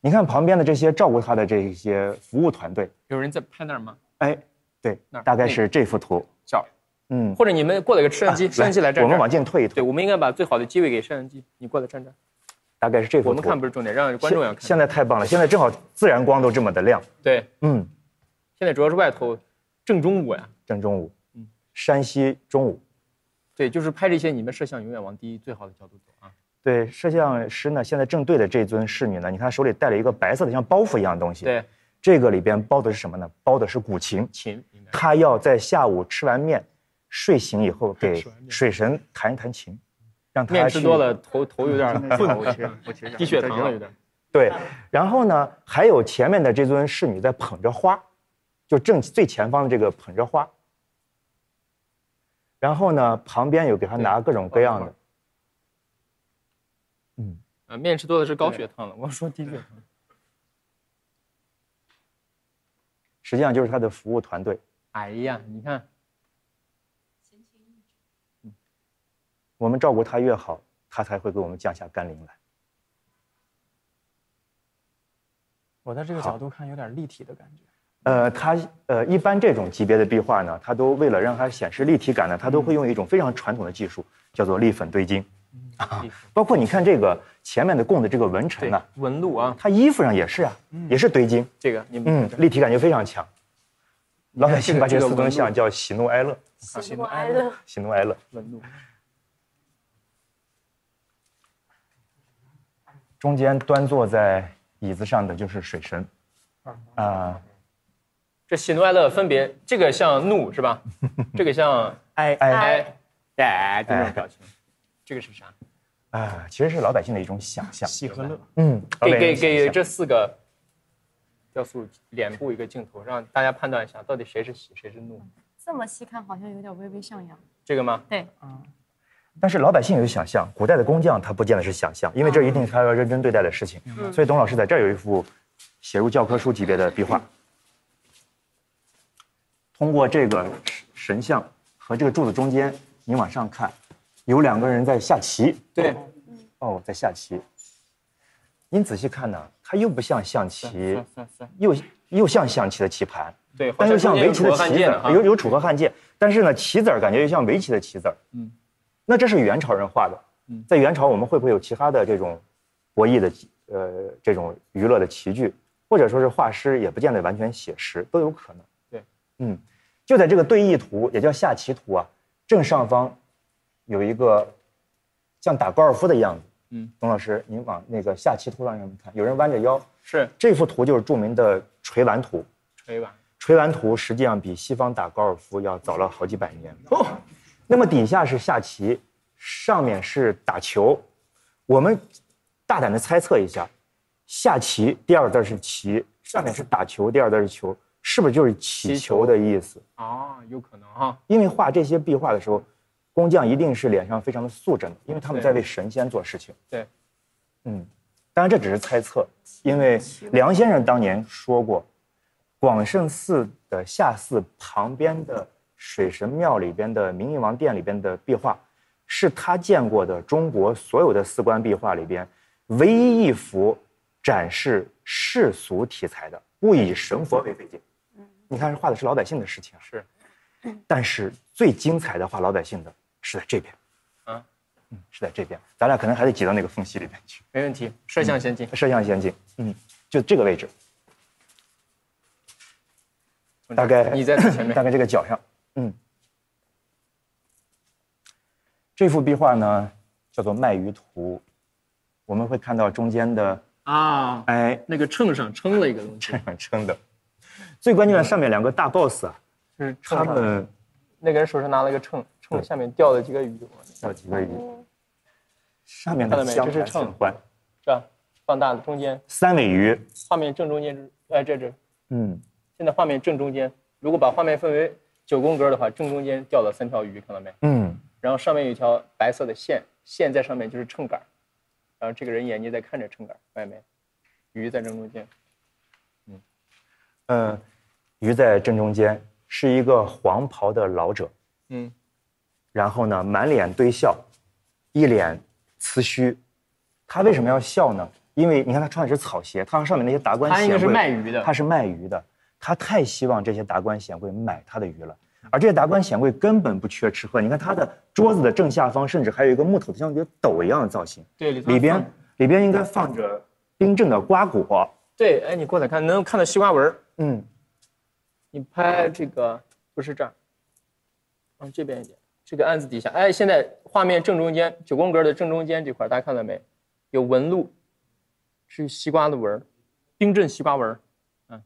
你看旁边的这些照顾他的这些服务团队，有人在拍那儿吗？哎，对那儿，大概是这幅图，叫，嗯，或者你们过来个摄像机，摄像机来站这儿。我们往近退一退对，退，我们应该把最好的机位给摄像机，你过来站这儿。大概是这幅图。我们看不是重点，让观众要看。现现在太棒了，现在正好自然光都这么的亮，对，嗯，现在主要是外头正中午呀。正中午，嗯山西中午。对，就是拍这些，你们摄像永远往第一最好的角度走啊。对，摄像师呢，现在正对的这尊侍女呢，你看手里带了一个白色的像包袱一样的东西。，对，这个里边包的是什么呢？包的是古琴。琴。她要在下午吃完面，睡醒以后 给水神弹一弹琴，让他去面吃多了，头头有点 困，我其实我其实低血糖了有点。对，然后呢，还有前面的这尊侍女在捧着花，就正最前方的这个捧着花。然后呢，旁边有给他拿各种各样的，嗯，啊，面吃多的是高血糖了，我说低血糖。实际上就是他的服务团队。哎呀，你看，我们照顾他越好，他才会给我们降下甘霖来。我在这个角度看有点立体的感觉。呃，它呃，一般这种级别的壁画呢，它都为了让它显示立体感呢，它都会用一种非常传统的技术，叫做立粉堆金。啊，包括你看这个前面的供的这个文臣对呢，，纹路啊，他衣服上也是啊，也是堆金，这个你们嗯，立体感觉非常强。老百姓把这这个四尊像叫喜怒哀乐，喜怒哀乐。喜怒哀乐。纹路，中间端坐在椅子上的就是水神，啊，这喜怒哀乐分别，这个像怒是吧？这个像哀哀。哀，哎，就这种表情。这个是啥？啊，其实是老百姓的一种想象。喜和乐，嗯，给给给这四个雕塑脸部一个镜头，让大家判断一下到底谁是喜谁是怒。这么细看，好像有点微微上扬。这个吗？对，但是老百姓有想象，古代的工匠他不见得是想象，因为这一定是他要认真对待的事情。所以董老师在这儿有一幅写入教科书级别的壁画，通过这个神像和这个柱子中间，你往上看，有两个人在下棋。对，哦，在下棋。您仔细看呢，它又不像象棋又又像象棋的棋盘，对，好但又像围棋的棋子有有楚河汉界，但是呢，棋子儿感觉又像围棋的棋子儿。嗯，那这是元朝人画的。嗯在元朝我们会不会有其他的这种博弈的呃这种娱乐的棋具，或者说是画师也不见得完全写实，都有可能。对，嗯，就在这个对弈图，也叫下棋图啊，正上方有一个像打高尔夫的样子。嗯，董老师，您往那个下棋图上面看，有人弯着腰，是这幅图就是著名的垂丸图。锤碗。垂丸图实际上比西方打高尔夫要早了好几百年。哦，那么底下是下棋，上面是打球。我们大胆的猜测一下，下棋第二个字是棋，上面是打球，第二个字是球，是不是就是祈求的意思？啊，有可能哈。因为画这些壁画的时候，工匠一定是脸上非常的素整的，因为他们在为神仙做事情。对，嗯，当然这只是猜测，因为梁先生当年说过，广胜寺的下寺旁边的水神庙里边的明义王殿里边的壁画，是他见过的中国所有的寺观壁画里边唯一一幅展示世俗题材的，不以神佛为背景。你看，画的是老百姓的事情啊，是，但是最精彩的画老百姓的是在这边，啊，嗯，是在这边，咱俩可能还得挤到那个缝隙里面去。没问题，摄像先进。摄像先进，嗯，就这个位置，大概你在最前面 大概这个角上，嗯。这幅壁画呢叫做《卖鱼图》，我们会看到中间的啊，哎那个秤上称了一个东西秤上称的，最关键的上面两个大 boss 啊，是他。们那个人手上拿了一个秤，秤下面钓了几个鱼，钓几个鱼，上面的看到没？这是秤是吧？放大的中间，三尾鱼，画面正中间是，哎，这只，嗯，现在画面正中间，如果把画面分为九宫格的话，正中间钓了三条鱼，看到没？嗯，然后上面有一条白色的线，线在上面就是秤杆，然后这个人眼睛在看着秤杆儿，看见没？鱼在正中间，呃，鱼在正中间是一个黄袍的老者，嗯，然后呢满脸堆笑，一脸慈虚。他为什么要笑呢？因为你看他穿的是草鞋，他和上面那些达官显贵，他应该是卖鱼的他是卖鱼的，他太希望这些达官显贵买他的鱼了。而这些达官显贵根本不缺吃喝，你看他的桌子的正下方甚至还有一个木头的像一个斗一样的造型，对，里里边里边应该放着冰镇的瓜果，对，哎，你过来看，能看到西瓜纹儿嗯，你拍这个不是这儿，往这边一点，这个案子底下，哎，现在画面正中间九宫格的正中间这块，大家看到没？有纹路，是西瓜的纹儿，冰镇西瓜纹儿，嗯。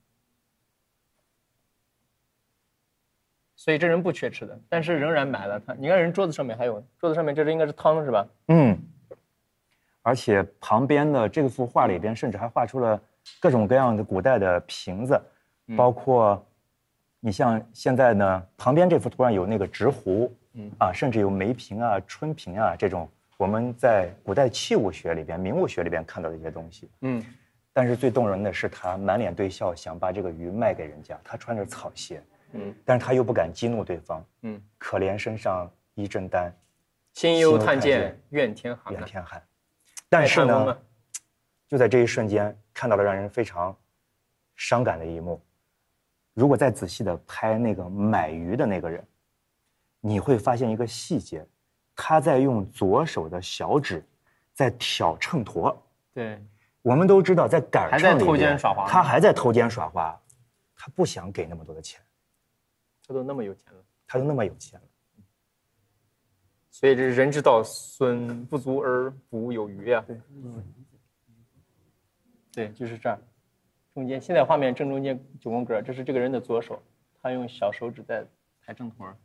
所以这人不缺吃的，但是仍然买了它。你看人桌子上面还有，桌子上面这是应该是汤是吧？嗯，而且旁边的这幅画里边，甚至还画出了各种各样的古代的瓶子，包括你像现在呢，旁边这幅图上有那个直壶，嗯啊，甚至有梅瓶啊、春瓶啊这种我们在古代器物学里边、名物学里边看到的一些东西。嗯，但是最动人的是他满脸堆笑，想把这个鱼卖给人家。他穿着草鞋，嗯，但是他又不敢激怒对方，嗯，可怜身上一阵单，心忧炭贱怨天寒呐。怨天寒。但是呢就在这一瞬间，看到了让人非常伤感的一幕。如果再仔细的拍那个买鱼的那个人，你会发现一个细节，他在用左手的小指在挑秤砣。对，我们都知道，在杆还在偷秤里边奸耍滑他还在偷奸耍滑，他不想给那么多的钱，他都那么有钱了。他都那么有钱了。所以这是人之道，损不足而补有余啊。对，嗯对，就是这儿，中间现在画面正中间九宫格，这是这个人的左手，他用小手指在抬秤砣儿。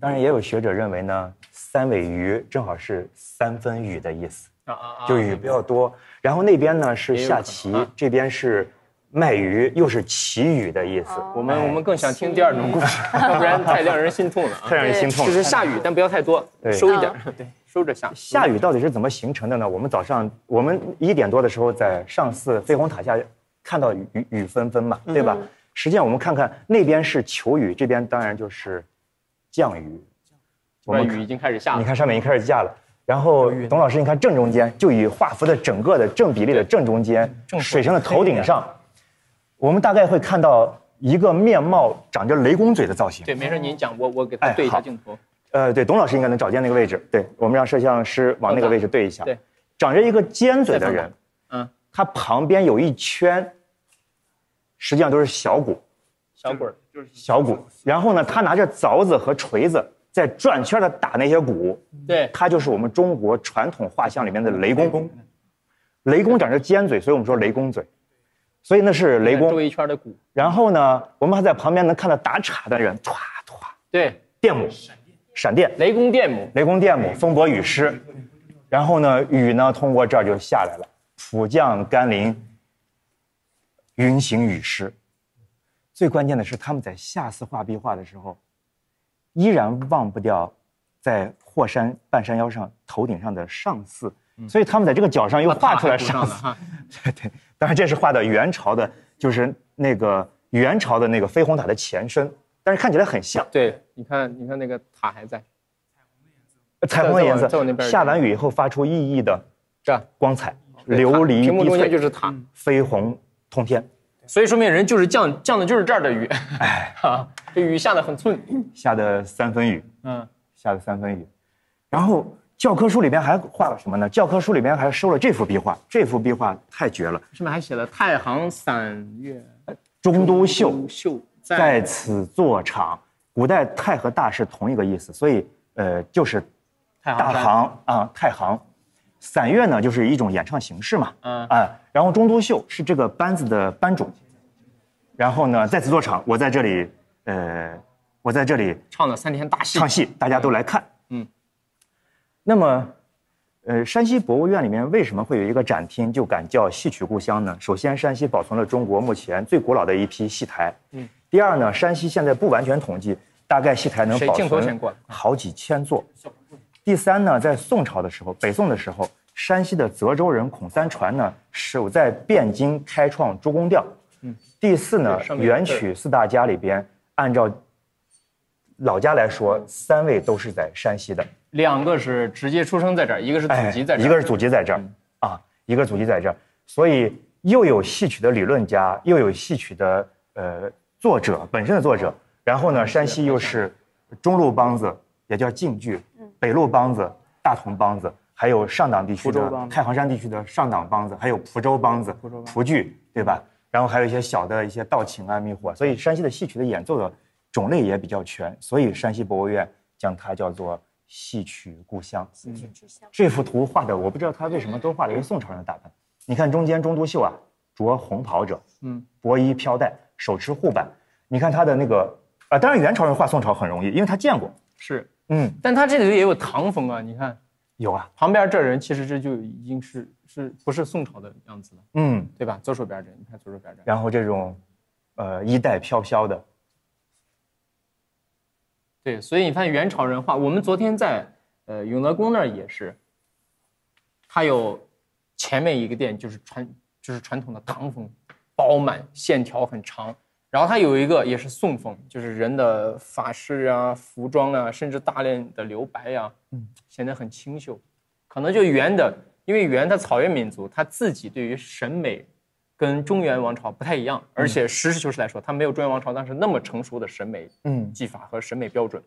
当然，也有学者认为呢，三尾鱼正好是三分雨的意思。啊啊啊！就雨比较多。然后那边呢是下棋这边是卖鱼，又是祈雨的意思。我们我们更想听第二种故事，要 不然太让人心痛了啊。太让人心痛了。就是下雨，但不要太多，收一点儿，对，收着下。下雨到底是怎么形成的呢？我们早上我们一点多的时候在上寺飞虹塔下看到雨雨雨纷纷嘛，对吧？实际上我们看看那边是求雨，这边当然就是降雨。我们雨已经开始下了。你看上面已经开始下了。然后董老师，你看正中间，就以画幅的整个的正比例的正中间，水神的头顶上，我们大概会看到一个面貌长着雷公嘴的造型。对，没事，您讲，我我给他哎对一下镜头。呃，对，董老师应该能找见那个位置。对，我们让摄像师往那个位置对一下。对，长着一个尖嘴的人嗯，他旁边有一圈，实际上都是小鼓，小鬼儿，小鼓。然后呢，他拿着凿子和锤子在转圈的打那些鼓。对，他就是我们中国传统画像里面的雷公。雷公长着尖嘴，所以我们说雷公嘴。所以那是雷公。周围一圈的鼓。然后呢，我们还在旁边能看到打岔的人，歘歘，对，电母，闪电，雷公电母。雷公电母，风伯雨师。然后呢，雨呢通过这儿就下来了，普降甘霖，云行雨施。最关键的是，他们在下次画壁画的时候，依然忘不掉在霍山半山腰上头顶上的上寺，所以他们在这个角上又画出来上寺。对对，当然这是画的元朝的，就是那个元朝的那个飞虹塔的前身，但是看起来很像。对，你看，你看那个塔还在，彩虹的颜色在我那边，下完雨以后发出熠熠的这光彩，琉璃屏幕中间就是塔，绯红通天，所以说明人就是降降的就是这儿的雨，哎，哈，这雨下的很寸，下的三分雨，嗯，下的三分雨。然后教科书里边还画了什么呢？教科书里边还收了这幅壁画，这幅壁画太绝了，上面还写了太行散月中都秀秀在此坐场。古代太和大是同一个意思，所以呃就是大太行啊太行。散乐呢就是一种演唱形式嘛，嗯啊，然后中都秀是这个班子的班主，然后呢在此作场，我在这里，呃，我在这里唱了三天大戏，唱戏，大家都来看。嗯，那么，呃，山西博物院里面为什么会有一个展厅，就敢叫戏曲故乡呢？首先，山西保存了中国目前最古老的一批戏台。嗯。第二呢，山西现在不完全统计，大概戏台能保存好几千座。第三呢，在宋朝的时候，北宋的时候，山西的泽州人孔三传呢，守在汴京开创诸宫调。嗯。第四呢元曲四大家里边，按照老家来说，三位都是在山西的，两个是直接出生在这儿，一个是祖籍在这儿，哎一个是祖籍在这儿啊，一个是祖籍在这儿，所以又有戏曲的理论家，又有戏曲的呃作者本身的作者，然后呢，山西又是中路梆子，也叫晋剧，北路梆子、大同梆子，还有上党地区的太行山地区的上党梆子，还有蒲州梆子、蒲剧，对吧？然后还有一些小的一些道情啊、迷糊啊，所以山西的戏曲的演奏的种类也比较全，所以山西博物院将它叫做戏曲故乡。戏曲之乡这幅图画的，我不知道他为什么都画了一个宋朝人的打扮。你看中间中都秀啊，着红袍者，嗯，薄衣飘带，手持护板。你看他的那个啊，当然元朝人画宋朝很容易，因为他见过。是，嗯，但他这里头也有唐风啊，你看。有啊，旁边这人其实这就已经是是不是宋朝的样子了，嗯，对吧？左手边这，你看左手边这，然后这种，呃，衣带飘飘的，对，所以你发现元朝人画，我们昨天在呃永乐宫那儿也是，它有前面一个殿就是传就是传统的唐风，饱满线条很长，然后他有一个也是宋风，就是人的发饰啊、服装啊，甚至大量的留白呀、嗯，显得很清秀，可能就元的，因为元他草原民族，他自己对于审美。跟中原王朝不太一样，而且实事求是来说，他没有中原王朝当时那么成熟的审美嗯技法和审美标准，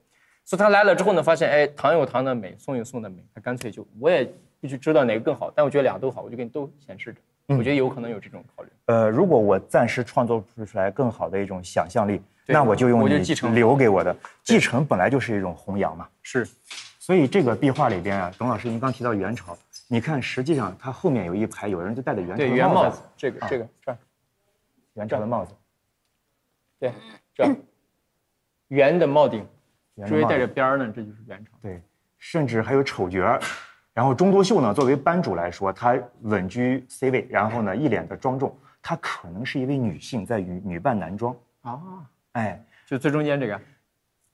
所以他来了之后呢，发现哎，唐有唐的美，宋有宋的美，他干脆就我也必须知道哪个更好，但我觉得俩都好，我就给你都显示着。我觉得有可能有这种考虑。呃，如果我暂时创作不出来更好的一种想象力，那我就用你留给我的。继承本来就是一种弘扬嘛，是，所以这个壁画里边啊，董老师您刚提到元朝，你看实际上它后面有一排，有人就戴着元朝的帽子，这个这个这儿，元朝的帽子，对，这儿圆的帽顶，元的帽子周围带着边儿呢，这就是元朝。对，甚至还有丑角儿。然后中多秀呢，作为班主来说，她稳居 C 位，然后呢一脸的庄重，她可能是一位女性，在女女扮男装。啊，哎，就最中间这个，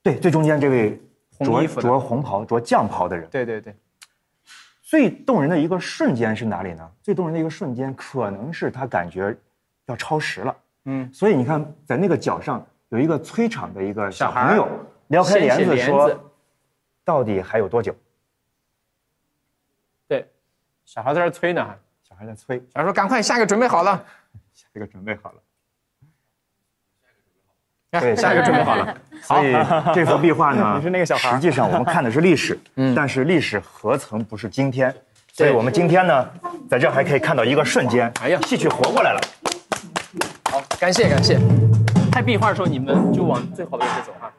对，最中间这位着红衣服着红袍、着将袍的人，对对对，最动人的一个瞬间是哪里呢？最动人的一个瞬间，可能是他感觉要超时了。嗯，所以你看，在那个角上有一个催场的一个小朋友，撩开帘子说：“到底还有多久？对，小孩在这催呢，？”小孩在催，小孩说赶快下一个准备好了，下一个准备好了。对，下一个准备好了。所以这幅壁画呢，你是那个小孩实际上我们看的是历史，嗯但是历史何曾不是今天？所以我们今天呢，在这还可以看到一个瞬间，哎呀戏曲活过来了。好，感谢感谢。拍壁画的时候，你们就往最好的位置走啊。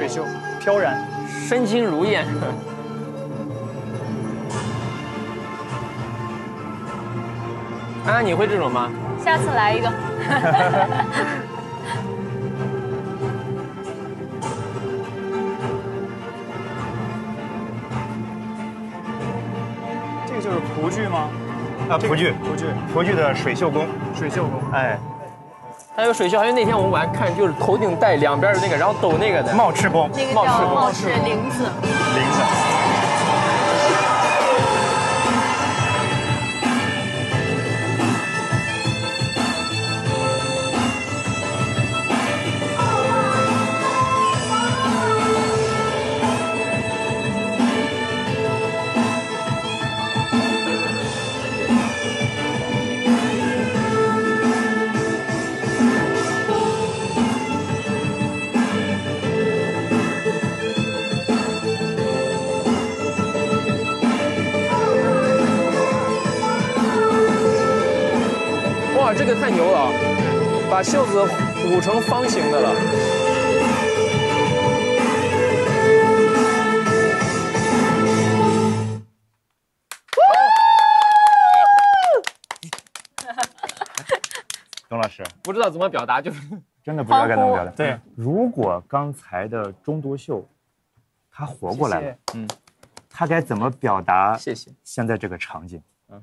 水袖，飘然。身轻如燕。安 安，你会这种吗？下次来一个。这个就是蒲剧吗？啊，蒲剧，蒲剧，蒲剧的水袖功，水袖功。哎，还有水袖，还有那天我们晚上看，就是头顶戴两边的那个，然后抖那个的。帽翅功，那个冒赤功叫冒赤翎子，林子。袖子捂成方形的了。董老师不知道怎么表达，就是真的不知道该怎么表达。对，如果刚才的中独秀他活过来了，嗯，他该怎么表达？谢谢。现在这个场景，嗯，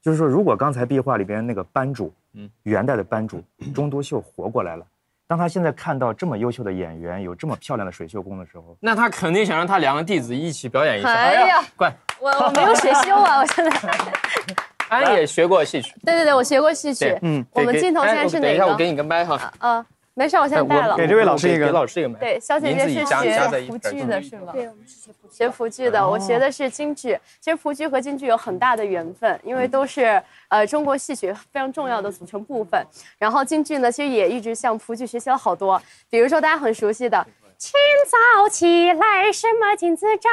就是说，如果刚才壁画里边那个班主，嗯，元代的班主 中都秀活过来了，当他现在看到这么优秀的演员有这么漂亮的水袖功的时候，那他肯定想让他两个弟子一起表演一下。哎呀，乖，我我没有水袖啊，我现在。安也学过戏曲。对对对，我学过戏曲。嗯，我们镜头现在是哪个？等一下，我给你个麦哈。啊，没事，我现在带了。给这位老师一个，给老师一个麦。对，小姐姐是学蒲剧的，是吗？对，我们是学蒲剧。学蒲剧的，我学的是京剧。其实蒲剧和京剧有很大的缘分，因为都是呃中国戏曲非常重要的组成部分。然后京剧呢，其实也一直向蒲剧学习了好多，比如说大家很熟悉的“清早起来什么镜子照”，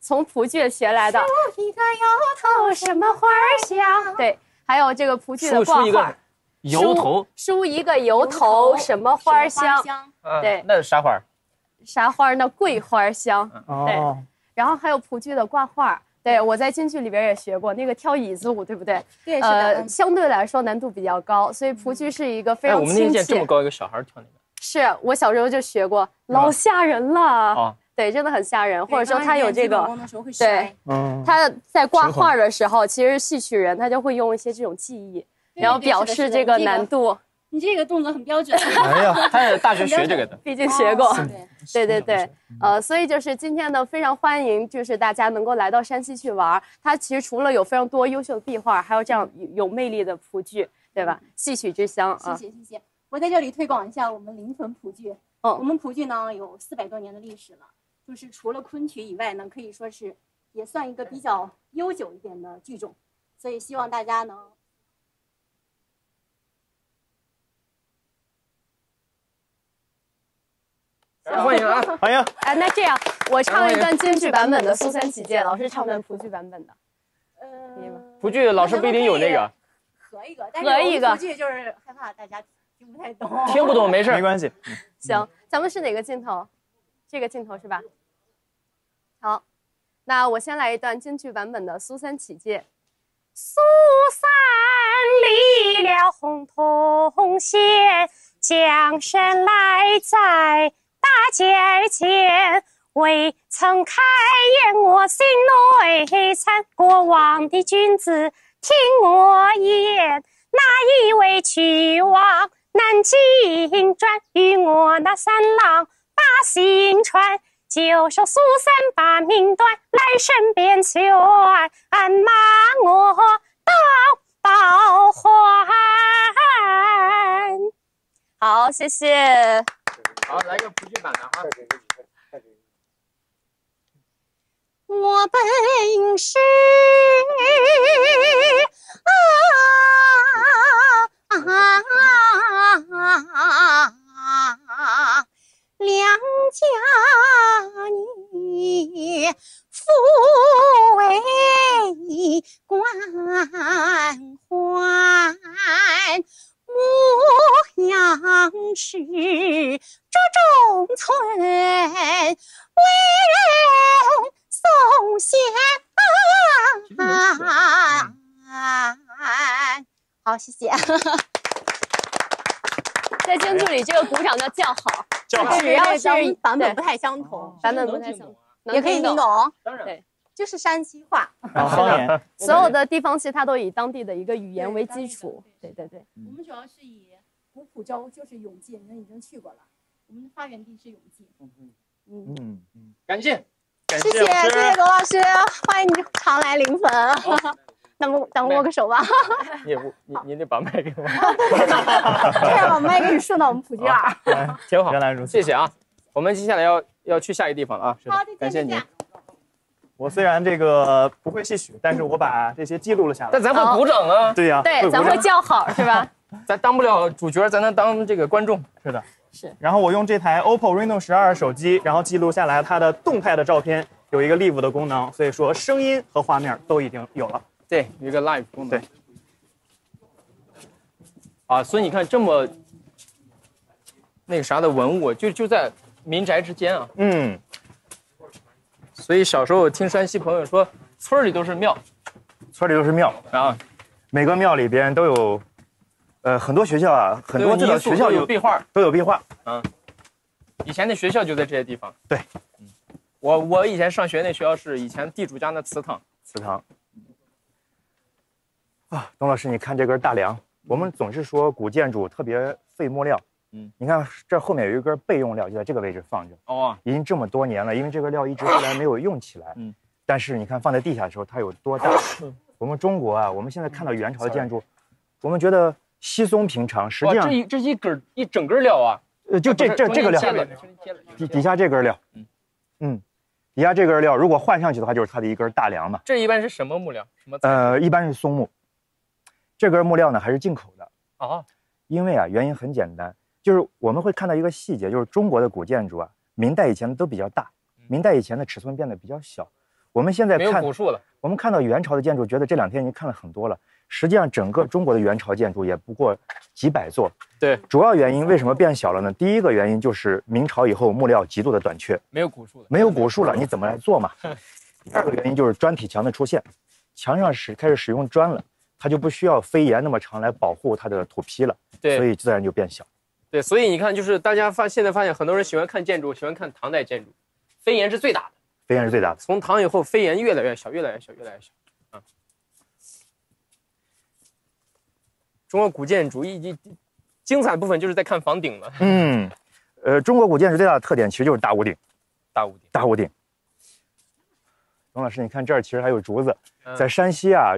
从蒲剧学来的。梳一个油头，什么花儿香？对。还有这个蒲剧的挂画，油头梳一个油头，什么花香？对，那是啥花？啥花？那桂花香。对，然后还有蒲剧的挂画，对我在京剧里边也学过那个跳椅子舞，对不对？对，呃，相对来说难度比较高，所以蒲剧是一个非常亲切。我们那届这么高一个小孩跳那个，是我小时候就学过，老吓人了。啊。对，真的很吓人，或者说他有这个，对，他在挂画的时候，其实戏曲人他就会用一些这种技艺，然后表示这个难度。你这个动作很标准。哎呀，他也大学学这个的，毕竟学过。对对对，呃，所以就是今天呢，非常欢迎，就是大家能够来到山西去玩。它其实除了有非常多优秀的壁画，还有这样有魅力的蒲剧，对吧？戏曲之乡啊。谢谢谢谢，我在这里推广一下我们临汾蒲剧。嗯，我们蒲剧呢有四百多年的历史了。就是除了昆曲以外呢，可以说是也算一个比较悠久一点的剧种，所以希望大家能欢迎啊，欢迎！哎，那这样我唱一段京剧版本的《苏三起解》，老师唱段蒲剧版本的。呃，蒲剧老师不一定有那个，合一个，合一个。蒲剧就是害怕大家听不太懂，听不懂没事，没关系。行，咱们是哪个镜头？这个镜头是吧？好，那我先来一段京剧版本的《苏三起解》。苏三离了红铜线，将身来在大街前，未曾开言，我心内惨。过往的君子听我言，哪一位去往南京转？与我那三郎把心传。就说苏三把命断，来生便求俺骂我到报还。好，谢谢。好，来个普剧版的哈。我本是啊啊。良家女，父为官宦，母养是这中村，为人送贤。好，谢谢。在京剧里，这个鼓掌叫叫好。只要是版本不太相同，版本不太相同，也可以听懂。当然，对，就是山西话 方言。所有的地方戏，它都以当地的一个语言为基础。对对对。我们主要是以古浦州，就是永济，你们已经去过了。我们的发源地是永济。嗯嗯嗯，感谢，谢谢谢谢罗老师，欢迎你常来临汾。那么咱们握个手吧。你你 你得把麦给我。这样把麦给你顺到我们普吉了。挺好，原来如此。谢谢啊，我们接下来要要去下一个地方了啊。好，感谢您。我虽然这个不会戏曲，但是我把这些记录了下来。但咱会鼓掌啊。对呀。对，咱会叫好是吧？咱当不了主角，咱能当这个观众。是的。是。然后我用这台 OPPO Reno 十二手机，然后记录下来它的动态的照片，有一个 Live 的功能，所以说声音和画面都已经有了。对，有一个 live 功能。对。啊，所以你看这么那个啥的文物，就就在民宅之间啊。嗯，所以小时候听山西朋友说，村里都是庙村里都是庙，然后，每个庙里边都有，呃，很多学校啊，很多这个学校有壁画。都有壁画。以前的学校就在这些地方。对，我我以前上学那学校是以前地主家那祠堂。祠堂。啊，董老师，你看这根大梁，我们总是说古建筑特别费木料。嗯，你看这后面有一根备用料，就在这个位置放着，哦，已经这么多年了，因为这个料一直后来没有用起来。嗯，但是你看放在地下的时候，它有多大？我们中国啊，我们现在看到元朝的建筑，我们觉觉得稀松平常，实，际上这一这一根一整根料啊，呃就这这这个料间切了中间切了底底下这根料，嗯嗯，底下这根料如果换上去的话，就是它的一根大梁嘛。这一般是什么木料？什么？呃，一般是松木，这根木料呢还是进口的，啊，因为啊原因很简单，就是我们会看到一个细节，就是中国的古建筑啊，明代以前的都比较大，明代以前的尺寸变得比较小。我们现在嗯没有看古树了。我们看到元朝的建筑，觉得这两天已经看了很多了。实际上，整个中国的元朝建筑也不过几百座。对，主要原因为什么变小了呢？第一个原因就是明朝以后木料极度的短缺，没有古树了。没有古树了，你怎么来做嘛？第二个原因就是砖体墙的出现，墙上使开始使用砖了，它就不需要飞檐那么长来保护它的土坯了，对所以自然就变小。对，所以你看，就是大家发现在发现，很多人喜欢看建筑，喜欢看唐代建筑，飞檐是最大的。飞檐是最大的。从唐以后，飞檐越来越小，越来越小，越来越小。啊，中国古建筑一一精彩部分就是在看房顶了，嗯，呃，中国古建筑最大的特点其实就是大屋顶，大屋顶。大屋顶。董老师，你看这儿其实还有竹子，嗯在山西啊，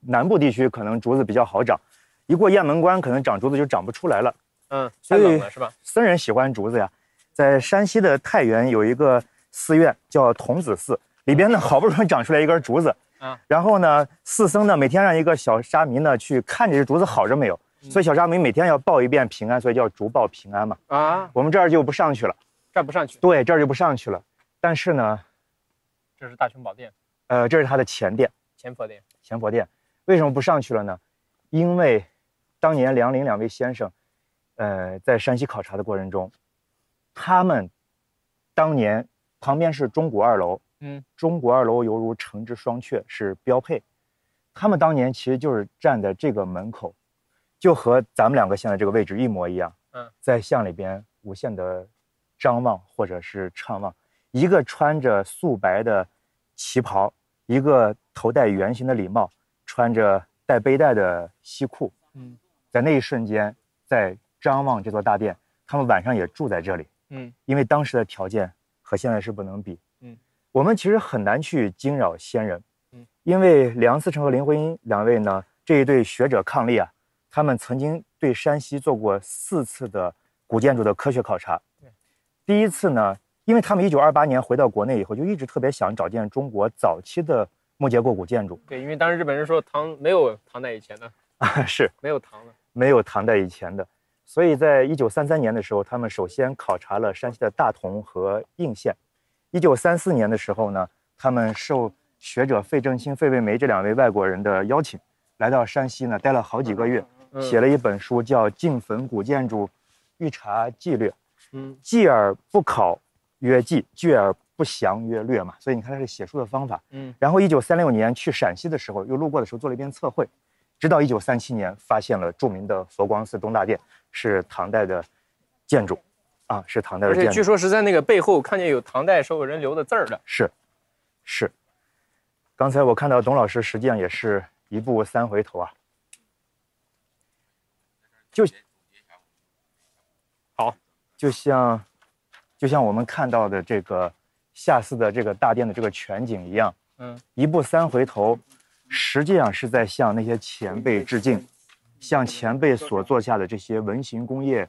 南部地区可能竹子比较好长，一过雁门关，可能长竹子就长不出来了。嗯，所以？僧人喜欢竹子呀，在山西的太原有一个寺院叫童子寺，里边呢好不容易长出来一根竹子，啊然后呢寺僧呢每天让一个小沙弥呢去看这竹子好着没有，嗯所以小沙弥每天要报一遍平安，所以叫竹报平安嘛。啊，我们这儿就不上去了，这儿不上去。对，这儿就不上去了。但是呢，这是大雄宝殿、呃，这是它的前殿，前佛殿。前佛殿，为什么不上去了呢？因为当年梁林两位先生，呃，在山西考察的过程中，他们当年旁边是钟鼓二楼，嗯，钟鼓二楼犹如城之双阙，是标配。他们当年其实就是站在这个门口，就和咱们两个现在这个位置一模一样，嗯，在巷里边无限的张望或者是怅望，一个穿着素白的旗袍，一个头戴圆形的礼帽，穿着带背带的西裤，嗯。在那一瞬间，在张望这座大殿，他们晚上也住在这里，嗯因为当时的条件和现在是不能比。嗯，我们其实很难去惊扰先人，嗯，因为梁思成和林徽因两位呢这一对学者伉俪啊，他们曾经对山西做过四次的古建筑的科学考察。对，第一次呢，因为他们一九二八年回到国内以后，就一直特别想找见中国早期的木结构古建筑对，因为当时日本人说唐没有唐代以前的，啊，是没有唐的。没有唐代以前的。所以在一九三三年的时候，他们首先考察了山西的大同和应县。一九三四年的时候呢，他们受学者费正清、费慰梅这两位外国人的邀请，来到山西呢，待了好几个月，嗯写了一本书，叫《晋坟古建筑御察纪略》。嗯继而不考曰记，继而不详曰略嘛。所以你看他是写书的方法。嗯然后一九三六年去陕西的时候，又路过的时候做了一遍测绘，直到一九三七年发现了著名的佛光寺东大殿是唐代的建筑，啊，是唐代的而且建筑。据说是在那个背后看见有唐代时候人留的字儿的。是，是。刚才我看到董老师实际上也是一步三回头啊。就好，就像就像我们看到的这个下寺的这个大殿的这个全景一样，嗯，一步三回头，实际上是在向那些前辈致敬，向前辈所做下的这些文形工业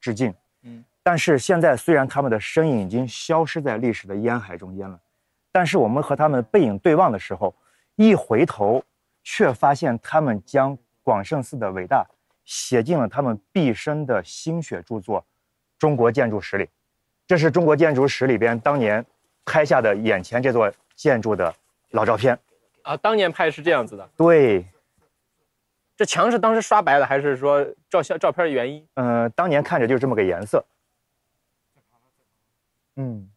致敬。嗯，但是现在虽然他们的身影已经消失在历史的烟海中间了，但是我们和他们背影对望的时候，一回头，却发现他们将广胜寺的伟大写进了他们毕生的心血著作《中国建筑史》里。这是中国建筑史里边当年拍下的眼前这座建筑的老照片。啊，当年拍是这样子的，对，这墙是当时刷白的，还是说照相照片原因？呃，当年看着就这么个颜色。嗯，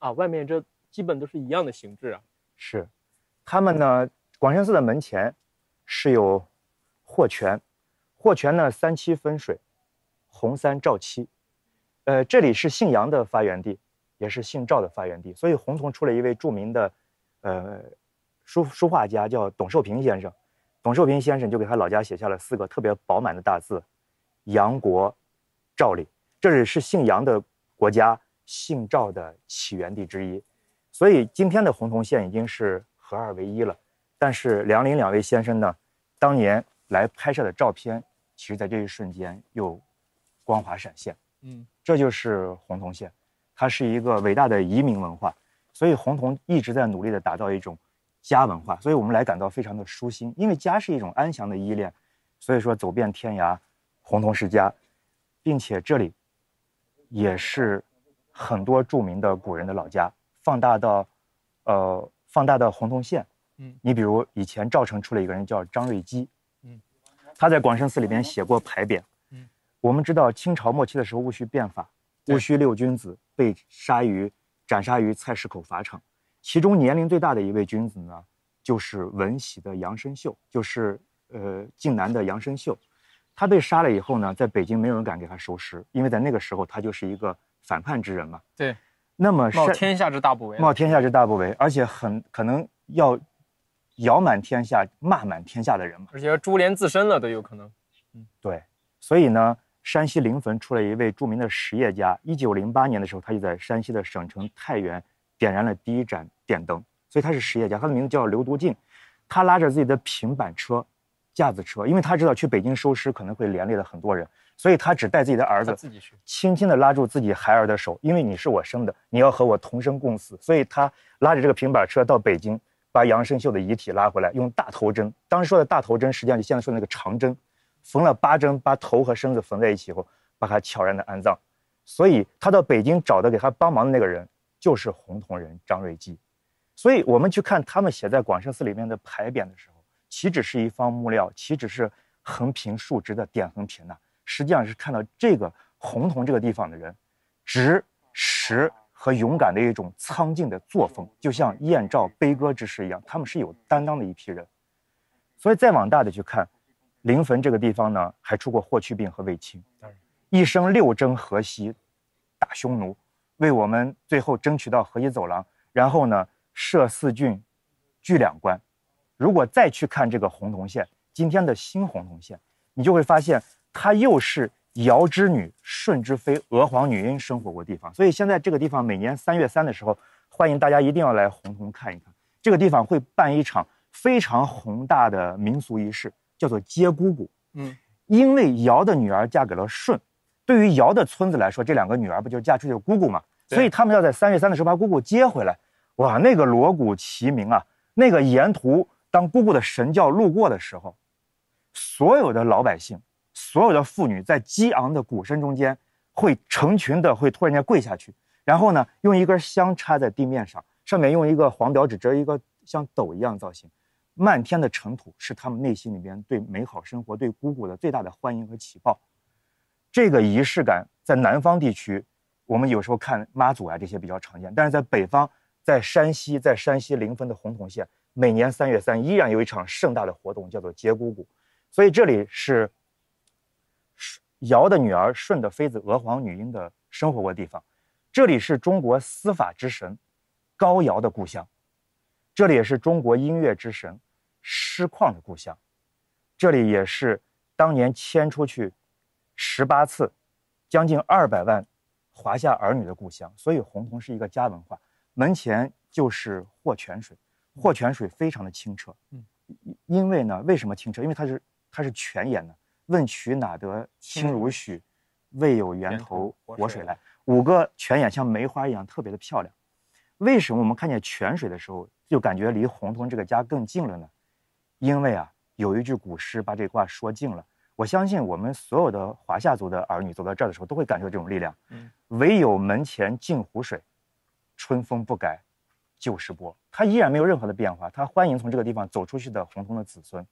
啊，外面这基本都是一样的形制啊。是，他们呢，广宣寺的门前是有霍泉，霍泉呢三七分水，红三照七，呃，这里是姓杨的发源地，也是姓赵的发源地，所以洪洞出了一位著名的，呃，书书画家叫董寿平先生，董寿平先生就给他老家写下了四个特别饱满的大字：杨国赵里，这里是姓杨的国家，姓赵的起源地之一。所以今天的洪洞县已经是合二为一了。但是梁林两位先生呢，当年来拍摄的照片，其实在这一瞬间又光华闪现。嗯，这就是洪洞县，它是一个伟大的移民文化。所以洪洞一直在努力的打造一种家文化，所以我们来感到非常的舒心，因为家是一种安详的依恋。所以说走遍天涯，洪洞是家，并且这里也是很多著名的古人的老家。放大到，呃，放大到洪洞县，嗯，你比如以前赵城出了一个人叫张瑞基，嗯，他在广胜寺里边写过牌匾，嗯，我们知道清朝末期的时候戊戌变法，戊戌六君子被杀于斩杀于菜市口法场，其中年龄最大的一位君子呢，就是闻喜的杨生秀，就是呃晋南的杨生秀，他被杀了以后呢，在北京没有人敢给他收尸，因为在那个时候他就是一个反叛之人嘛，对。那么冒天下之大不韪，冒天下之大不韪，而且很可能要摇满天下、骂满天下的人嘛，而且株连自身了都有可能。嗯，对。所以呢，山西临汾出了一位著名的实业家。一九零八年的时候，他就在山西的省城太原点燃了第一盏电灯，所以他是实业家。他的名字叫刘独进，他拉着自己的平板车、架子车，因为他知道去北京收尸可能会连累了很多人。所以他只带自己的儿子，自己去，轻轻地拉住自己孩儿的手，因为你是我生的，你要和我同生共死。所以他拉着这个平板车到北京，把杨生秀的遗体拉回来，用大头针，当时说的大头针，实际上就现在说的那个长针，缝了八针，把头和身子缝在一起后，把他悄然的安葬。所以他到北京找的给他帮忙的那个人，就是红铜人张瑞基。所以我们去看他们写在广胜寺里面的牌匾的时候，岂止是一方木料，岂止是横平竖直的点横撇捺。实际上是看到这个红铜这个地方的人，直实和勇敢的一种苍劲的作风，就像燕赵悲歌之士一样，他们是有担当的一批人。所以再往大的去看，临汾这个地方呢，还出过霍去病和卫青，一生六征河西，打匈奴，为我们最后争取到河西走廊，然后呢设四郡，据两关。如果再去看这个洪洞县，今天的新洪洞县，你就会发现。它又是尧之女、舜之妃、娥皇女英生活过地方，所以现在这个地方每年三月三的时候，欢迎大家一定要来洪洞看一看。这个地方会办一场非常宏大的民俗仪式，叫做接姑姑。嗯，因为尧的女儿嫁给了舜，对于尧的村子来说，这两个女儿不就嫁出去的姑姑嘛？所以他们要在三月三的时候把姑姑接回来。哇，那个锣鼓齐鸣啊！那个沿途当姑姑的神轿路过的时候，所有的老百姓。所有的妇女在激昂的鼓声中间，会成群的会突然间跪下去，然后呢，用一根香插在地面上，上面用一个黄表纸折一个像斗一样造型，漫天的尘土是他们内心里边对美好生活、对姑姑的最大的欢迎和祈报。这个仪式感在南方地区，我们有时候看妈祖啊这些比较常见，但是在北方，在山西，在山西临汾的洪洞县，每年三月三依然有一场盛大的活动，叫做接姑姑。所以这里是。尧的女儿舜的妃子娥皇女英的生活过的地方，这里是中国司法之神高尧的故乡，这里也是中国音乐之神师旷的故乡，这里也是当年迁出去十八次，将近二百万华夏儿女的故乡。所以洪洞是一个家文化，门前就是霍泉水，霍泉水非常的清澈。嗯，因为呢，为什么清澈？因为它是它是泉眼呢。问渠哪得清如许？为有源头活水来。五个泉眼像梅花一样，特别的漂亮。为什么我们看见泉水的时候，就感觉离洪洞这个家更近了呢？因为啊，有一句古诗把这话说尽了。我相信我们所有的华夏族的儿女走到这儿的时候，都会感受这种力量。嗯，唯有门前镜湖水，春风不改旧时波。它依然没有任何的变化，它欢迎从这个地方走出去的洪洞的子孙。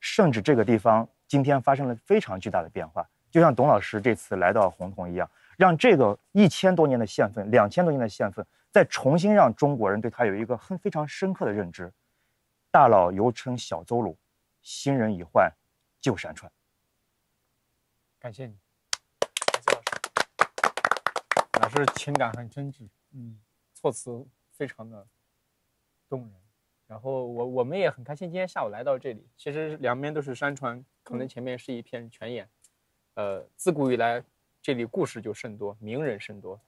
甚至这个地方今天发生了非常巨大的变化。就像董老师这次来到洪洞一样，让这个一千多年的县份、两千多年的县份，再重新让中国人对它有一个很非常深刻的认知。大佬犹称小邹鲁，新人已换旧山川。感谢你，老师情感很真挚，嗯，措辞非常的动人。然后我我们也很开心，今天下午来到这里。其实两边都是山川，可能前面是一片泉眼。呃，自古以来，这里故事就甚多，名人甚多，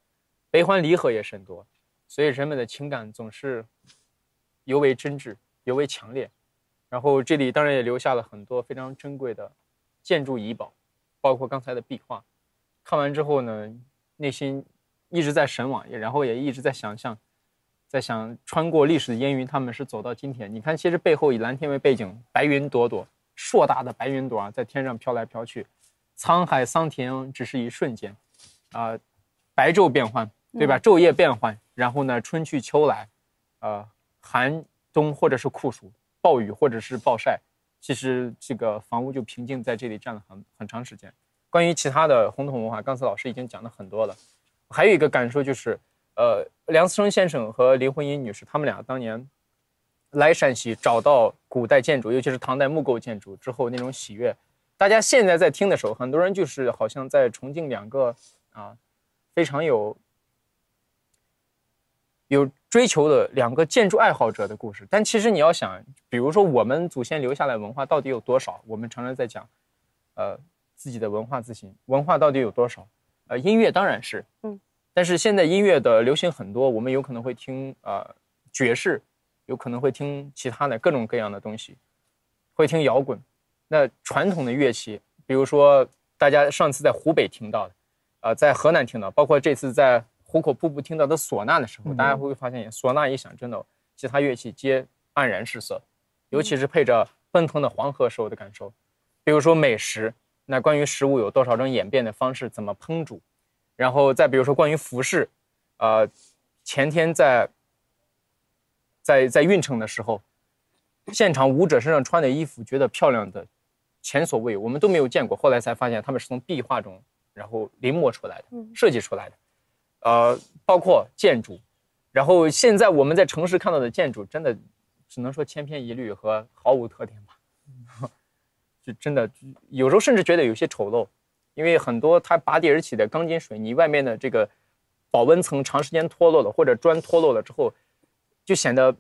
悲欢离合也甚多，所以人们的情感总是尤为真挚，尤为强烈。然后这里当然也留下了很多非常珍贵的建筑遗宝，包括刚才的壁画。看完之后呢，内心一直在神往，然后也一直在想象，在想穿过历史的烟云，他们是走到今天。你看，其实背后以蓝天为背景，白云朵朵，硕大的白云朵啊，在天上飘来飘去。沧海桑田只是一瞬间，啊，白昼变换，对吧？昼夜变换，然后呢，春去秋来，呃，寒冬或者是酷暑，暴雨或者是暴晒，其实这个房屋就平静在这里站了很很长时间。关于其他的红桶文化，刚才老师已经讲了很多了。还有一个感受就是，呃，梁思成先生和林徽因女士他们俩当年来陕西找到古代建筑，尤其是唐代木构建筑之后那种喜悦。大家现在在听的时候，很多人就是好像在重庆两个啊非常有有追求的两个建筑爱好者的故事。但其实你要想，比如说我们祖先留下来文化到底有多少？我们常常在讲，呃，自己的文化自信，文化到底有多少？呃，音乐当然是，嗯，但是现在音乐的流行很多，我们有可能会听呃爵士，有可能会听其他的各种各样的东西，会听摇滚。那传统的乐器，比如说大家上次在湖北听到的，呃，在河南听到，包括这次在壶口瀑布听到的唢呐的时候，大家会发现唢呐一响，真的其他乐器皆黯然失色，尤其是配着奔腾的黄河时候的感受。比如说美食，那关于食物有多少种演变的方式，怎么烹煮，然后再比如说关于服饰，呃，前天在在在运城的时候，现场舞者身上穿的衣服，觉得漂亮的。前所未有，我们都没有见过。后来才发现，他们是从壁画中然后临摹出来的，设计出来的。呃，包括建筑，然后现在我们在城市看到的建筑，真的只能说千篇一律和毫无特点吧。就真的有时候甚至觉得有些丑陋，因为很多它拔地而起的钢筋水泥外面的这个保温层长时间脱落了，或者砖脱落了之后，就显得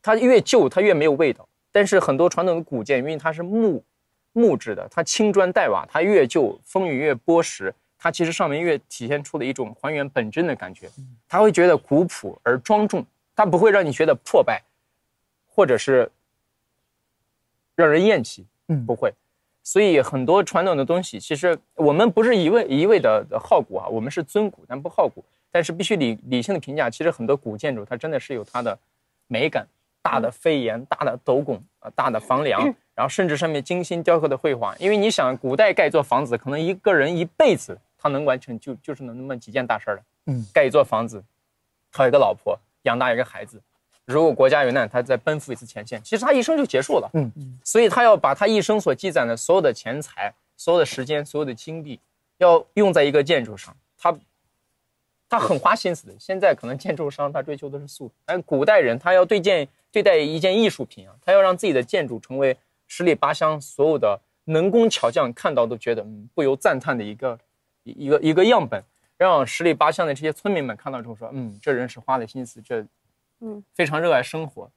它越旧它越没有味道。但是很多传统的古建，因为它是木。木质的，它青砖黛瓦，它越旧，风雨越剥蚀，它其实上面越体现出了一种还原本真的感觉。它会觉得古朴而庄重，它不会让你觉得破败，或者是让人厌弃。嗯，不会。所以很多传统的东西，其实我们不是一味一味的好古啊，我们是尊古，但不好古。但是必须理理性的评价，其实很多古建筑它真的是有它的美感，大的飞檐，大的斗拱，啊，大的房梁。然后甚至上面精心雕刻的绘画，因为你想，古代盖一座房子，可能一个人一辈子他能完成就就是能那么几件大事儿了。嗯，盖一座房子，讨一个老婆，养大一个孩子。如果国家有难，他再奔赴一次前线，其实他一生就结束了。嗯嗯，所以他要把他一生所积攒的所有的钱财、所有的时间、所有的精力，要用在一个建筑上。他他很花心思的。现在可能建筑商他追求的是速度，但古代人他要对建对待一件艺术品啊，他要让自己的建筑成为。十里八乡所有的能工巧匠看到都觉得不由赞叹的一个一个一个样本，让十里八乡的这些村民们看到之后说：“嗯，这人是花了心思，这嗯非常热爱生活。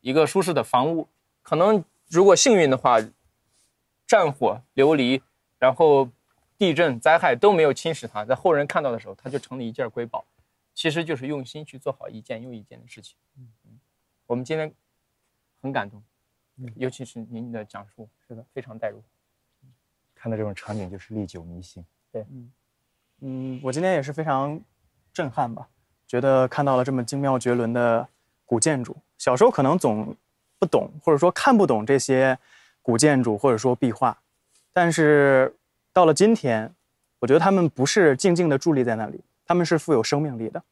一个舒适的房屋，可能如果幸运的话，战火流离，然后地震灾害都没有侵蚀它，在后人看到的时候，它就成了一件瑰宝。其实就是用心去做好一件又一件的事情。嗯嗯，我们今天很感动。”尤其是您的讲述，是的，非常带入。看到这种场景就是历久弥新。对，嗯嗯，我今天也是非常震撼吧，觉得看到了这么精妙绝伦的古建筑。小时候可能总不懂，或者说看不懂这些古建筑，或者说壁画，但是到了今天，我觉得他们不是静静的伫立在那里，他们是富有生命力的。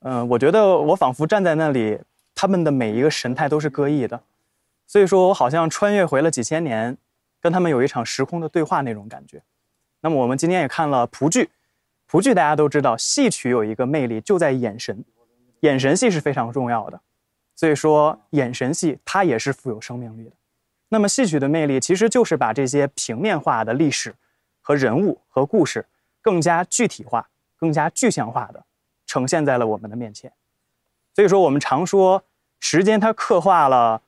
嗯，我觉得我仿佛站在那里，他们的每一个神态都是各异的。所以说我好像穿越回了几千年，跟他们有一场时空的对话那种感觉。那么我们今天也看了蒲剧，蒲剧大家都知道，戏曲有一个魅力就在眼神，眼神戏是非常重要的，所以说眼神戏它也是富有生命力的。那么戏曲的魅力其实就是把这些平面化的历史和人物和故事更加具体化、更加具象化的呈现在了我们的面前。所以说我们常说，时间它刻画了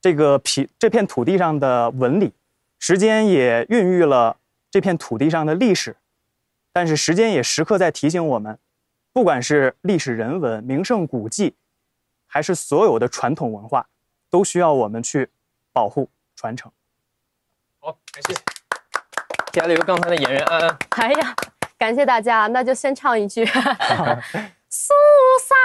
这个皮这片土地上的纹理，时间也孕育了这片土地上的历史，但是时间也时刻在提醒我们，不管是历史人文、名胜古迹，还是所有的传统文化，都需要我们去保护传承。好，感谢。加了一个刚才的演员安安，哎呀，感谢大家，那就先唱一句。苏三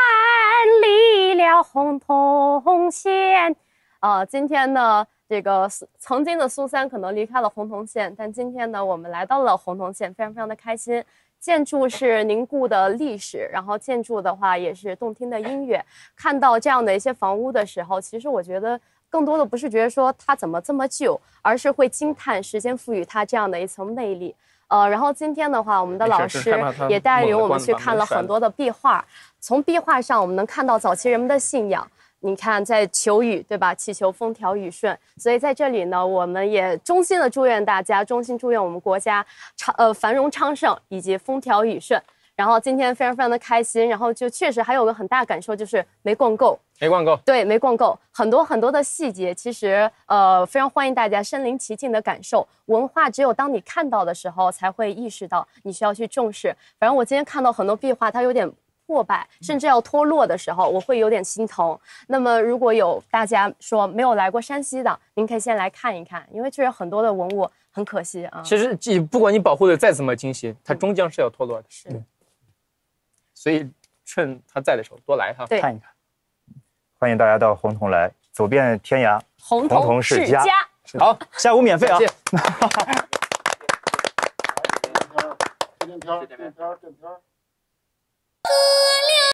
离了洪洞县，啊，今天呢，这个苏曾经的苏三可能离开了洪洞县，但今天呢，我们来到了洪洞县，非常非常的开心。建筑是凝固的历史，然后建筑的话也是动听的音乐。看到这样的一些房屋的时候，其实我觉得更多的不是觉得说它怎么这么旧，而是会惊叹时间赋予它这样的一层魅力。呃，然后今天的话，我们的老师也带领我们去看了很多的壁画。从壁画上，我们能看到早期人们的信仰。你看，在求雨，对吧？祈求风调雨顺。所以在这里呢，我们也衷心的祝愿大家，衷心祝愿我们国家昌呃繁荣昌盛以及风调雨顺。然后今天非常非常的开心，然后就确实还有个很大感受，就是没逛够。没逛够，对，没逛够，很多很多的细节，其实呃非常欢迎大家身临其境的感受。文化只有当你看到的时候，才会意识到你需要去重视。反正我今天看到很多壁画，它有点破败，甚至要脱落的时候，我会有点心疼。那么如果有大家说没有来过山西的，您可以先来看一看，因为确实很多的文物很可惜啊。其实，既不管你保护的再怎么精细，它终将是要脱落的。是，所以趁它在的时候多来一趟，看一看。欢迎大家到洪洞来，走遍天涯，红彤彤是家。好，下午免费啊片片儿，这片片儿，这片片儿。